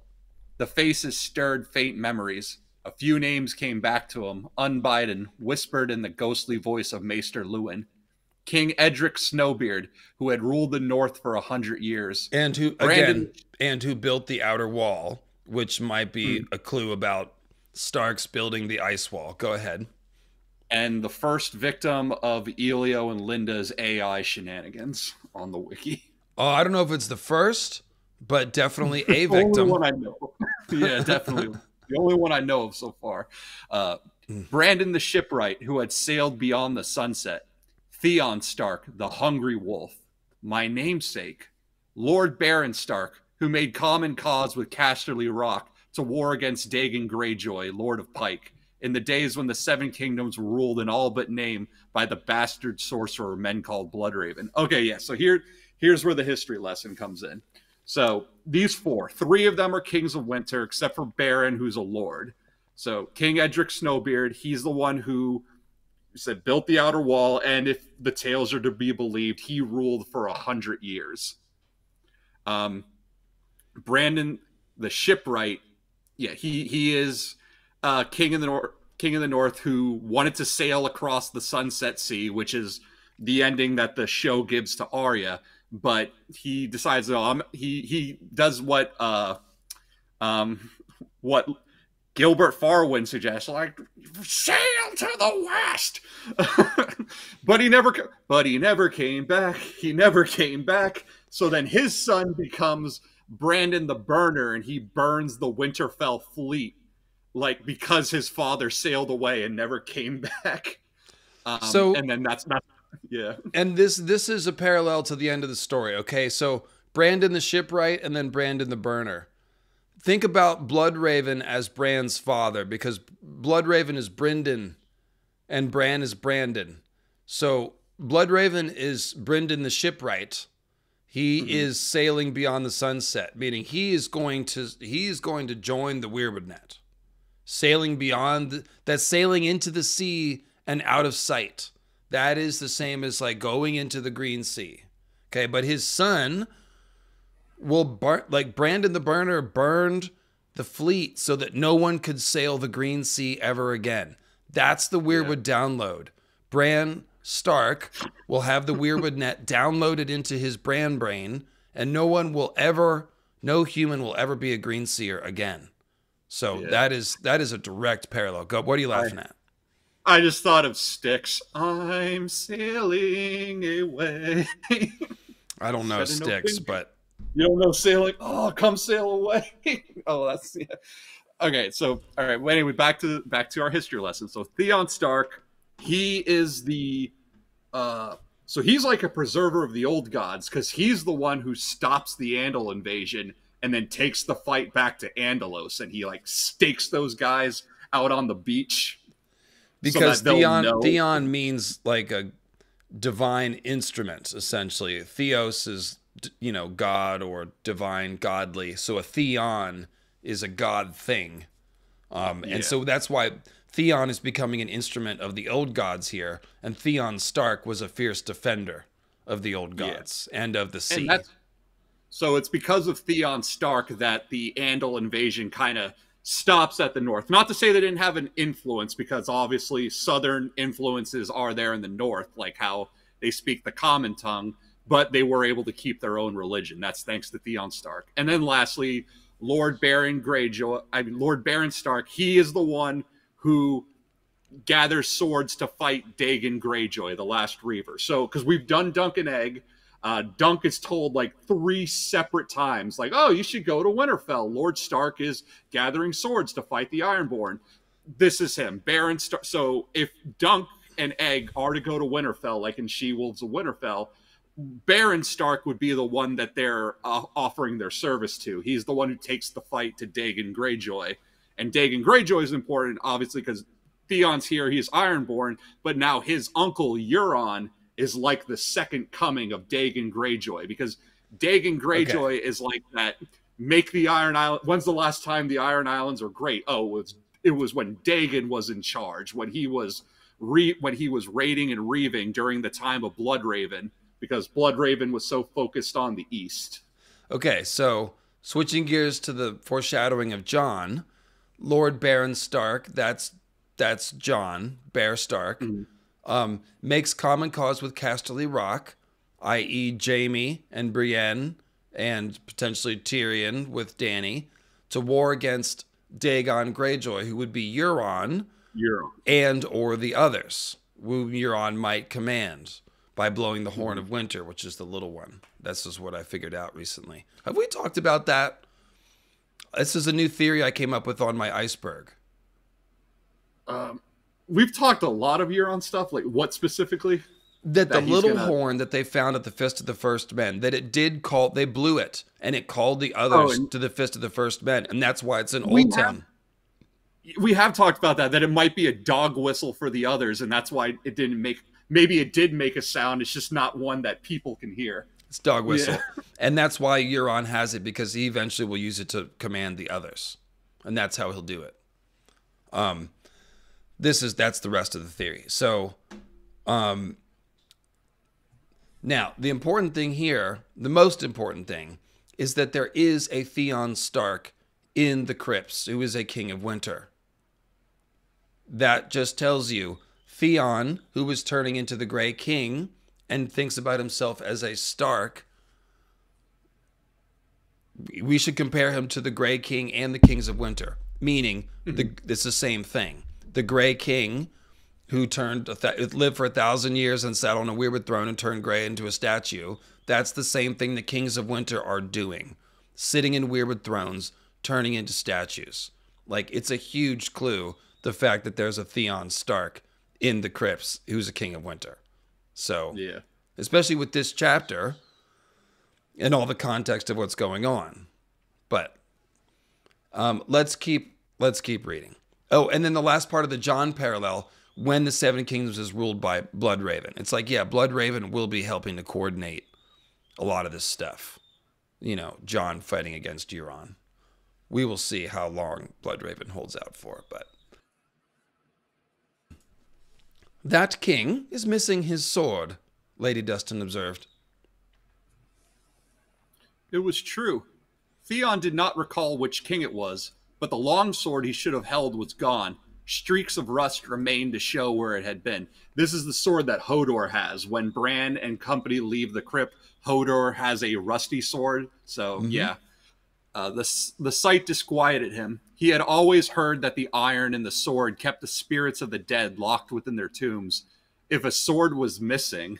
The faces stirred faint memories. A few names came back to him, unbidden, whispered in the ghostly voice of Maester Luwin. King Edric Snowbeard, who had ruled the North for a hundred years, and who Brandon, again, and who built the outer wall, which might be hmm. a clue about Stark's building the ice wall. Go ahead. And the first victim of Elio and Linda's AI shenanigans on the wiki. Oh, I don't know if it's the first, but definitely a victim. one I know. yeah, definitely. the only one I know of so far. Uh, hmm. Brandon the shipwright, who had sailed beyond the sunset. Theon Stark, the hungry wolf. My namesake. Lord Baron Stark, who made common cause with Casterly Rock to war against Dagon Greyjoy, Lord of Pike, in the days when the Seven Kingdoms were ruled in all but name by the bastard sorcerer men called Bloodraven. Okay, yeah, so here here's where the history lesson comes in. So these four, three of them are kings of winter, except for Baron, who's a lord. So King Edric Snowbeard, he's the one who said built the outer wall, and if the tales are to be believed, he ruled for a hundred years. Um, Brandon, the shipwright, yeah, he he is uh, king in the north, king of the north, who wanted to sail across the Sunset Sea, which is the ending that the show gives to Arya. But he decides, oh, I'm, he he does what uh, um, what Gilbert Farwynd suggests, like sail to the west. but he never, but he never came back. He never came back. So then his son becomes Brandon the Burner and he burns the Winterfell fleet, like because his father sailed away and never came back. Um, so and then that's not yeah. And this this is a parallel to the end of the story. Okay, so Brandon the shipwright and then Brandon the Burner. Think about Bloodraven as Bran's father because Bloodraven is Brynden and Bran is Brandon. So Bloodraven is Brynden the shipwright he mm-hmm. is sailing beyond the sunset, meaning he is going to he is going to join the Weirwood net. Sailing beyond that's sailing into the sea and out of sight. That is the same as like going into the green sea. Okay, but his son will burn like Brandon the Burner burned the fleet so that no one could sail the green sea ever again. That's the Weirwood yeah. download. Bran Stark will have the Weirwood net downloaded into his brand brain, and no one will ever, no human will ever be a green seer again. So yeah. that is that is a direct parallel. Go. What are you laughing I, at? I just thought of Styx. I'm sailing away. I don't know Styx, but you don't know sailing. Oh, come sail away. oh, that's yeah. Okay, so all right. Well, anyway, back to back to our history lesson. So Theon Stark he is the uh so he's like a preserver of the old gods because he's the one who stops the Andal invasion and then takes the fight back to Andalos and he like stakes those guys out on the beach. Because so Theon Theon means like a divine instrument essentially. Theos is you know god or divine godly. So a Theon is a god thing. Um, and yeah. so that's why Theon is becoming an instrument of the old gods here, and Theon Stark was a fierce defender of the old gods yeah. and of the sea. So it's because of Theon Stark that the Andal invasion kind of stops at the north. Not to say they didn't have an influence, because obviously southern influences are there in the north, like how they speak the common tongue, but they were able to keep their own religion. That's thanks to Theon Stark. And then lastly, Lord Baron Greyjoy, I mean Lord Baron Stark, he is the one who gathers swords to fight Dagon Greyjoy, the last Reaver. So, because we've done Dunk and Egg, uh, Dunk is told like three separate times, like, oh, you should go to Winterfell. Lord Stark is gathering swords to fight the Ironborn. This is him, Baron Stark. So, if Dunk and Egg are to go to Winterfell, like in She Wolves of Winterfell, Baron Stark would be the one that they're uh, offering their service to. He's the one who takes the fight to Dagon Greyjoy. And Dagon Greyjoy is important, obviously, because Theon's here. He's Ironborn, but now his uncle Euron is like the second coming of Dagon Greyjoy because Dagon Greyjoy okay. is like that. Make the Iron Island. When's the last time the Iron Islands were great? Oh, it was, it was when Dagon was in charge. When he was re, when he was raiding and reaving during the time of Bloodraven, because Bloodraven was so focused on the east. Okay, so switching gears to the foreshadowing of Jon, Lord Baron Stark. That's that's Jon Bear Stark. Mm-hmm. Um, makes common cause with Casterly Rock, i.e., Jaime and Brienne, and potentially Tyrion with Dany, to war against Dagon Greyjoy, who would be Euron, Euron. and or the others, whom Euron might command by blowing the horn of winter, which is the little one. This is what I figured out recently. Have we talked about that? This is a new theory I came up with on my iceberg. Um, we've talked a lot of Euron stuff. Like what specifically? That, that the little gonna... horn that they found at the Fist of the First Men, that it did call, they blew it, and it called the others oh, to the Fist of the First Men, and that's why it's in Oldtown we have talked about that that it might be a dog whistle for the others and that's why it didn't make maybe it did make a sound it's just not one that people can hear it's dog whistle yeah. and that's why euron has it because he eventually will use it to command the others and that's how he'll do it um this is that's the rest of the theory. So um now the important thing here the most important thing is that there is a theon stark in the crypts who is a king of winter. That just tells you Theon, who was turning into the Grey King and thinks about himself as a Stark, we should compare him to the Grey King and the Kings of Winter, meaning the, it's the same thing. The Grey King, who turned th- lived for a thousand years and sat on a weirwood throne and turned gray into a statue, that's the same thing the Kings of Winter are doing, sitting in weirwood thrones, turning into statues. Like it's a huge clue the fact that there's a Theon Stark in the crypts who's a king of winter. So, yeah. Especially with this chapter and all the context of what's going on. But um, let's keep let's keep reading. Oh, and then the last part of the Jon parallel when the Seven Kingdoms is ruled by Bloodraven. It's like, yeah, Bloodraven will be helping to coordinate a lot of this stuff. You know, Jon fighting against Euron. We will see how long Bloodraven holds out for, but That king is missing his sword, Lady Dustin observed. It was true. Theon did not recall which king it was, but the long sword he should have held was gone. Streaks of rust remained to show where it had been. This is the sword that Hodor has. When Bran and company leave the crypt, Hodor has a rusty sword. So, mm-hmm. yeah. Uh, the, the sight disquieted him. He had always heard that the iron and the sword kept the spirits of the dead locked within their tombs. If a sword was missing,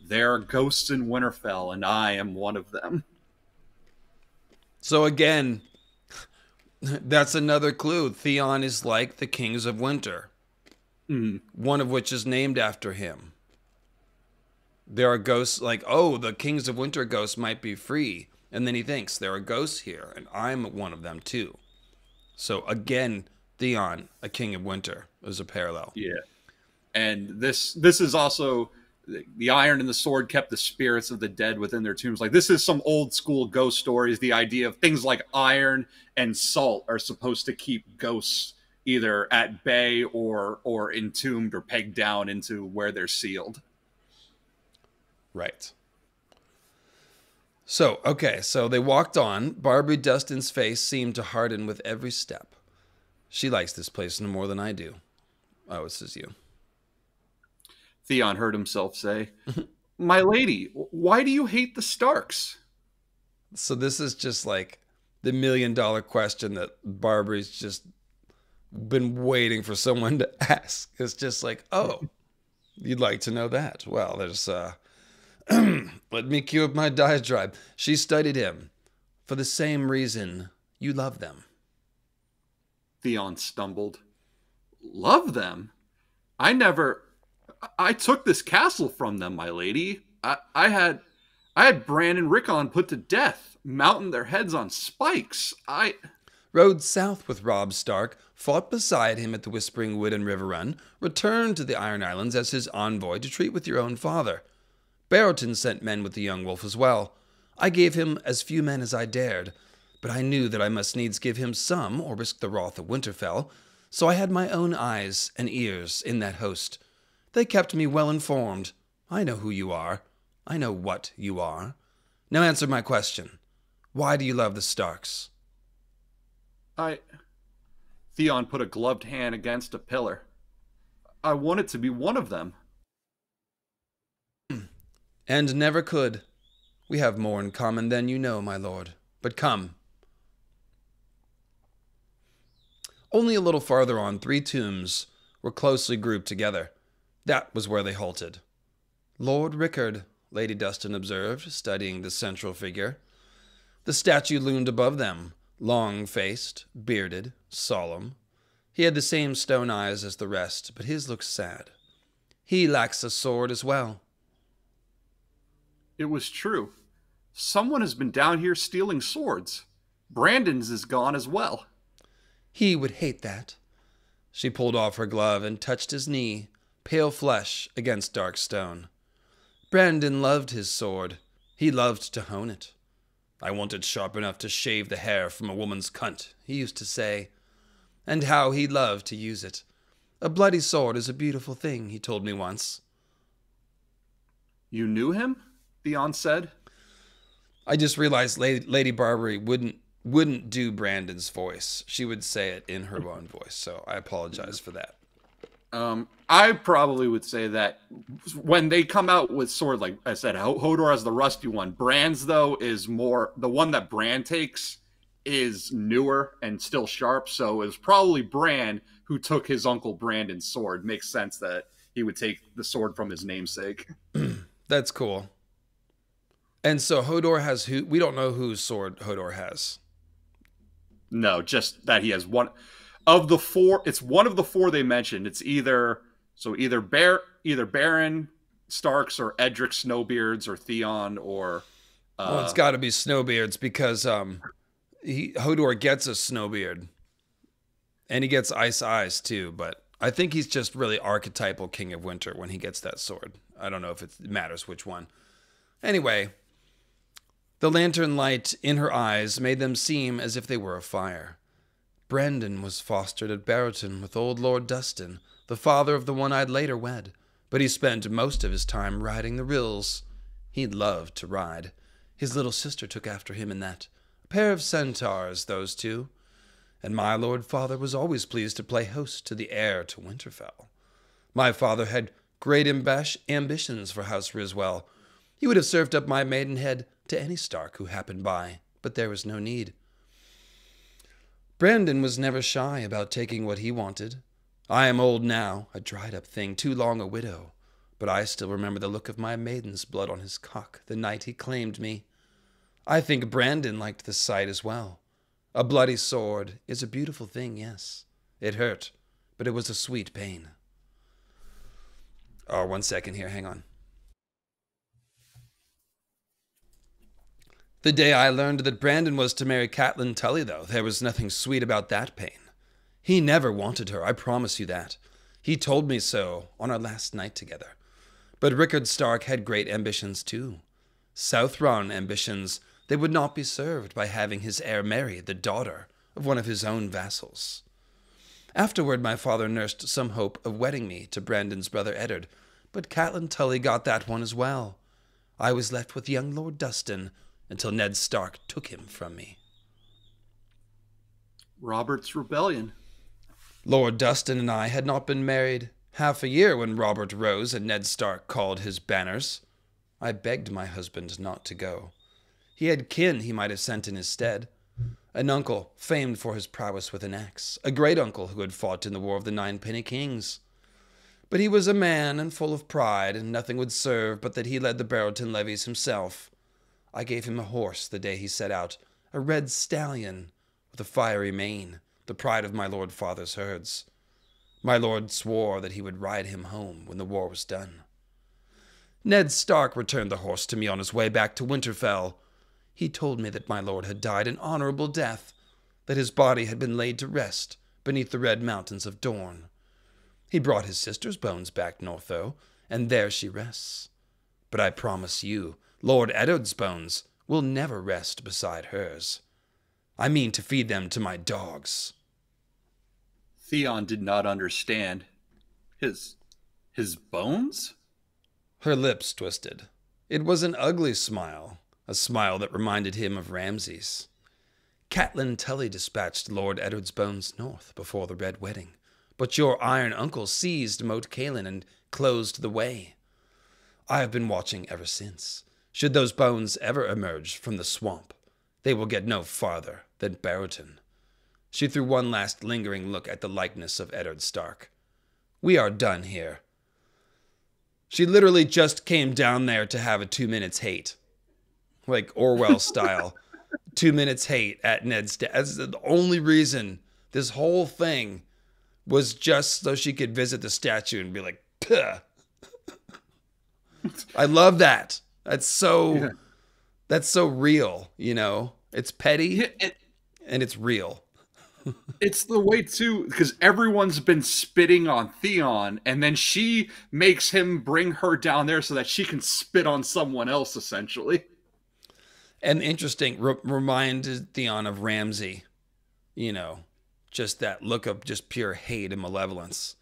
there are ghosts in Winterfell, and I am one of them. So again, that's another clue. Theon is like the kings of winter, mm. one of which is named after him. There are ghosts like, oh, the kings of winter ghosts might be free. And then he thinks, there are ghosts here, and I'm one of them too. So again, Theon, a king of winter, is a parallel. Yeah. And this this is also the iron and the sword kept the spirits of the dead within their tombs. Like this is some old school ghost stories. The idea of things like iron and salt are supposed to keep ghosts either at bay or or entombed or pegged down into where they're sealed. Right. So, okay, so they walked on. Barbrey Dustin's face seemed to harden with every step. She likes this place no more than I do. Oh, this is you. Theon heard himself say, My lady, why do you hate the Starks? So, this is just like the million dollar question that Barbrey's just been waiting for someone to ask. It's just like, oh, you'd like to know that. Well, there's uh, Let me cue up my diatribe. She studied him for the same reason you love them. Theon stumbled. Love them? I never. I took this castle from them, my lady. I, I had I had Bran and Rickon put to death, mounting their heads on spikes. I rode south with Robb Stark, fought beside him at the Whispering Wood and Riverrun, returned to the Iron Islands as his envoy to treat with your own father. Barrowton sent men with the young wolf as well. I gave him as few men as I dared, but I knew that I must needs give him some or risk the wrath of Winterfell, so I had my own eyes and ears in that host. They kept me well informed. I know who you are. I know what you are. Now answer my question. Why do you love the Starks? I. Theon put a gloved hand against a pillar. I wanted to be one of them. And never could. We have more in common than you know, my lord. But come. Only a little farther on, three tombs were closely grouped together. That was where they halted. Lord Rickard, Lady Dustin observed, studying the central figure. The statue loomed above them, long faced, bearded, solemn. He had the same stone eyes as the rest, but his looked sad. He lacks a sword as well. It was true. Someone has been down here stealing swords. Brandon's is gone as well. He would hate that. She pulled off her glove and touched his knee, pale flesh against dark stone. Brandon loved his sword. He loved to hone it. I want it sharp enough to shave the hair from a woman's cunt, he used to say. And how he loved to use it. A bloody sword is a beautiful thing, he told me once. You knew him? Theon said. I just realized Lady, Lady Barbrey wouldn't wouldn't do Brandon's voice. She would say it in her own voice. So I apologize for that. Um, I probably would say that when they come out with sword, like I said, Hodor has the rusty one. Bran's though is more the one that Bran takes is newer and still sharp. So it was probably Brand who took his uncle Brandon's sword. Makes sense that he would take the sword from his namesake. That's cool. And so Hodor has who? We don't know whose sword Hodor has. No, just that he has one of the four. It's one of the four they mentioned. It's either so either Bear, either Baron Starks or Edric Snowbeards or Theon or. Uh, well, it's got to be Snowbeards because um, he Hodor gets a Snowbeard, and he gets Ice Eyes too. But I think he's just really archetypal King of Winter when he gets that sword. I don't know if it matters which one. Anyway, the lantern light in her eyes made them seem as if they were afire. Brandon was fostered at Barrowton with old Lord Dustin, the father of the one I'd later wed, but he spent most of his time riding the rills. He loved to ride. His little sister took after him in that. A pair of centaurs, those two. And my lord father was always pleased to play host to the heir to Winterfell. My father had great ambash- ambitions for House Ryswell. He would have served up my maidenhead to any Stark who happened by, but there was no need. Brandon was never shy about taking what he wanted. I am old now, a dried up thing, too long a widow, but I still remember the look of my maiden's blood on his cock the night he claimed me. I think Brandon liked the sight as well. A bloody sword is a beautiful thing, yes. It hurt, but it was a sweet pain. Oh, one second here, hang on. The day I learned that Brandon was to marry Catelyn Tully, though, there was nothing sweet about that pain. He never wanted her, I promise you that. He told me so on our last night together. But Rickard Stark had great ambitions too. Southron ambitions they would not be served by having his heir marry the daughter of one of his own vassals. Afterward, my father nursed some hope of wedding me to Brandon's brother Eddard, but Catelyn Tully got that one as well. I was left with young Lord Dustin, until Ned Stark took him from me. Robert's rebellion. Lord Dustin and I had not been married half a year when Robert rose and Ned Stark called his banners. I begged my husband not to go. He had kin he might have sent in his stead. An uncle famed for his prowess with an axe, a great uncle who had fought in the War of the Nine Penny Kings. But he was a man and full of pride, and nothing would serve but that he led the Barrowton levies himself. I gave him a horse the day he set out, a red stallion with a fiery mane, the pride of my lord father's herds. My lord swore that he would ride him home when the war was done. Ned Stark returned the horse to me on his way back to Winterfell. He told me that my lord had died an honorable death, that his body had been laid to rest beneath the red mountains of Dorne. He brought his sister's bones back north, though, and there she rests. But I promise you, Lord Eddard's bones will never rest beside hers. I mean to feed them to my dogs. Theon did not understand. His his bones? Her lips twisted. It was an ugly smile, a smile that reminded him of Ramsay's. Catelyn Tully dispatched Lord Eddard's bones north before the Red Wedding, but your iron uncle seized Moat Cailin and closed the way. I have been watching ever since. Should those bones ever emerge from the swamp, they will get no farther than Barrowton. She threw one last lingering look at the likeness of Eddard Stark. We are done here. She literally just came down there to have a two minutes hate, like Orwell style. two minutes hate at Ned's death. That's the only reason this whole thing was just so she could visit the statue and be like, Puh. I love that. That's so yeah. that's so real, you know. It's petty yeah, it, and it's real. it's the way too because everyone's been spitting on Theon and then she makes him bring her down there so that she can spit on someone else essentially. And interesting re- reminded Theon of Ramsay, you know, just that look of just pure hate and malevolence.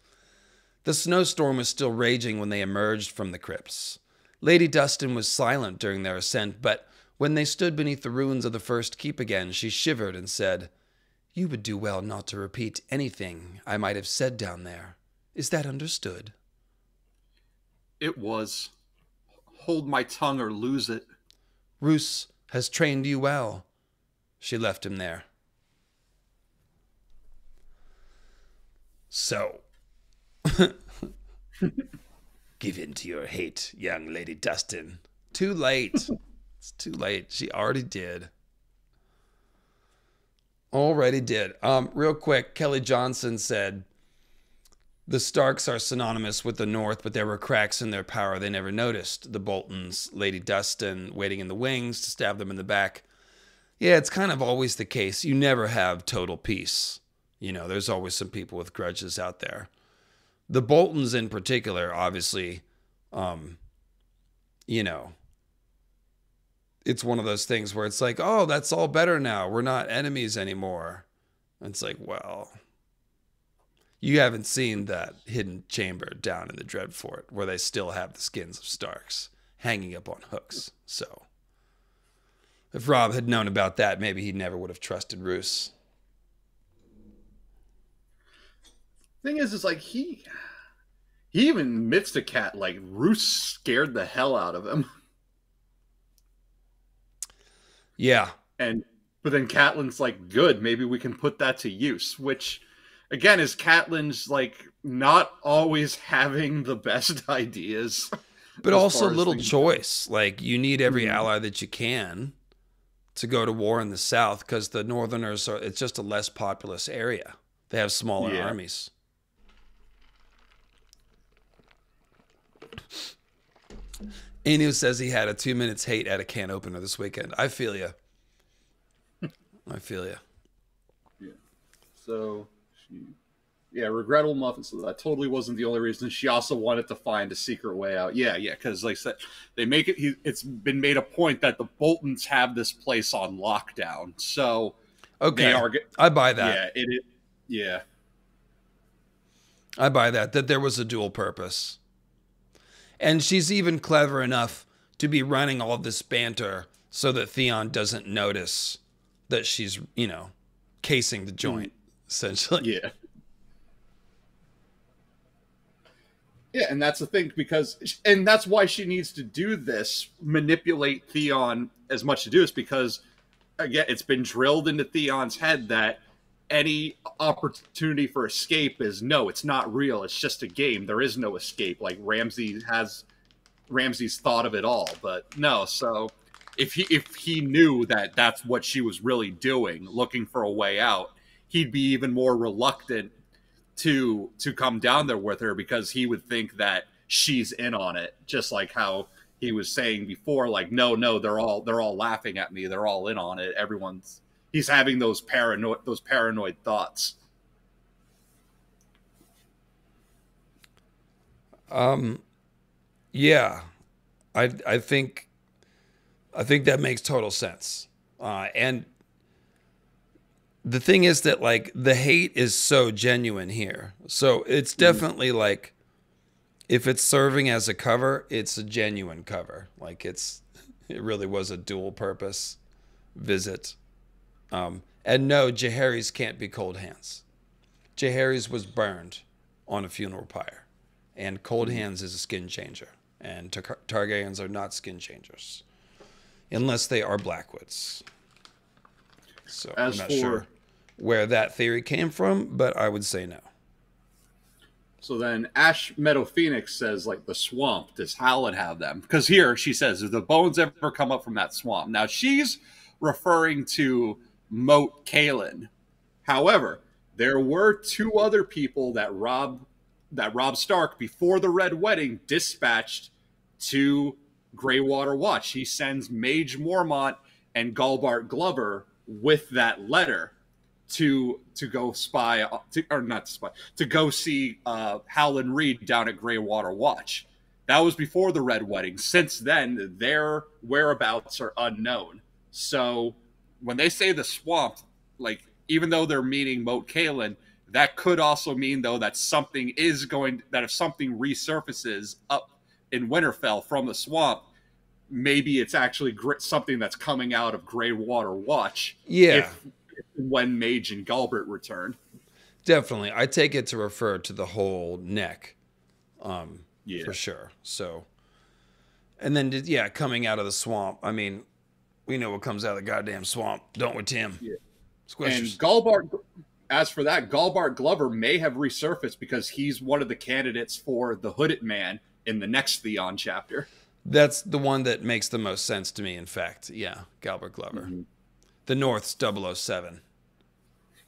The snowstorm was still raging when they emerged from the crypts. Lady Dustin was silent during their ascent, but when they stood beneath the ruins of the first keep again, she shivered and said, You would do well not to repeat anything I might have said down there. Is that understood? It was. Hold my tongue or lose it. Roose has trained you well. She left him there. So, Give in to your hate, young Lady Dustin. Too late. it's too late. She already did. Already did. Um, real quick, Kelly Johnson said the Starks are synonymous with the North, but there were cracks in their power they never noticed. The Boltons, Lady Dustin waiting in the wings to stab them in the back. Yeah, it's kind of always the case. You never have total peace. You know, there's always some people with grudges out there the Boltons in particular, obviously, um, you know, it's one of those things where it's like, oh, that's all better now. We're not enemies anymore. And it's like, well, you haven't seen that hidden chamber down in the Dreadfort where they still have the skins of Starks hanging up on hooks. So, if Robb had known about that, maybe he never would have trusted Roose. Thing is, is like he he even admits to Cat like Roose scared the hell out of him. Yeah, and but then Catelyn's like, good, maybe we can put that to use, which again is Catelyn's like not always having the best ideas. But also little choice. Go. Like you need every mm-hmm. ally that you can to go to war in the south because the northerners are it's just a less populous area. They have smaller yeah. armies. Enu says he had a two minutes hate at a can opener this weekend. I feel you. I feel you. Yeah. So she, yeah, regrettable muffin. So that totally wasn't the only reason. She also wanted to find a secret way out. Yeah, yeah, because like I said, they make it. He, it's been made a point that the Boltons have this place on lockdown. So okay, are, I buy that. Yeah, it, it. Yeah, I buy that. That there was a dual purpose. And she's even clever enough to be running all this banter so that Theon doesn't notice that she's, you know, casing the joint, mm. essentially. Yeah. Yeah, and that's the thing because, and that's why she needs to do this, manipulate Theon as much to do this because, again, it's been drilled into Theon's head that any opportunity for escape is no, it's not real. It's just a game. There is no escape. Like Ramsay has Ramsay's thought of it all, but no. So if he if he knew that that's what she was really doing, looking for a way out, he'd be even more reluctant to to come down there with her because he would think that she's in on it, just like how he was saying before. Like, no, no, they're all they're all laughing at me. They're all in on it. Everyone's he's having those paranoid those paranoid thoughts. Um, yeah, I I think I think that makes total sense. Uh, and the thing is that like the hate is so genuine here. So it's mm-hmm. definitely mm-hmm. like if it's serving as a cover, it's a genuine cover. Like it's it really was a dual purpose visit. Um, and no, Jaehaerys can't be cold hands. Jaehaerys was burned on a funeral pyre, and cold mm-hmm. hands is a skin changer. And Tar- Targaryens are not skin changers, unless they are Blackwoods. So As I'm not for, sure where that theory came from, but I would say no. So then Ash Meadow Phoenix says, like, the swamp, does Howland have them? Because here she says, if the bones ever come up from that swamp. Now she's referring to Moat Cailin. However, there were two other people that Robb that Robb Stark before the Red Wedding dispatched to Greywater Watch. He sends Maege Mormont and Galbart Glover with that letter to to go spy to, or not to spy to go see uh, Howland Reed down at Greywater Watch. That was before the Red Wedding. Since then, their whereabouts are unknown. So when they say the swamp, like even though they're meaning Moat Cailin, that could also mean though that something is going that if something resurfaces up in Winterfell from the swamp, maybe it's actually something that's coming out of Greywater Watch. Yeah. If when Maege and Galbart return. Definitely, I take it to refer to the whole neck, um, yeah, for sure. So, and then yeah, coming out of the swamp. I mean, we know what comes out of the goddamn swamp, don't we, Tim? Yeah. Squishers. And Galbart, as for that, Galbart Glover may have resurfaced because he's one of the candidates for the Hooded Man in the next Theon chapter. That's the one that makes the most sense to me. In fact, yeah, Galbart Glover. Mm-hmm. The North's 007.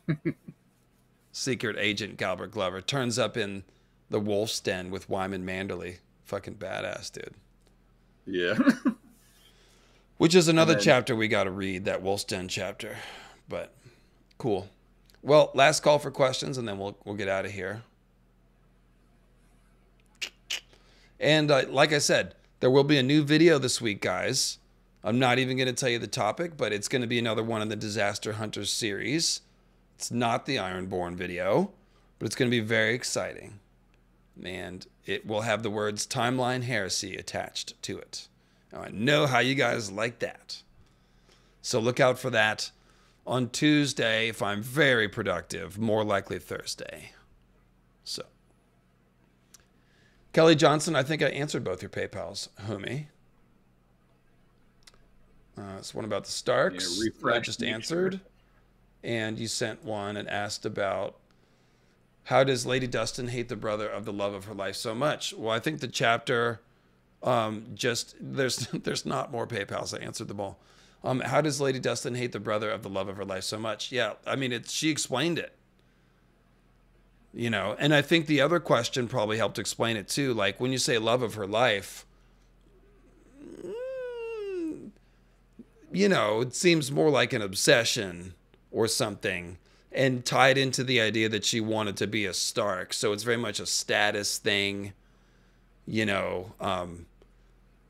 Secret agent Galbart Glover turns up in the Wolf's Den with Wyman Manderly. Fucking badass, dude. Yeah. Which is another then, chapter we got to read, that Wolf's Den chapter. But cool. Well, last call for questions, and then we'll we'll get out of here. And uh, like I said, there will be a new video this week, guys. I'm not even going to tell you the topic, but it's going to be another one in the Disaster Hunters series. It's not the Ironborn video, but it's going to be very exciting. And it will have the words Timeline Heresy attached to it. Now, I know how you guys like that. So look out for that on Tuesday if I'm very productive, more likely Thursday. So, Kelly Johnson, I think I answered both your PayPals, homie. Uh, it's one about the Starks yeah, I just answered. Sure. And you sent one and asked about how does Lady Dustin hate the brother of the love of her life so much? Well, I think the chapter um, just there's there's not more PayPal's. I answered them all. Um, how does Lady Dustin hate the brother of the love of her life so much? Yeah, I mean, it's she explained it. You know, and I think the other question probably helped explain it too. Like when you say love of her life, you know, it seems more like an obsession or something and tied into the idea that she wanted to be a Stark. So it's very much a status thing, you know. Um,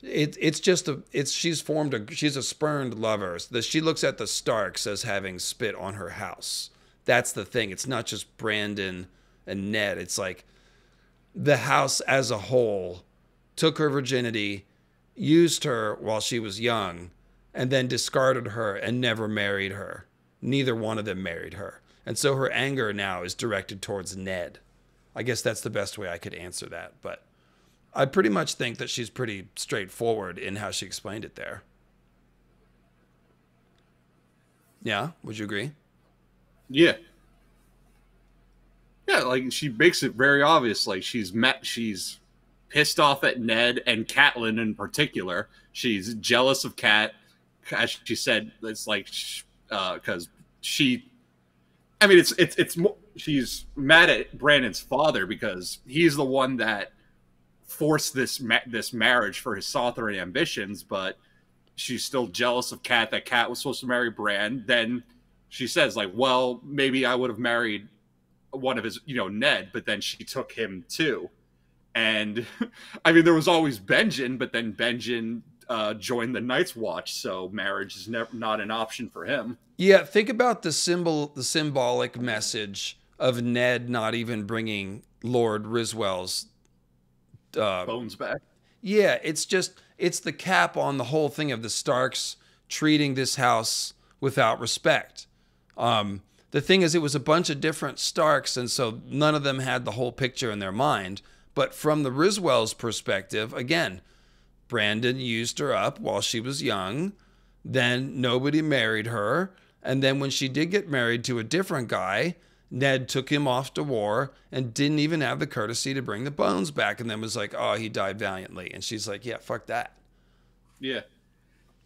it, it's just a it's she's formed a she's a spurned lover. She looks at the Starks as having spit on her house. That's the thing. It's not just Brandon and Ned. It's like the house as a whole took her virginity, used her while she was young, and then discarded her and never married her. Neither one of them married her. And so her anger now is directed towards Ned. I guess that's the best way I could answer that. But I pretty much think that she's pretty straightforward in how she explained it there. Yeah, would you agree? Yeah. Yeah, like she makes it very obvious. Like she's met, she's pissed off at Ned and Catelyn in particular. She's jealous of Cat as she said, it's like because uh, she, I mean, it's it's it's she's mad at Brandon's father because he's the one that force this ma- this marriage for his Southern ambitions, but she's still jealous of Cat that Cat was supposed to marry Bran. Then she says like, "Well, maybe I would have married one of his, you know, Ned, but then she took him too." And I mean, there was always Benjen, but then Benjen uh, joined the Night's Watch, so marriage is never not an option for him. Yeah, think about the symbol, the symbolic message of Ned not even bringing Lord Ryswell's uh, bones back. Yeah, it's just it's the cap on the whole thing of the Starks treating this house without respect. Um, the thing is, it was a bunch of different Starks, and so none of them had the whole picture in their mind. But from the Ryswell's perspective, again, Brandon used her up while she was young. Then nobody married her. And then when she did get married to a different guy, Ned took him off to war and didn't even have the courtesy to bring the bones back and then was like, oh, he died valiantly. And she's like, yeah, fuck that. Yeah.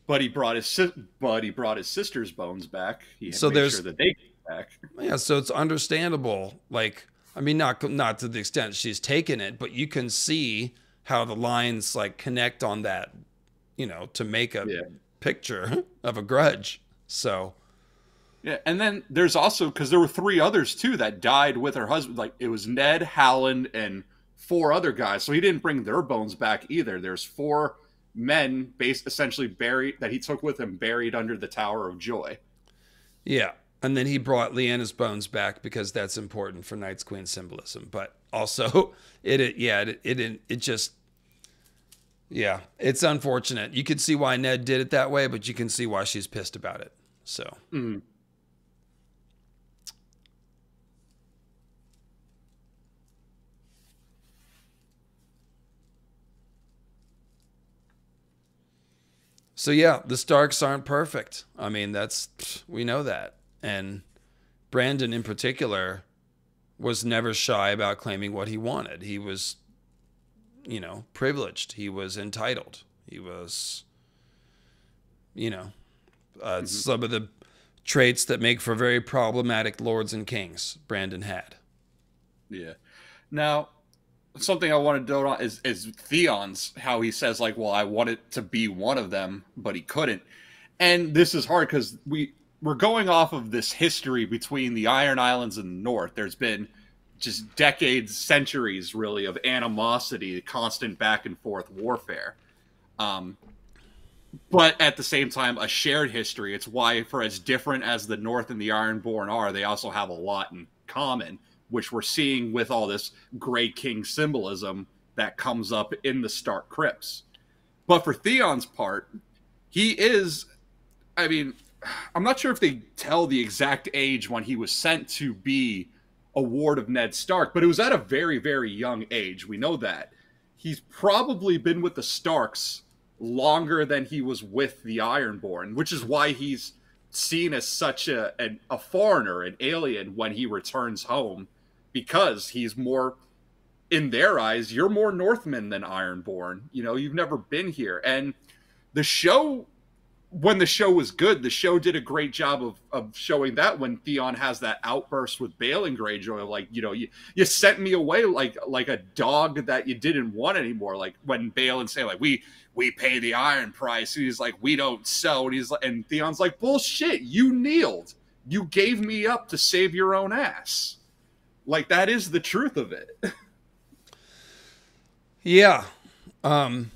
But he brought his but he brought his sister's bones back. He so there's sure that they came back. Yeah, so it's understandable. Like, I mean, not not to the extent she's taken it, but you can see how the lines like connect on that, you know, to make a yeah. picture of a grudge. So yeah, and then there's also because there were three others too that died with her husband. Like it was Ned, Howland, and four other guys. So he didn't bring their bones back either. There's four men, based essentially buried that he took with him, buried under the Tower of Joy. Yeah, and then he brought Lyanna's bones back because that's important for Night's Queen symbolism. But also, it, it yeah, it, it it just yeah, it's unfortunate. You could see why Ned did it that way, but you can see why she's pissed about it. So. Mm-hmm. So yeah, the Starks aren't perfect. I mean, that's we know that. And Brandon in particular was never shy about claiming what he wanted. He was you know, privileged. He was entitled. He was you know, uh, mm-hmm. some of the traits that make for very problematic lords and kings Brandon had. Yeah. Now, something I want to note on is is Theon's how he says like, well, I wanted to be one of them, but he couldn't. And this is hard because we we're going off of this history between the Iron Islands and the North. There's been just decades, centuries, really, of animosity, constant back and forth warfare. Um, but at the same time, a shared history. It's why, for as different as the North and the Ironborn are, they also have a lot in common which we're seeing with all this Grey King symbolism that comes up in the Stark crypts. But for Theon's part, he is, I mean, I'm not sure if they tell the exact age when he was sent to be a ward of Ned Stark, but it was at a very, very young age. We know that. He's probably been with the Starks longer than he was with the Ironborn, which is why he's seen as such a, an, a foreigner, an alien when he returns home because he's more in their eyes you're more northman than ironborn. You know you've never been here. And the show when the show was good the show did a great job of, of showing that when Theon has that outburst with Balon Greyjoy like you know you, you sent me away like like a dog that you didn't want anymore. Like when and say like we we pay the iron price and he's like we don't sell and he's like and Theon's like bullshit you kneeled. You gave me up to save your own ass like that is the truth of it. yeah. Um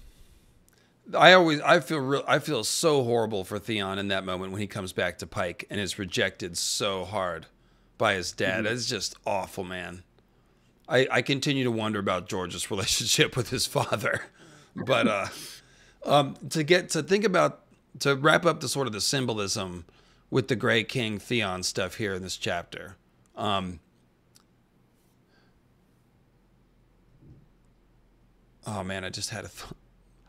I always I feel real I feel so horrible for Theon in that moment when he comes back to Pike and is rejected so hard by his dad. Mm-hmm. It's just awful, man. I I continue to wonder about George's relationship with his father. But uh um to get to think about to wrap up the sort of the symbolism with the Grey King Theon stuff here in this chapter. Um Oh man, I just had a. Th-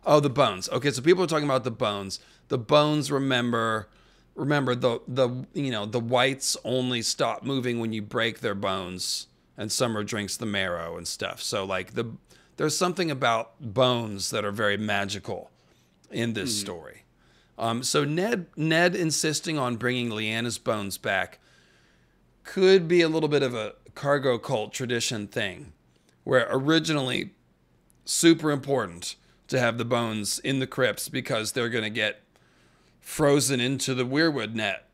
oh, the bones. Okay, so people are talking about the bones. The bones. Remember, remember the the you know the whites only stop moving when you break their bones, and Summer drinks the marrow and stuff. So like the there's something about bones that are very magical in this mm. story. Um, so Ned Ned insisting on bringing Lyanna's bones back could be a little bit of a cargo cult tradition thing, where originally super important to have the bones in the crypts because they're going to get frozen into the weirwood net.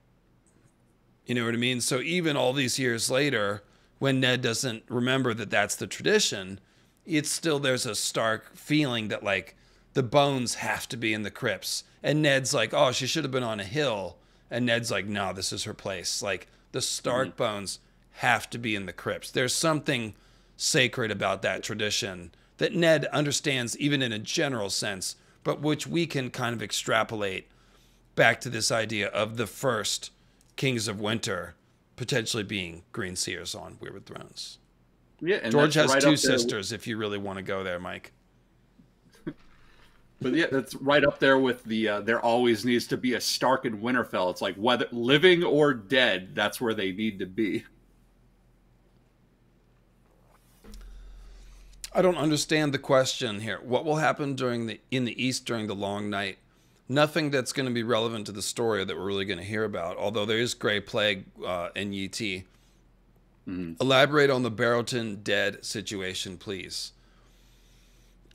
You know what I mean? So even all these years later, when Ned doesn't remember that that's the tradition, it's still there's a stark feeling that like the bones have to be in the crypts. And Ned's like, oh, she should have been on a hill. And Ned's like, no, this is her place. Like the Stark mm-hmm. bones have to be in the crypts. There's something sacred about that tradition that Ned understands, even in a general sense, but which we can kind of extrapolate back to this idea of the first Kings of Winter potentially being Green Seers on Weirwood Thrones. Yeah, George has right two sisters. If you really want to go there, Mike. but yeah, that's right up there with the. Uh, there always needs to be a Stark in Winterfell. It's like whether living or dead, that's where they need to be. I don't understand the question here. What will happen during the in the east during the long night? Nothing that's going to be relevant to the story that we're really going to hear about. Although there is Gray Plague uh, in Yi Mm-hmm. Elaborate on the Barrowton dead situation, please.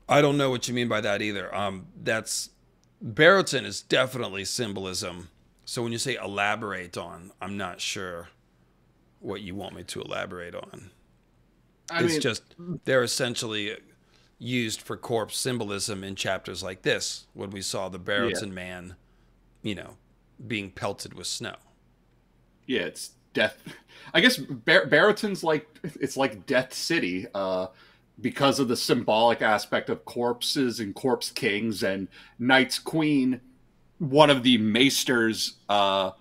I don't know what you mean by that either. Um, that's Barrowton is definitely symbolism. So when you say elaborate on, I'm not sure what you want me to elaborate on. I it's mean, just they're essentially used for corpse symbolism in chapters like this when we saw the Barrowton yeah. man, you know, being pelted with snow. Yeah, it's death. I guess Bar- like it's like Death City uh, because of the symbolic aspect of corpses and corpse kings and Night's Queen. One of the maesters uh,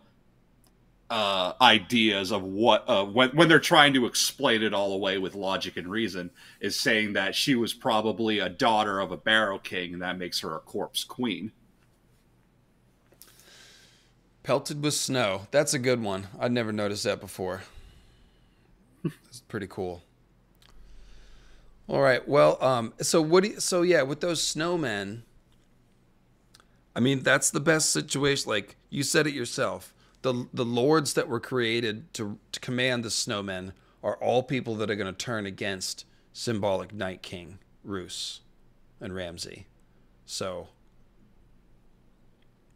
uh, ideas of what uh, when when they're trying to explain it all away with logic and reason is saying that she was probably a daughter of a Barrow King and that makes her a corpse queen. Pelted with snow. That's a good one. I'd never noticed that before. It's pretty cool. All right. Well, um, so what? Do you, so yeah, with those snowmen. I mean, that's the best situation. Like you said it yourself the the lords that were created to, to command the snowmen are all people that are going to turn against symbolic Night King Roose and Ramsay. So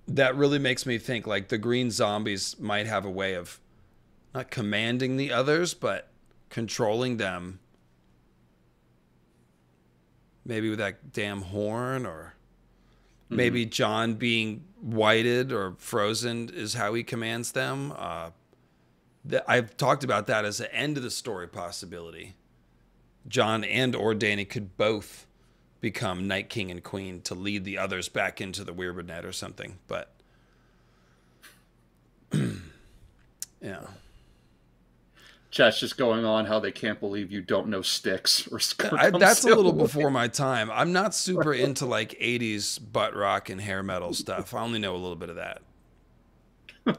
that really makes me think like the green zombies might have a way of not commanding the others, but controlling them. Maybe with that damn horn or Mm-hmm. Maybe Jon being whited or frozen is how he commands them. Uh, I've talked about that as an end of the story possibility. Jon and or Dany could both become Night King and Queen to lead the others back into the Weirwood Net or something. But yeah chat's just going on how they can't believe you don't know Styx or I, that's a little before my time. I'm not super into like 80s butt rock and hair metal stuff. I only know a little bit of that.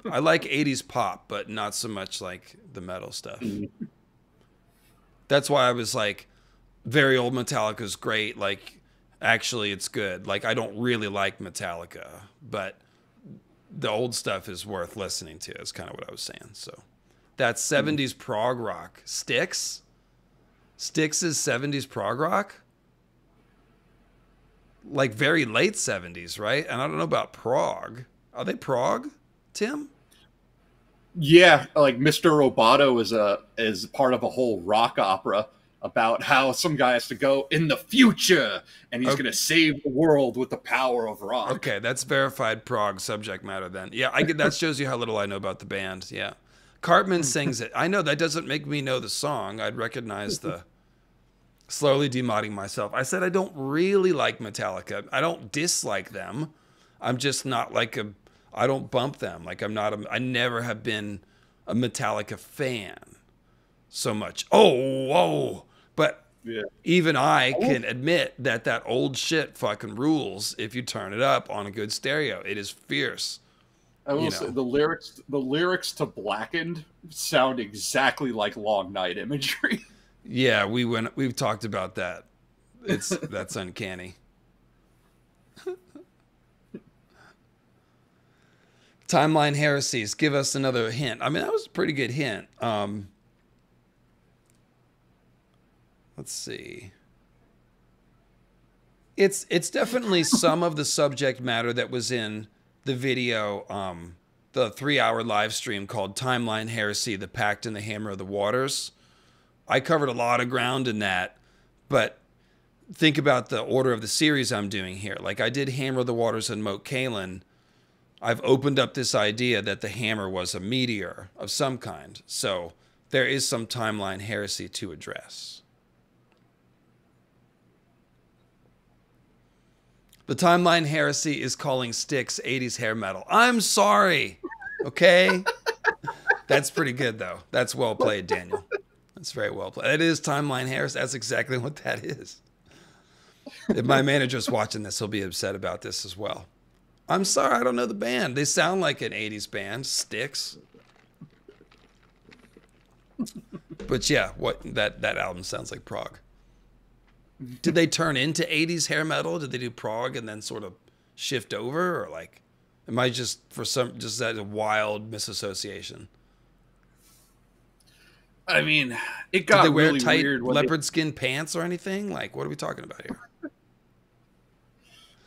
I like 80s pop, but not so much like the metal stuff. That's why I was like, very old Metallica is great. Like, actually, it's good. Like, I don't really like Metallica, but the old stuff is worth listening to. Is kind of what I was saying. So that hmm. 70s prog rock. Styx? Styx is 70s prog rock? Like very late 70s, right? And I don't know about prog. Are they prog, Tim? Yeah, like Mr. Roboto is a is part of a whole rock opera about how some guy has to go in the future and he's okay. going to save the world with the power of rock. Okay, that's verified prog subject matter then. Yeah, I get that shows you how little I know about the band. Yeah. Cartman sings it. I know that doesn't make me know the song. I'd recognize the slowly demodding myself. I said I don't really like Metallica. I don't dislike them. I'm just not like a I don't bump them. Like I'm not a I never have been a Metallica fan so much. Oh, whoa. But yeah. even I can admit that that old shit fucking rules if you turn it up on a good stereo. It is fierce. I will you know. say the lyrics the lyrics to Blackened sound exactly like Long Night imagery. Yeah, we went we've talked about that. It's that's uncanny. Timeline heresies. Give us another hint. I mean, that was a pretty good hint. Um, let's see. It's it's definitely some of the subject matter that was in the video, um, the three hour live stream called Timeline Heresy: The Pact and the Hammer of the Waters. I covered a lot of ground in that, but think about the order of the series I'm doing here. Like I did Hammer of the Waters and Moat Cailin. I've opened up this idea that the hammer was a meteor of some kind. So there is some timeline heresy to address. The timeline heresy is calling Styx 80s hair metal. I'm sorry. Okay? That's pretty good, though. That's well played, Daniel. That's very well played. It is timeline heresy. That's exactly what that is. If my manager's watching this, he'll be upset about this as well. I'm sorry, I don't know the band. They sound like an 80s band, Styx. but yeah, what that that album sounds like prog. Did they turn into 80s hair metal? Did they do prog and then sort of shift over or like am I just for some just that a wild misassociation? I mean, it got Did they wear really tight leopard they... skin pants or anything? Like, what are we talking about here?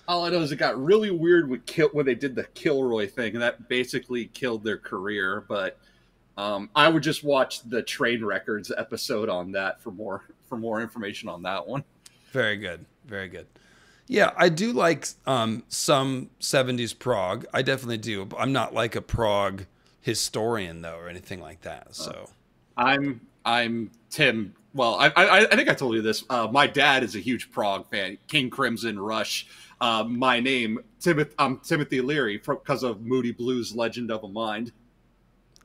All I know is it got really weird with kill when they did the Kilroy thing, and that basically killed their career. But um, I would just watch the Trainwreckords episode on that for more for more information on that one. Very good, very good. Yeah, I do like um, some '70s prog. I definitely do. I'm not like a prog historian though, or anything like that. So I'm I'm Tim. Well, I, I, I think I told you this. Uh, my dad is a huge prog fan. King Crimson, Rush. Uh, my name, Timothy. I'm Timothy Leary because of Moody Blues' Legend of a Mind.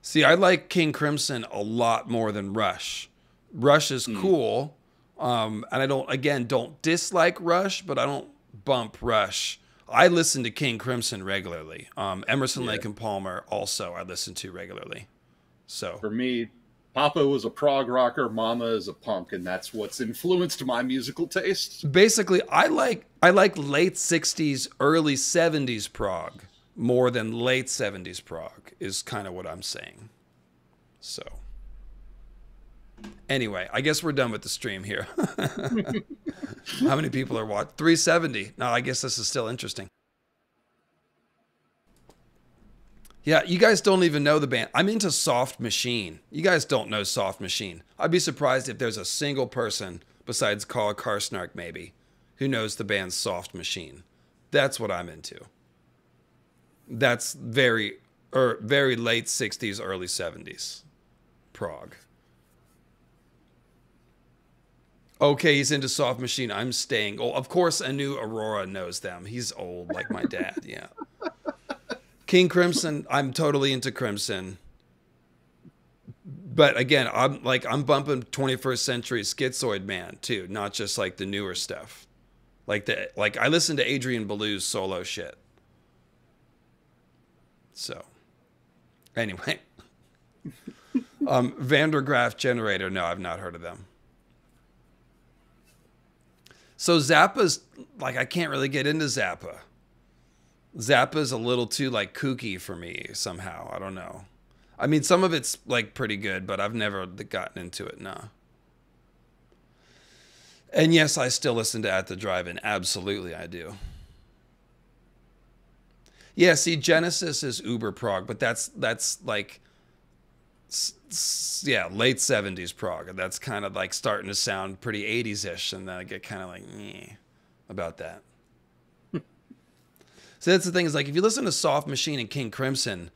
See, I like King Crimson a lot more than Rush. Rush is mm. cool, um, and I don't again don't dislike Rush, but I don't bump Rush. I listen to King Crimson regularly. Um, Emerson, yeah. Lake and Palmer also I listen to regularly. So for me, Papa was a prog rocker, Mama is a punk, and that's what's influenced my musical taste. Basically, I like I like late '60s, early '70s prog more than late '70s prog. Is kind of what I'm saying. So, anyway, I guess we're done with the stream here. How many people are watching? 370. Now, I guess this is still interesting. Yeah, you guys don't even know the band. I'm into Soft Machine. You guys don't know Soft Machine. I'd be surprised if there's a single person besides Carl Karsnark, maybe, who knows the band Soft Machine. That's what I'm into. That's very, er, very late '60s, early '70s, prog. Okay, he's into Soft Machine. I'm staying. Oh, of course, Anu Aurora knows them. He's old, like my dad. Yeah. King Crimson, I'm totally into Crimson. But again, I'm like I'm bumping 21st century schizoid man too, not just like the newer stuff. Like the like I listen to Adrian Belew's solo shit. So anyway. um Van der Graaf generator, no, I've not heard of them. So Zappa's like I can't really get into Zappa. Zappa's a little too like kooky for me somehow. I don't know. I mean, some of it's like pretty good, but I've never gotten into it. No. And yes, I still listen to At the Drive-In. Absolutely, I do. Yeah, see, Genesis is uber prog, but that's that's like, yeah, late seventies prog, and that's kind of like starting to sound pretty eighties ish, and then I get kind of like, about that. So that's the thing is like if you listen to Soft Machine and King Crimson,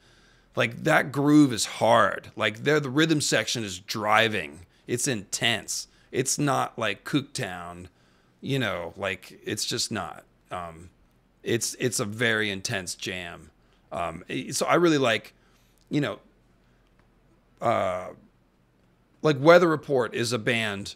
like that groove is hard. Like there, the rhythm section is driving. It's intense. It's not like Cooktown, you know. Like it's just not. Um, it's it's a very intense jam. Um, so I really like, you know, uh, like Weather Report is a band.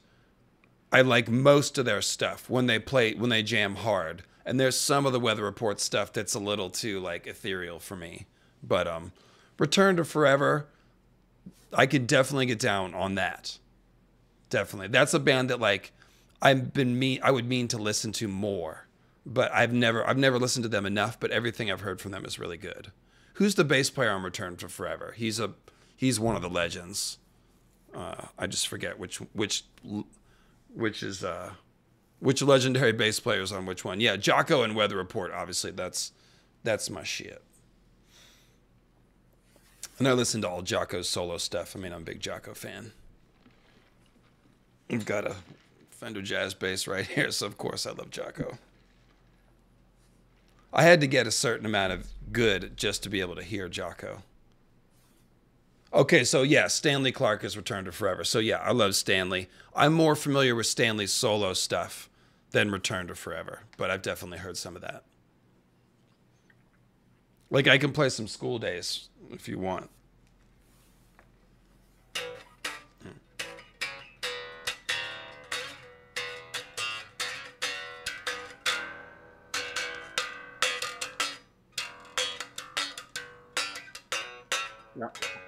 I like most of their stuff when they play when they jam hard and there's some of the weather report stuff that's a little too like ethereal for me. But um, Return to Forever, I could definitely get down on that. Definitely, that's a band that like I've been mean. I would mean to listen to more, but I've never I've never listened to them enough. But everything I've heard from them is really good. Who's the bass player on Return to Forever? He's a he's one of the legends. Uh, I just forget which which which is uh, Which legendary bass players on which one? Yeah, Jaco and Weather Report. Obviously, that's that's my shit. And I listen to all Jaco's solo stuff. I mean, I'm a big Jaco fan. I've got a Fender Jazz bass right here, so of course I love Jaco. I had to get a certain amount of good just to be able to hear Jaco. Okay, so yeah, Stanley Clarke has returned to Forever. So yeah, I love Stanley. I'm more familiar with Stanley's solo stuff than Return to Forever, but I've definitely heard some of that. Like I can play some School Days if you want.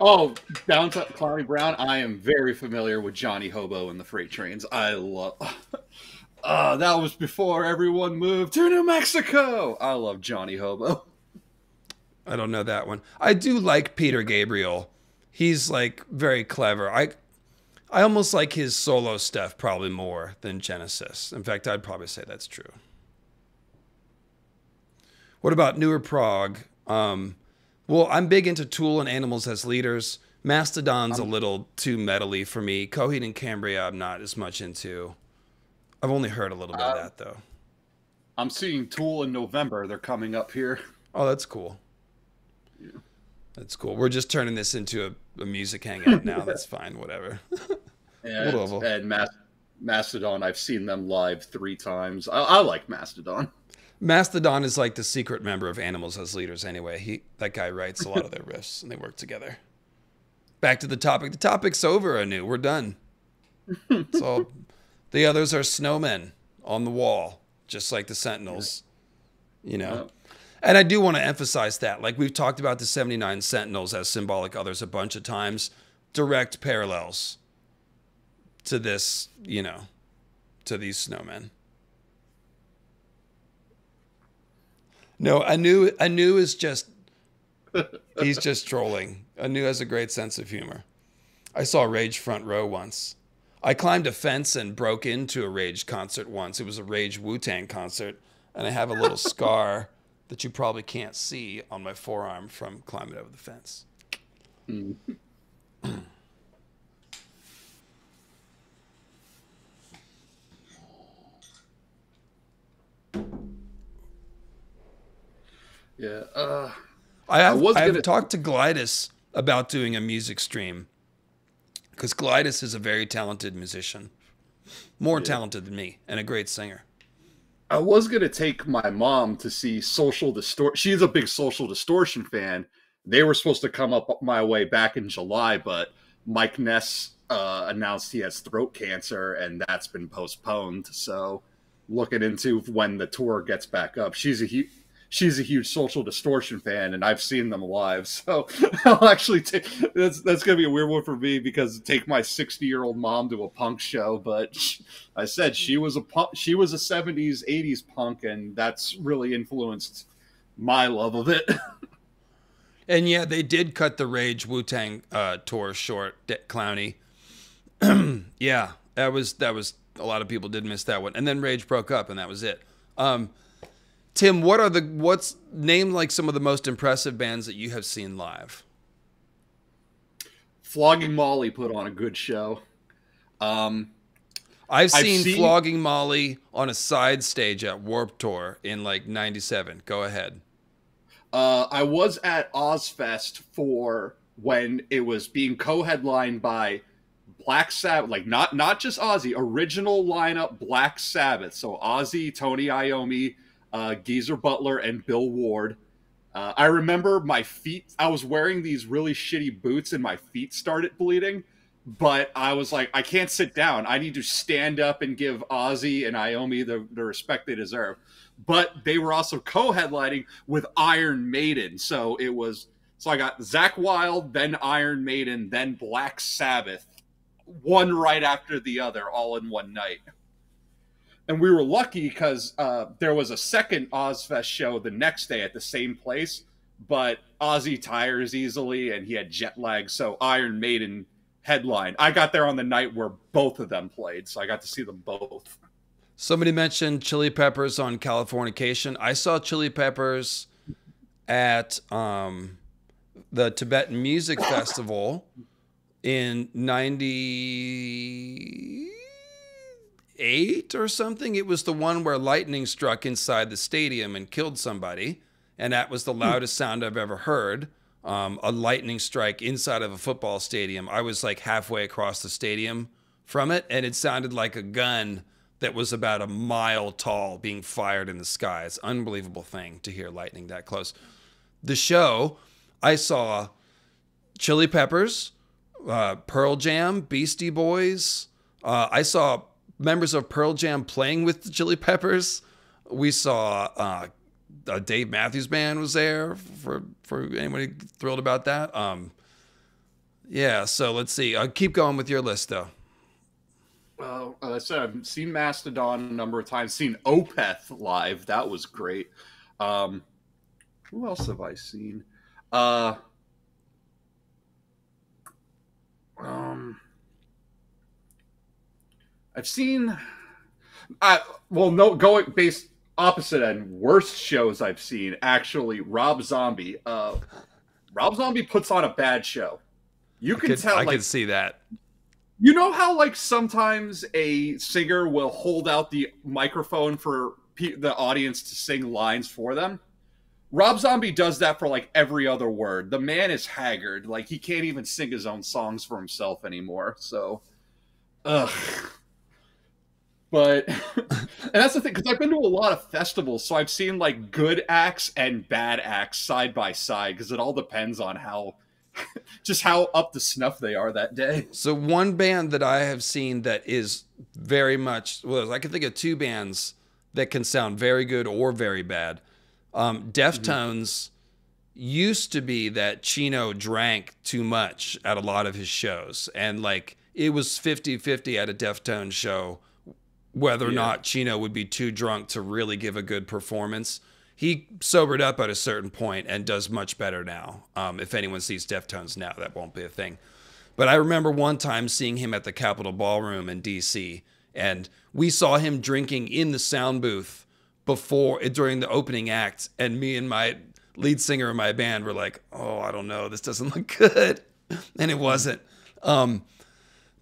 Oh, down to Cloudy Brown. I am very familiar with Johnny Hobo and the Freight Trains. I love. Uh, that was before everyone moved to New Mexico. I love Johnny Hobo. I don't know that one. I do like Peter Gabriel. He's like very clever. I I almost like his solo stuff probably more than Genesis. In fact, I'd probably say that's true. What about Newer Prog? Um, well, I'm big into Tool and Animals as Leaders. Mastodon's um, a little too metally for me. Coheed and Cambria, I'm not as much into. I've only heard a little bit uh, of that though. I'm seeing Tool in November. They're coming up here. Oh, that's cool. Yeah. That's cool. We're just turning this into a, a music hangout now. that's fine. Whatever. and, and Mastodon, I've seen them live three times. I, I like Mastodon. Mastodon is like the secret member of Animals as Leaders. Anyway, he that guy writes a lot of their riffs, and they work together. Back to the topic. The topic's over. Anu. We're done. So the others are snowmen on the wall, just like the Sentinels. You know. And I do want to emphasize that. Like we've talked about the 79 Sentinels as symbolic others a bunch of times. Direct parallels to this, you know, to these snowmen. No, Anu Anu is just he's just trolling. Anu has a great sense of humor. I saw Rage front row once. I climbed a fence and broke into a Rage concert once. It was a Rage Wu Tang concert, and I have a little scar that you probably can't see on my forearm from climbing over the fence. Mm. Yeah. Uh, I have, I was I have talked to Glidus about doing a music stream because Glidus is a very talented musician, more yeah. talented than me, and a great singer. I was gonna take my mom to see Social Distortion. She's a big Social Distortion fan. They were supposed to come up my way back in July, but Mike Ness uh, announced he has throat cancer, and that's been postponed. So, looking into when the tour gets back up. She's a huge she's a huge social distortion fan and I've seen them live. So I'll actually take that's that's gonna be a weird one for me because take my 60 year old mom to a punk show. But I said she was a punk, she was a 70s 80s punk and that's really influenced my love of it. and yeah, they did cut the Rage Wu Tang uh, tour short, De- Clowny. yeah, that was that was a lot of people did miss that one, and then Rage broke up, and that was it. Um, Tim, what are the what's name like some of the most impressive bands that you have seen live? Flogging Molly put on a good show. Um, I've seen, I've seen Flogging Molly on a side stage at Warp Tour in like '97. Go ahead. Uh, I was at Ozzfest for when it was being co-headlined by Black Sabbath, like not not just Ozzy, original lineup Black Sabbath. So Ozzy, Tony Iommi, uh, Geezer Butler, and Bill Ward. Uh, I remember my feet, I was wearing these really shitty boots and my feet started bleeding, but I was like, I can't sit down. I need to stand up and give Ozzy and Iommi the, the respect they deserve. But they were also co headlining with Iron Maiden. So it was, so I got Zakk Wylde, then Iron Maiden, then Black Sabbath, one right after the other, all in one night and we were lucky because uh, there was a second Ozzfest show the next day at the same place, but Ozzy tires easily and he had jet lag, so Iron Maiden headline. I got there on the night where both of them played, so I got to see them both. Somebody mentioned Chili Peppers on Californication. I saw Chili Peppers at um, the Tibetan Music Festival in 98 or something. It was the one where lightning struck inside the stadium and killed somebody. And that was the loudest sound I've ever heard. Um, a lightning strike inside of a football stadium. I was like halfway across the stadium from it, and it sounded like a gun that was about a mile tall being fired in the sky. It's an unbelievable thing to hear lightning that close. The show, I saw Chili Peppers, uh, Pearl Jam, Beastie Boys. Uh, I saw members of Pearl Jam playing with the Chili Peppers. We saw uh, a Dave Matthews Band was there for for anybody thrilled about that. Um, yeah, so let's see. I'll keep going with your list though. Well, I said, I've seen Mastodon a number of times. Seen Opeth live. That was great. Um, who else have I seen? Uh, um, I've seen. I well, no, going based opposite end, worst shows I've seen. Actually, Rob Zombie. Uh, Rob Zombie puts on a bad show. You can I could, tell. I like, can see that. You know how like sometimes a singer will hold out the microphone for pe- the audience to sing lines for them. Rob Zombie does that for like every other word. The man is haggard. Like he can't even sing his own songs for himself anymore. So, ugh. But and that's the thing because I've been to a lot of festivals, so I've seen like good acts and bad acts side by side because it all depends on how just how up the snuff they are that day. So one band that I have seen that is very much well, I can think of two bands that can sound very good or very bad. Um, Deftones mm-hmm. used to be that Chino drank too much at a lot of his shows, and like it was 50-50 at a Deftones show whether or not Chino would be too drunk to really give a good performance. He sobered up at a certain point and does much better now. Um, if anyone sees Deftones now, that won't be a thing. But I remember one time seeing him at the Capitol Ballroom in DC, and we saw him drinking in the sound booth before during the opening act, and me and my lead singer in my band were like, "Oh, I don't know, this doesn't look good," and it wasn't. Um,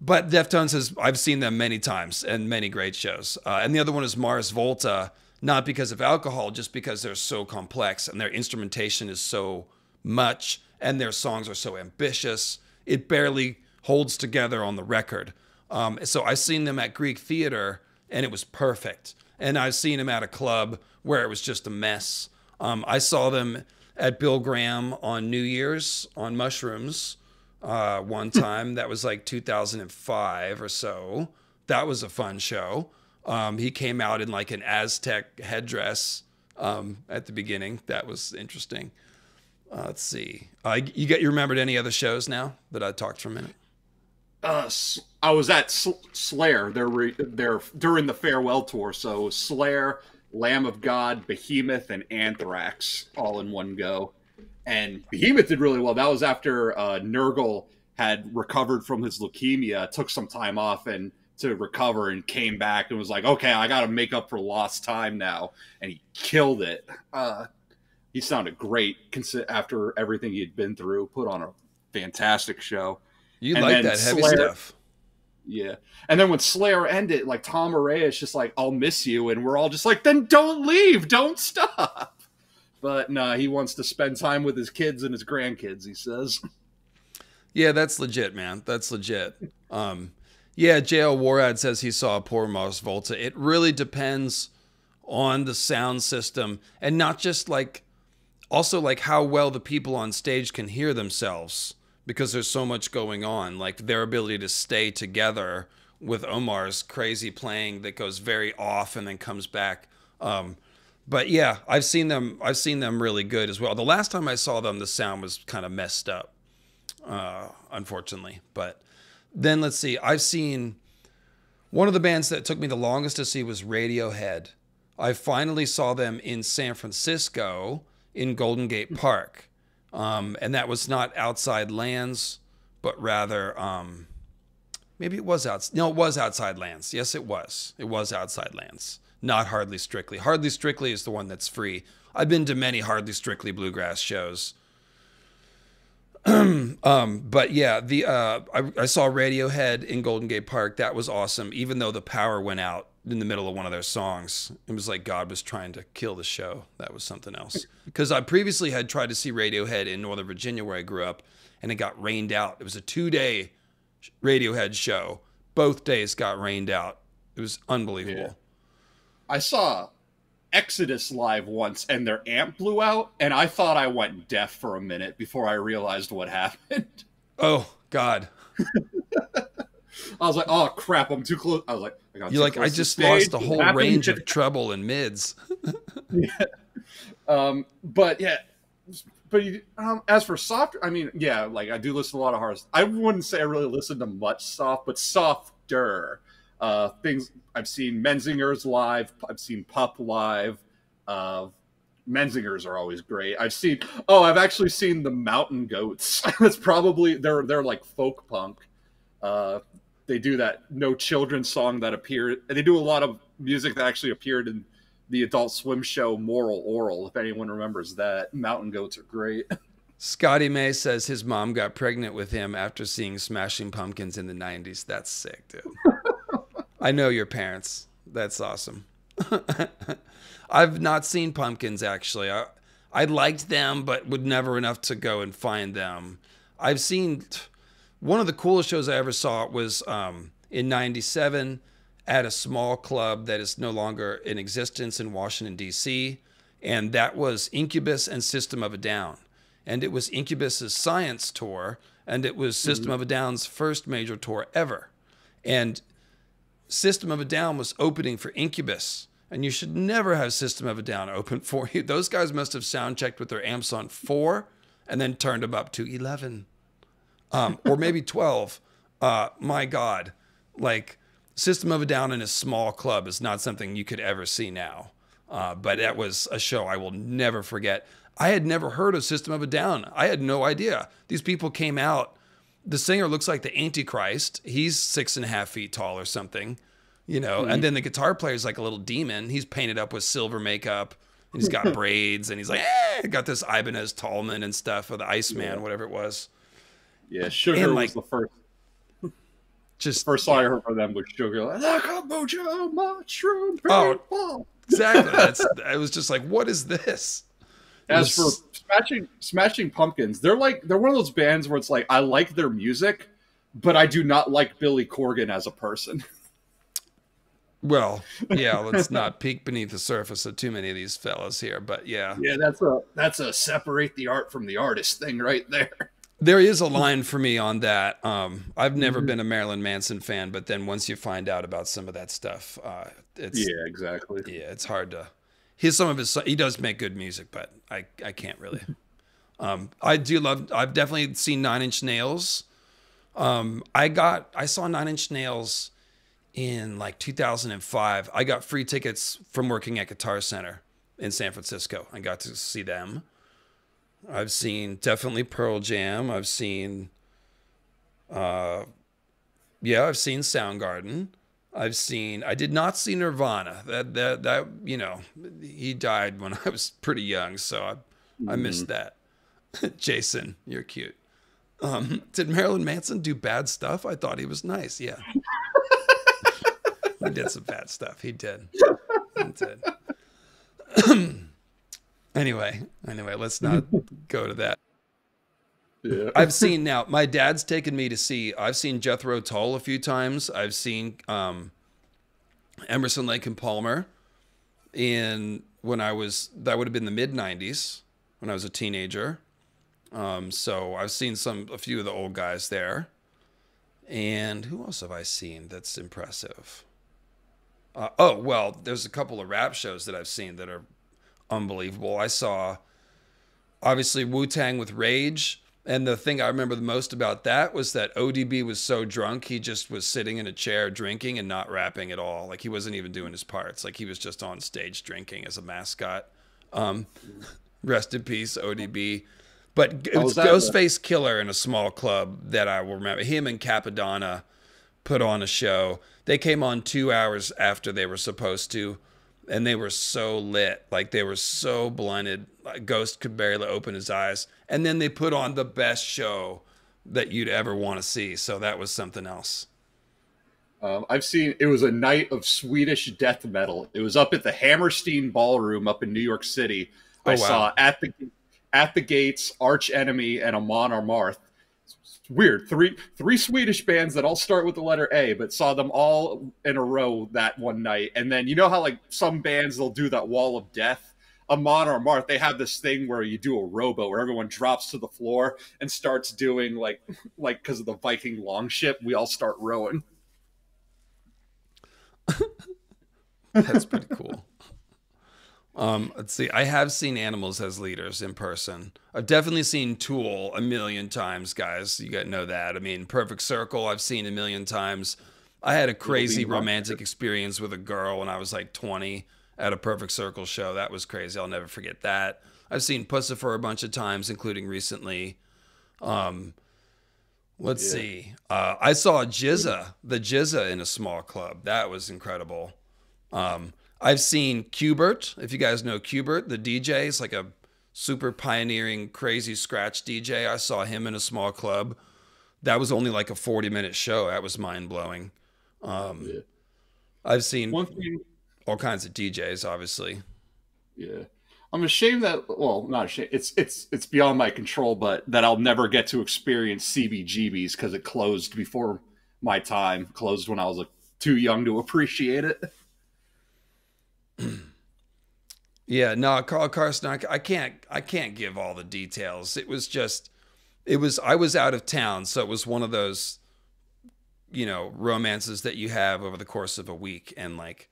but Deftones has I've seen them many times and many great shows. Uh, and the other one is Mars Volta, not because of alcohol, just because they're so complex and their instrumentation is so much and their songs are so ambitious. It barely holds together on the record. Um, so I've seen them at Greek Theater and it was perfect. And I've seen them at a club where it was just a mess. Um, I saw them at Bill Graham on New Year's on Mushrooms uh, one time. that was like 2005 or so. That was a fun show. Um, he came out in like an Aztec headdress um, at the beginning. That was interesting. Uh, let's see. Uh, you get you remembered any other shows now that I talked for a minute? Uh, I was at Slayer. They're re- they're during the farewell tour. So Slayer, Lamb of God, Behemoth, and Anthrax all in one go and Behemoth did really well. That was after uh, Nergal had recovered from his leukemia, took some time off and to recover, and came back and was like, "Okay, I got to make up for lost time now," and he killed it. Uh, he sounded great after everything he had been through. Put on a fantastic show. You and like that heavy Slayer, stuff. Yeah. And then when Slayer ended, like Tom Araya is just like, I'll miss you. And we're all just like, then don't leave. Don't stop. But no, nah, he wants to spend time with his kids and his grandkids. He says. Yeah, that's legit, man. That's legit. Um, yeah, JL Warad says he saw a poor Mars Volta. It really depends on the sound system and not just like also like how well the people on stage can hear themselves because there's so much going on like their ability to stay together with Omar's crazy playing that goes very off and then comes back um, but yeah, I've seen them. I've seen them really good as well. The last time I saw them, the sound was kind of messed up, uh, unfortunately. But then let's see. I've seen one of the bands that took me the longest to see was Radiohead. I finally saw them in San Francisco in Golden Gate Park, um, and that was not Outside Lands, but rather um, maybe it was out. No, it was Outside Lands. Yes, it was. It was Outside Lands. Not Hardly Strictly. Hardly Strictly is the one that's free. I've been to many Hardly Strictly bluegrass shows. um, but yeah, the uh, I, I saw Radiohead in Golden Gate Park. That was awesome. Even though the power went out in the middle of one of their songs, it was like God was trying to kill the show. That was something else. Because I previously had tried to see Radiohead in Northern Virginia, where I grew up, and it got rained out. It was a two-day Radiohead show. Both days got rained out. It was unbelievable. Yeah. I saw Exodus live once and their amp blew out, and I thought I went deaf for a minute before I realized what happened. Oh God. I was like, "Oh crap, I'm too close." I was like, I "You're like, I just lost the whole range of treble and mids." yeah. Um, but yeah, but um, as for soft, I mean, yeah, like I do listen to a lot of hard. I wouldn't say I really listen to much soft, but softer uh, things. I've seen Menzingers live. I've seen Pup live. Uh, Menzingers are always great. I've seen. Oh, I've actually seen the Mountain Goats. That's probably they're they're like folk punk. Uh, they do that No Children song that appeared. They do a lot of music that actually appeared in the Adult Swim show Moral Orel. If anyone remembers that, Mountain Goats are great. Scotty May says his mom got pregnant with him after seeing Smashing Pumpkins in the '90s. That's sick, dude. I know your parents. That's awesome. I've not seen Pumpkins actually. I I liked them, but would never enough to go and find them. I've seen one of the coolest shows I ever saw was um, in '97 at a small club that is no longer in existence in Washington D.C. And that was Incubus and System of a Down, and it was Incubus's science tour, and it was System mm-hmm. of a Down's first major tour ever. And System of a Down was opening for Incubus, and you should never have System of a Down open for you. Those guys must have sound checked with their amps on four and then turned them up to 11 um, or maybe 12. Uh, my God, like System of a Down in a small club is not something you could ever see now. Uh, but that was a show I will never forget. I had never heard of System of a Down. I had no idea. These people came out the singer looks like the Antichrist. He's six and a half feet tall or something, you know. Mm-hmm. And then the guitar player is like a little demon. He's painted up with silver makeup. And he's got braids, and he's like, eh, got this Ibanez Tallman and stuff, or the Iceman, yeah. whatever it was. Yeah, Sugar and, like, was the first. Just first song yeah. I heard from them was Sugar, like the kombucha mushroom. Oh, exactly. That's. I was just like, what is this? As for smashing smashing pumpkins, they're like they're one of those bands where it's like I like their music, but I do not like Billy Corgan as a person. Well, yeah, let's not peek beneath the surface of too many of these fellas here, but yeah. Yeah, that's a that's a separate the art from the artist thing right there. There is a line for me on that. Um, I've never mm-hmm. been a Marilyn Manson fan, but then once you find out about some of that stuff, uh, it's yeah, exactly. Yeah, it's hard to he's some of his he does make good music, but I I can't really. Um, I do love. I've definitely seen Nine Inch Nails. Um, I got I saw Nine Inch Nails in like 2005. I got free tickets from working at Guitar Center in San Francisco. I got to see them. I've seen definitely Pearl Jam. I've seen, uh, yeah, I've seen Soundgarden. I've seen. I did not see Nirvana. That that that you know, he died when I was pretty young, so I mm. I missed mm-hmm. that. Jason, you're cute. Um, did Marilyn Manson do bad stuff? I thought he was nice. Yeah, he did some bad stuff. He did. He did. anyway, anyway, let's not go to that. Yeah. I've seen now. My dad's taken me to see. I've seen Jethro Tull a few times. I've seen um, Emerson, Lake and Palmer. In when I was that would have been the mid '90s when I was a teenager. Um, so I've seen some a few of the old guys there. And who else have I seen that's impressive? Uh, oh well, there's a couple of rap shows that I've seen that are unbelievable. I saw obviously Wu Tang with Rage. And the thing I remember the most about that was that ODB was so drunk, he just was sitting in a chair drinking and not rapping at all. Like he wasn't even doing his parts. Like he was just on stage drinking as a mascot. Um, rest in peace, ODB. But it was Ghostface Killah in a small club that I will remember. Him and Cappadonna put on a show. They came on two hours after they were supposed to, and they were so lit. Like they were so blunted Like Ghost could barely open his eyes. And then they put on the best show that you'd ever want to see. So that was something else. Um, I've seen it was a night of Swedish death metal. It was up at the Hammerstein Ballroom up in New York City. Oh, I wow. saw at the at the gates, Arch Enemy, and Amon Amarth. Weird. Three three Swedish bands that all start with the letter A, but saw them all in a row that one night. And then you know how like some bands they'll do that wall of death. Amon Amarth, they have this thing where you do a robo where everyone drops to the floor and starts doing like like because of the Viking longship, we all start rowing. That's pretty cool. Um, let's see. I have seen animals as leaders in person. I've definitely seen Tool a million times, guys. You got to know that. I mean, Perfect Circle, I've seen a million times. I had a crazy romantic experience with a girl when I was like 20 at a Perfect Circle show. That was crazy. I'll never forget that. I've seen Puscifer a bunch of times, including recently. Um, let's yeah. see. Uh, I saw GZA, the GZA in a small club. That was incredible. Um, I've seen Qbert. If you guys know Qbert, the DJ is like a super pioneering, crazy scratch DJ. I saw him in a small club. That was only like a 40 minute show. That was mind blowing. Um, yeah. I've seen thing, all kinds of DJs, obviously. Yeah. I'm ashamed that well, not ashamed. It's it's it's beyond my control, but that I'll never get to experience CBGBs because it closed before my time. Closed when I was like too young to appreciate it. yeah, no, Carl Carson, I, I can't, I can't give all the details. It was just, it was, I was out of town, so it was one of those, you know, romances that you have over the course of a week, and like,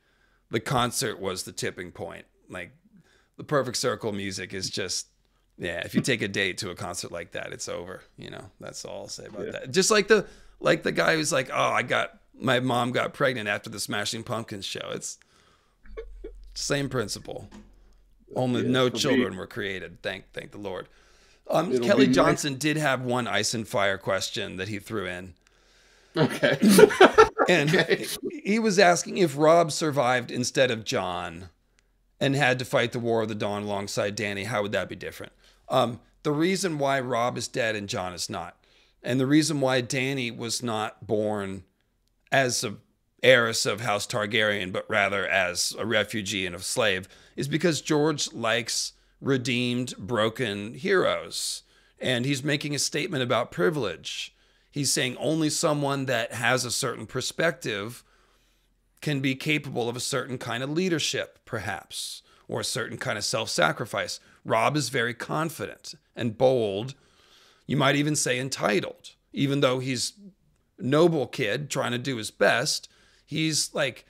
the concert was the tipping point. Like, the perfect circle music is just, yeah. If you take a date to a concert like that, it's over. You know, that's all I'll say about yeah. that. Just like the, like the guy who's like, oh, I got my mom got pregnant after the Smashing Pumpkins show. It's same principle. Only yeah, no children be, were created. Thank thank the Lord. Um, Kelly Johnson nice. did have one ice and fire question that he threw in. Okay. and okay. he was asking if Robb survived instead of Jon and had to fight the War of the Dawn alongside Dany, how would that be different? Um, the reason why Robb is dead and Jon is not, and the reason why Dany was not born as a heiress of House Targaryen, but rather as a refugee and a slave, is because George likes redeemed, broken heroes. And he's making a statement about privilege. He's saying only someone that has a certain perspective can be capable of a certain kind of leadership, perhaps, or a certain kind of self sacrifice. Robb is very confident and bold. You might even say entitled, even though he's noble kid trying to do his best he's like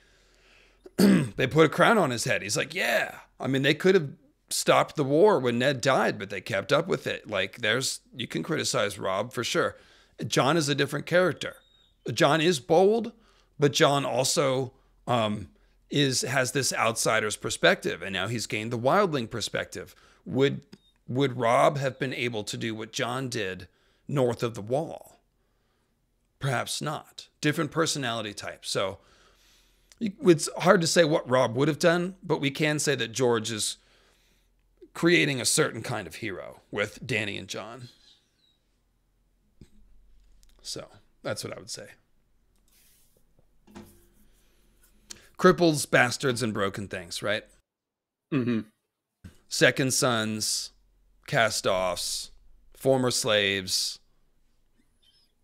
they put a crown on his head. He's like, yeah. I mean, they could have stopped the war when Ned died, but they kept up with it. Like, there's you can criticize Robb for sure. Jon is a different character. Jon is bold, but Jon also um, is has this outsider's perspective, and now he's gained the wildling perspective. Would would Robb have been able to do what Jon did north of the wall? Perhaps not. Different personality types. So it's hard to say what Robb would have done, but we can say that George is creating a certain kind of hero with Dany and Jon. So that's what I would say. Cripples, bastards, and broken things, right? Mm-hmm. Second sons, cast offs, former slaves,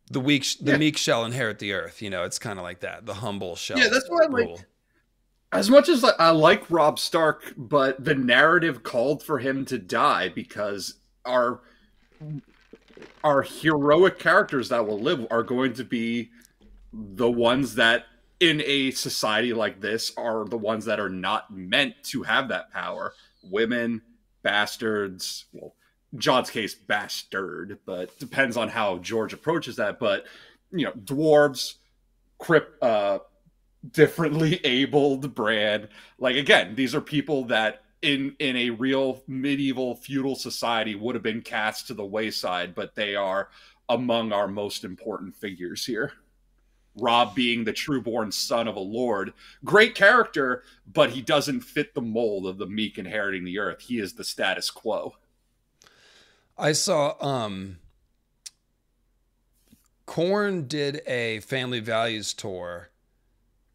the weak the yeah. meek shall inherit the earth you know it's kind of like that the humble shall yeah that's why like as much as i like robb stark but the narrative called for him to die because our our heroic characters that will live are going to be the ones that in a society like this are the ones that are not meant to have that power women bastards well Jon's case bastard, but depends on how George approaches that. But you know, dwarves, crypt, uh, differently abled Bran. Like again, these are people that in in a real medieval feudal society would have been cast to the wayside, but they are among our most important figures here. Robb being the trueborn son of a lord. Great character, but he doesn't fit the mold of the meek inheriting the earth. He is the status quo. I saw um Korn did a family values tour.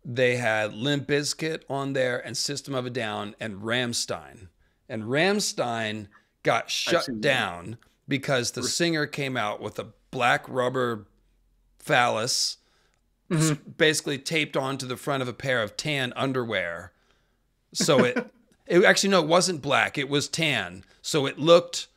They had Limp Bizkit on there and System of a Down and Rammstein. And Rammstein got shut down because the singer came out with a black rubber phallus mm-hmm. basically taped onto the front of a pair of tan underwear. So it it actually no, it wasn't black, it was tan. So it looked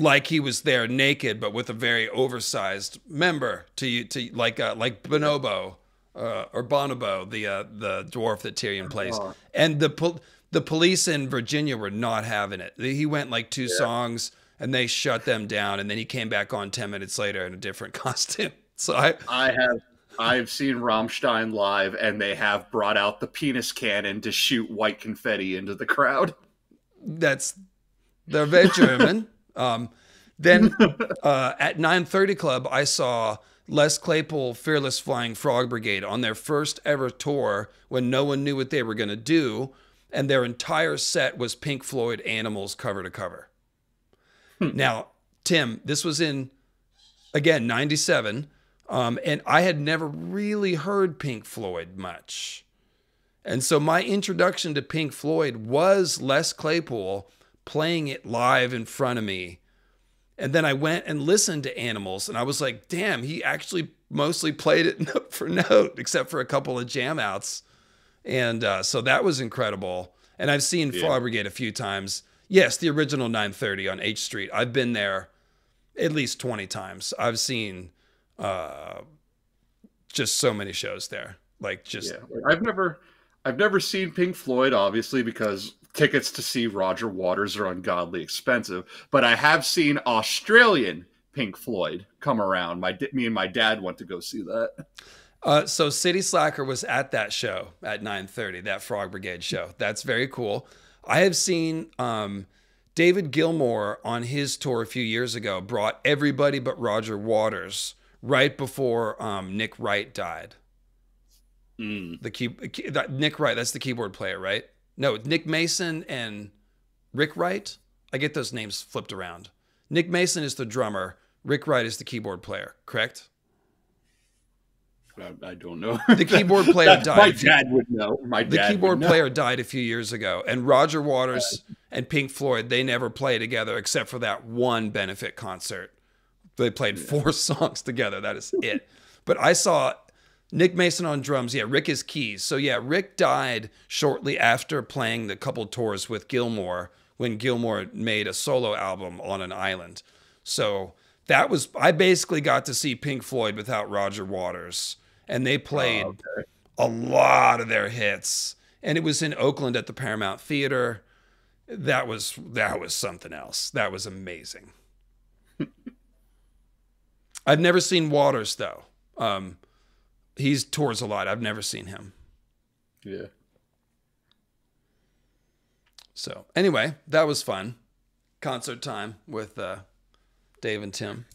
like he was there naked, but with a very oversized member to you to like uh, like Bonobo uh, or Bonobo, the uh, the dwarf that Tyrion plays, oh. and the pol- the police in Virginia were not having it. He went like two yeah. songs and they shut them down, and then he came back on ten minutes later in a different costume. So I I have I've seen Rammstein live, and they have brought out the penis cannon to shoot white confetti into the crowd. That's they're very German. um, then uh, at 9:30 Club, I saw Les Claypool, Fearless Flying Frog Brigade on their first ever tour when no one knew what they were going to do, and their entire set was Pink Floyd Animals cover to cover. Hmm. Now, Tim, this was in again '97. Um, and I had never really heard Pink Floyd much. And so my introduction to Pink Floyd was Les Claypool playing it live in front of me. And then I went and listened to Animals, and I was like, damn, he actually mostly played it note for note, except for a couple of jam outs. And uh, so that was incredible. And I've seen yeah. Brigade a few times. Yes, the original 930 on H Street. I've been there at least 20 times. I've seen uh, just so many shows there. Like just yeah. I've never I've never seen Pink Floyd, obviously, because tickets to see Roger Waters are ungodly expensive. But I have seen Australian Pink Floyd come around. My me and my dad went to go see that. Uh, so City Slacker was at that show at 9:30, that Frog Brigade show. That's very cool. I have seen um, David Gilmour on his tour a few years ago brought everybody but Roger Waters right before um, Nick Wright died. Mm. The key, Nick Wright, that's the keyboard player, right? No, Nick Mason and Rick Wright. I get those names flipped around. Nick Mason is the drummer. Rick Wright is the keyboard player. Correct? I don't know. The keyboard player died. My dad would know. My the keyboard player died a few years ago, and Roger uh, Waters and Pink Floyd they never play together except for that one benefit concert they played four songs together. That is it. But I saw Nick Mason on drums. Yeah, Rick is keys. So yeah, Rick died shortly after playing the couple tours with Gilmour when Gilmour made a solo album on an island. So that was I basically got to see Pink Floyd without Roger Waters, and they played oh, okay. a lot of their hits. And it was in Oakland at the Paramount Theater. That was that was something else. That was amazing. I've never seen Waters though. Um, he's tours a lot. I've never seen him. Yeah. So anyway, that was fun. Concert time with uh, Dave and Tim.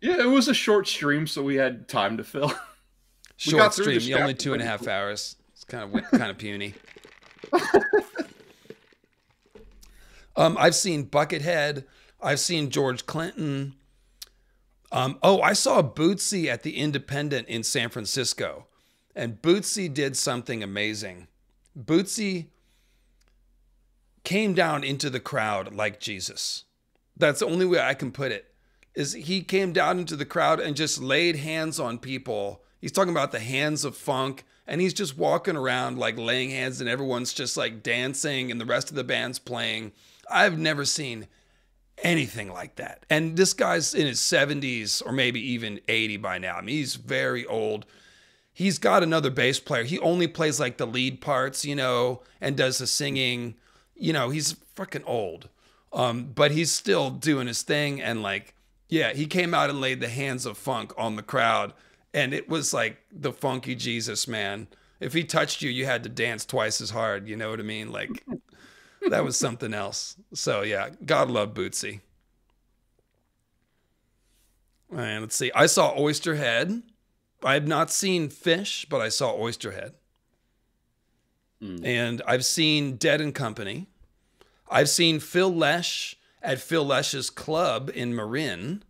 Yeah, it was a short stream, so we had time to fill. short stream, only two and a half hours. It's kind of kind of puny. um, I've seen Buckethead. I've seen George Clinton. Um, oh, I saw Bootsy at the Independent in San Francisco, and Bootsy did something amazing. Bootsy came down into the crowd like Jesus. That's the only way I can put it. Is he came down into the crowd and just laid hands on people. He's talking about the hands of funk, and he's just walking around like laying hands, and everyone's just like dancing, and the rest of the band's playing. I've never seen anything like that. And this guy's in his 70s or maybe even 80 by now. I mean, he's very old. He's got another bass player. He only plays like the lead parts, you know, and does the singing. You know, he's freaking old. Um, but he's still doing his thing. And like, yeah, he came out and laid the hands of funk on the crowd. And it was like the funky Jesus, man. If he touched you, you had to dance twice as hard. You know what I mean? Like, that was something else. So yeah, God love Bootsy. And let's see. I saw Oysterhead I have not seen Phish, but I saw Oysterhead. Mm. And I've seen Dead and Company. I've seen Phil Lesh at Phil Lesh's club in Marin,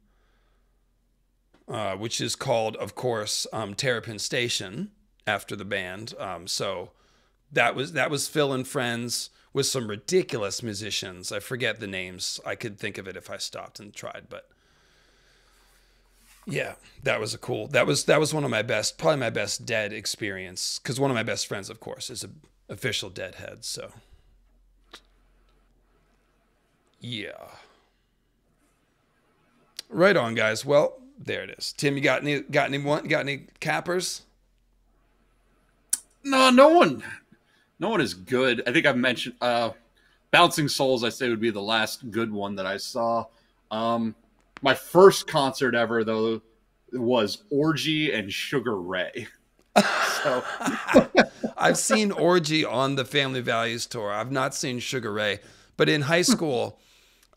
uh, which is called, of course, um, Terrapin Station after the band. Um, so that was that was Phil and friends with some ridiculous musicians. I forget the names. I could think of it if I stopped and tried, but yeah, that was a cool. That was that was one of my best, probably my best dead experience because one of my best friends, of course, is a official deadhead. So yeah, right on, guys. Well, there it is. Tim, you got any got any one got any cappers? No, no one no one is good. I think I've mentioned uh, Bouncing Souls. I say would be the last good one that I saw. Um, my first concert ever though was Orgy and Sugar Ray. so I've seen Orgy on the Family Values tour. I've not seen Sugar Ray, but in high school.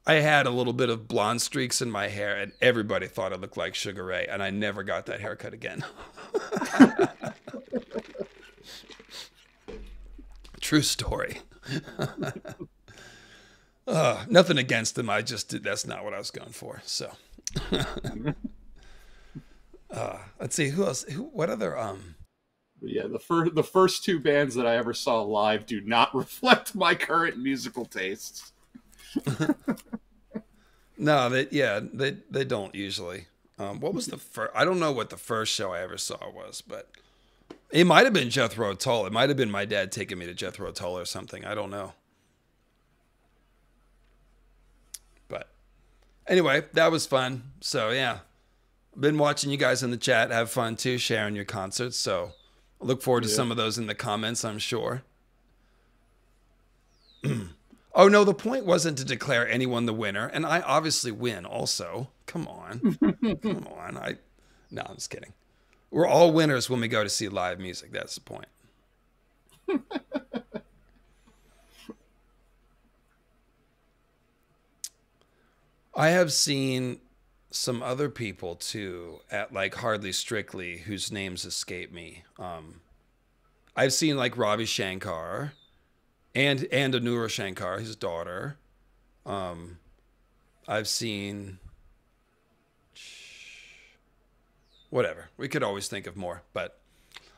I had a little bit of blonde streaks in my hair, and everybody thought I looked like Sugar Ray, and I never got that haircut again. True story. uh, nothing against them. I just did. That's not what I was going for. So, uh, let's see who else. Who, what other? Um, yeah, the first the first two bands that I ever saw live do not reflect my current musical tastes. no, they yeah they they don't usually. Um, what was the first? I don't know what the first show I ever saw was, but it might have been Jethro Tull. It might have been my dad taking me to Jethro Tull or something. I don't know. But anyway, that was fun. So yeah, been watching you guys in the chat have fun too, sharing your concerts. So I look forward to yeah. some of those in the comments. I'm sure. oh no, the point wasn't to declare anyone the winner, and I obviously win. Also, come on, come on. I no, I'm just kidding. We're all winners when we go to see live music. That's the point. I have seen some other people too at like Hardly Strictly whose names escape me. Um, I've seen like Ravi Shankar and and Anura Shankar, his daughter. Um, I've seen whatever. We could always think of more, but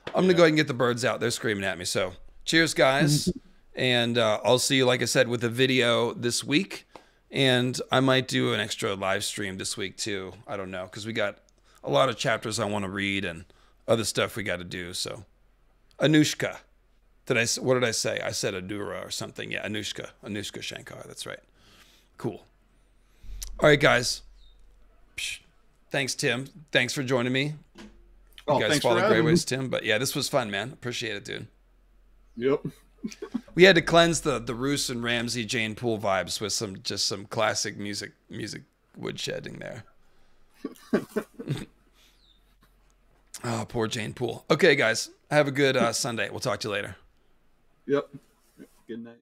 I'm gonna go ahead and get the birds out. They're screaming at me. So cheers, guys, and uh, I'll see you, like I said, with a video this week, and I might do an extra live stream this week too. I don't know because we got a lot of chapters I want to read and other stuff we got to do. So Anoushka, did I? What did I say? I said Adura or something. Yeah, Anoushka, Anoushka Shankar. That's right. Cool. All right, guys. Psh. Thanks, Tim. Thanks for joining me. Oh, you guys follow Grey Waste, Tim. But yeah, this was fun, man. Appreciate it, dude. Yep. we had to cleanse the the Roose and Ramsay Jeyne Poole vibes with some just some classic music music woodshedding there. oh, poor Jeyne Poole. Okay, guys, have a good uh, Sunday. We'll talk to you later. Yep. Good night.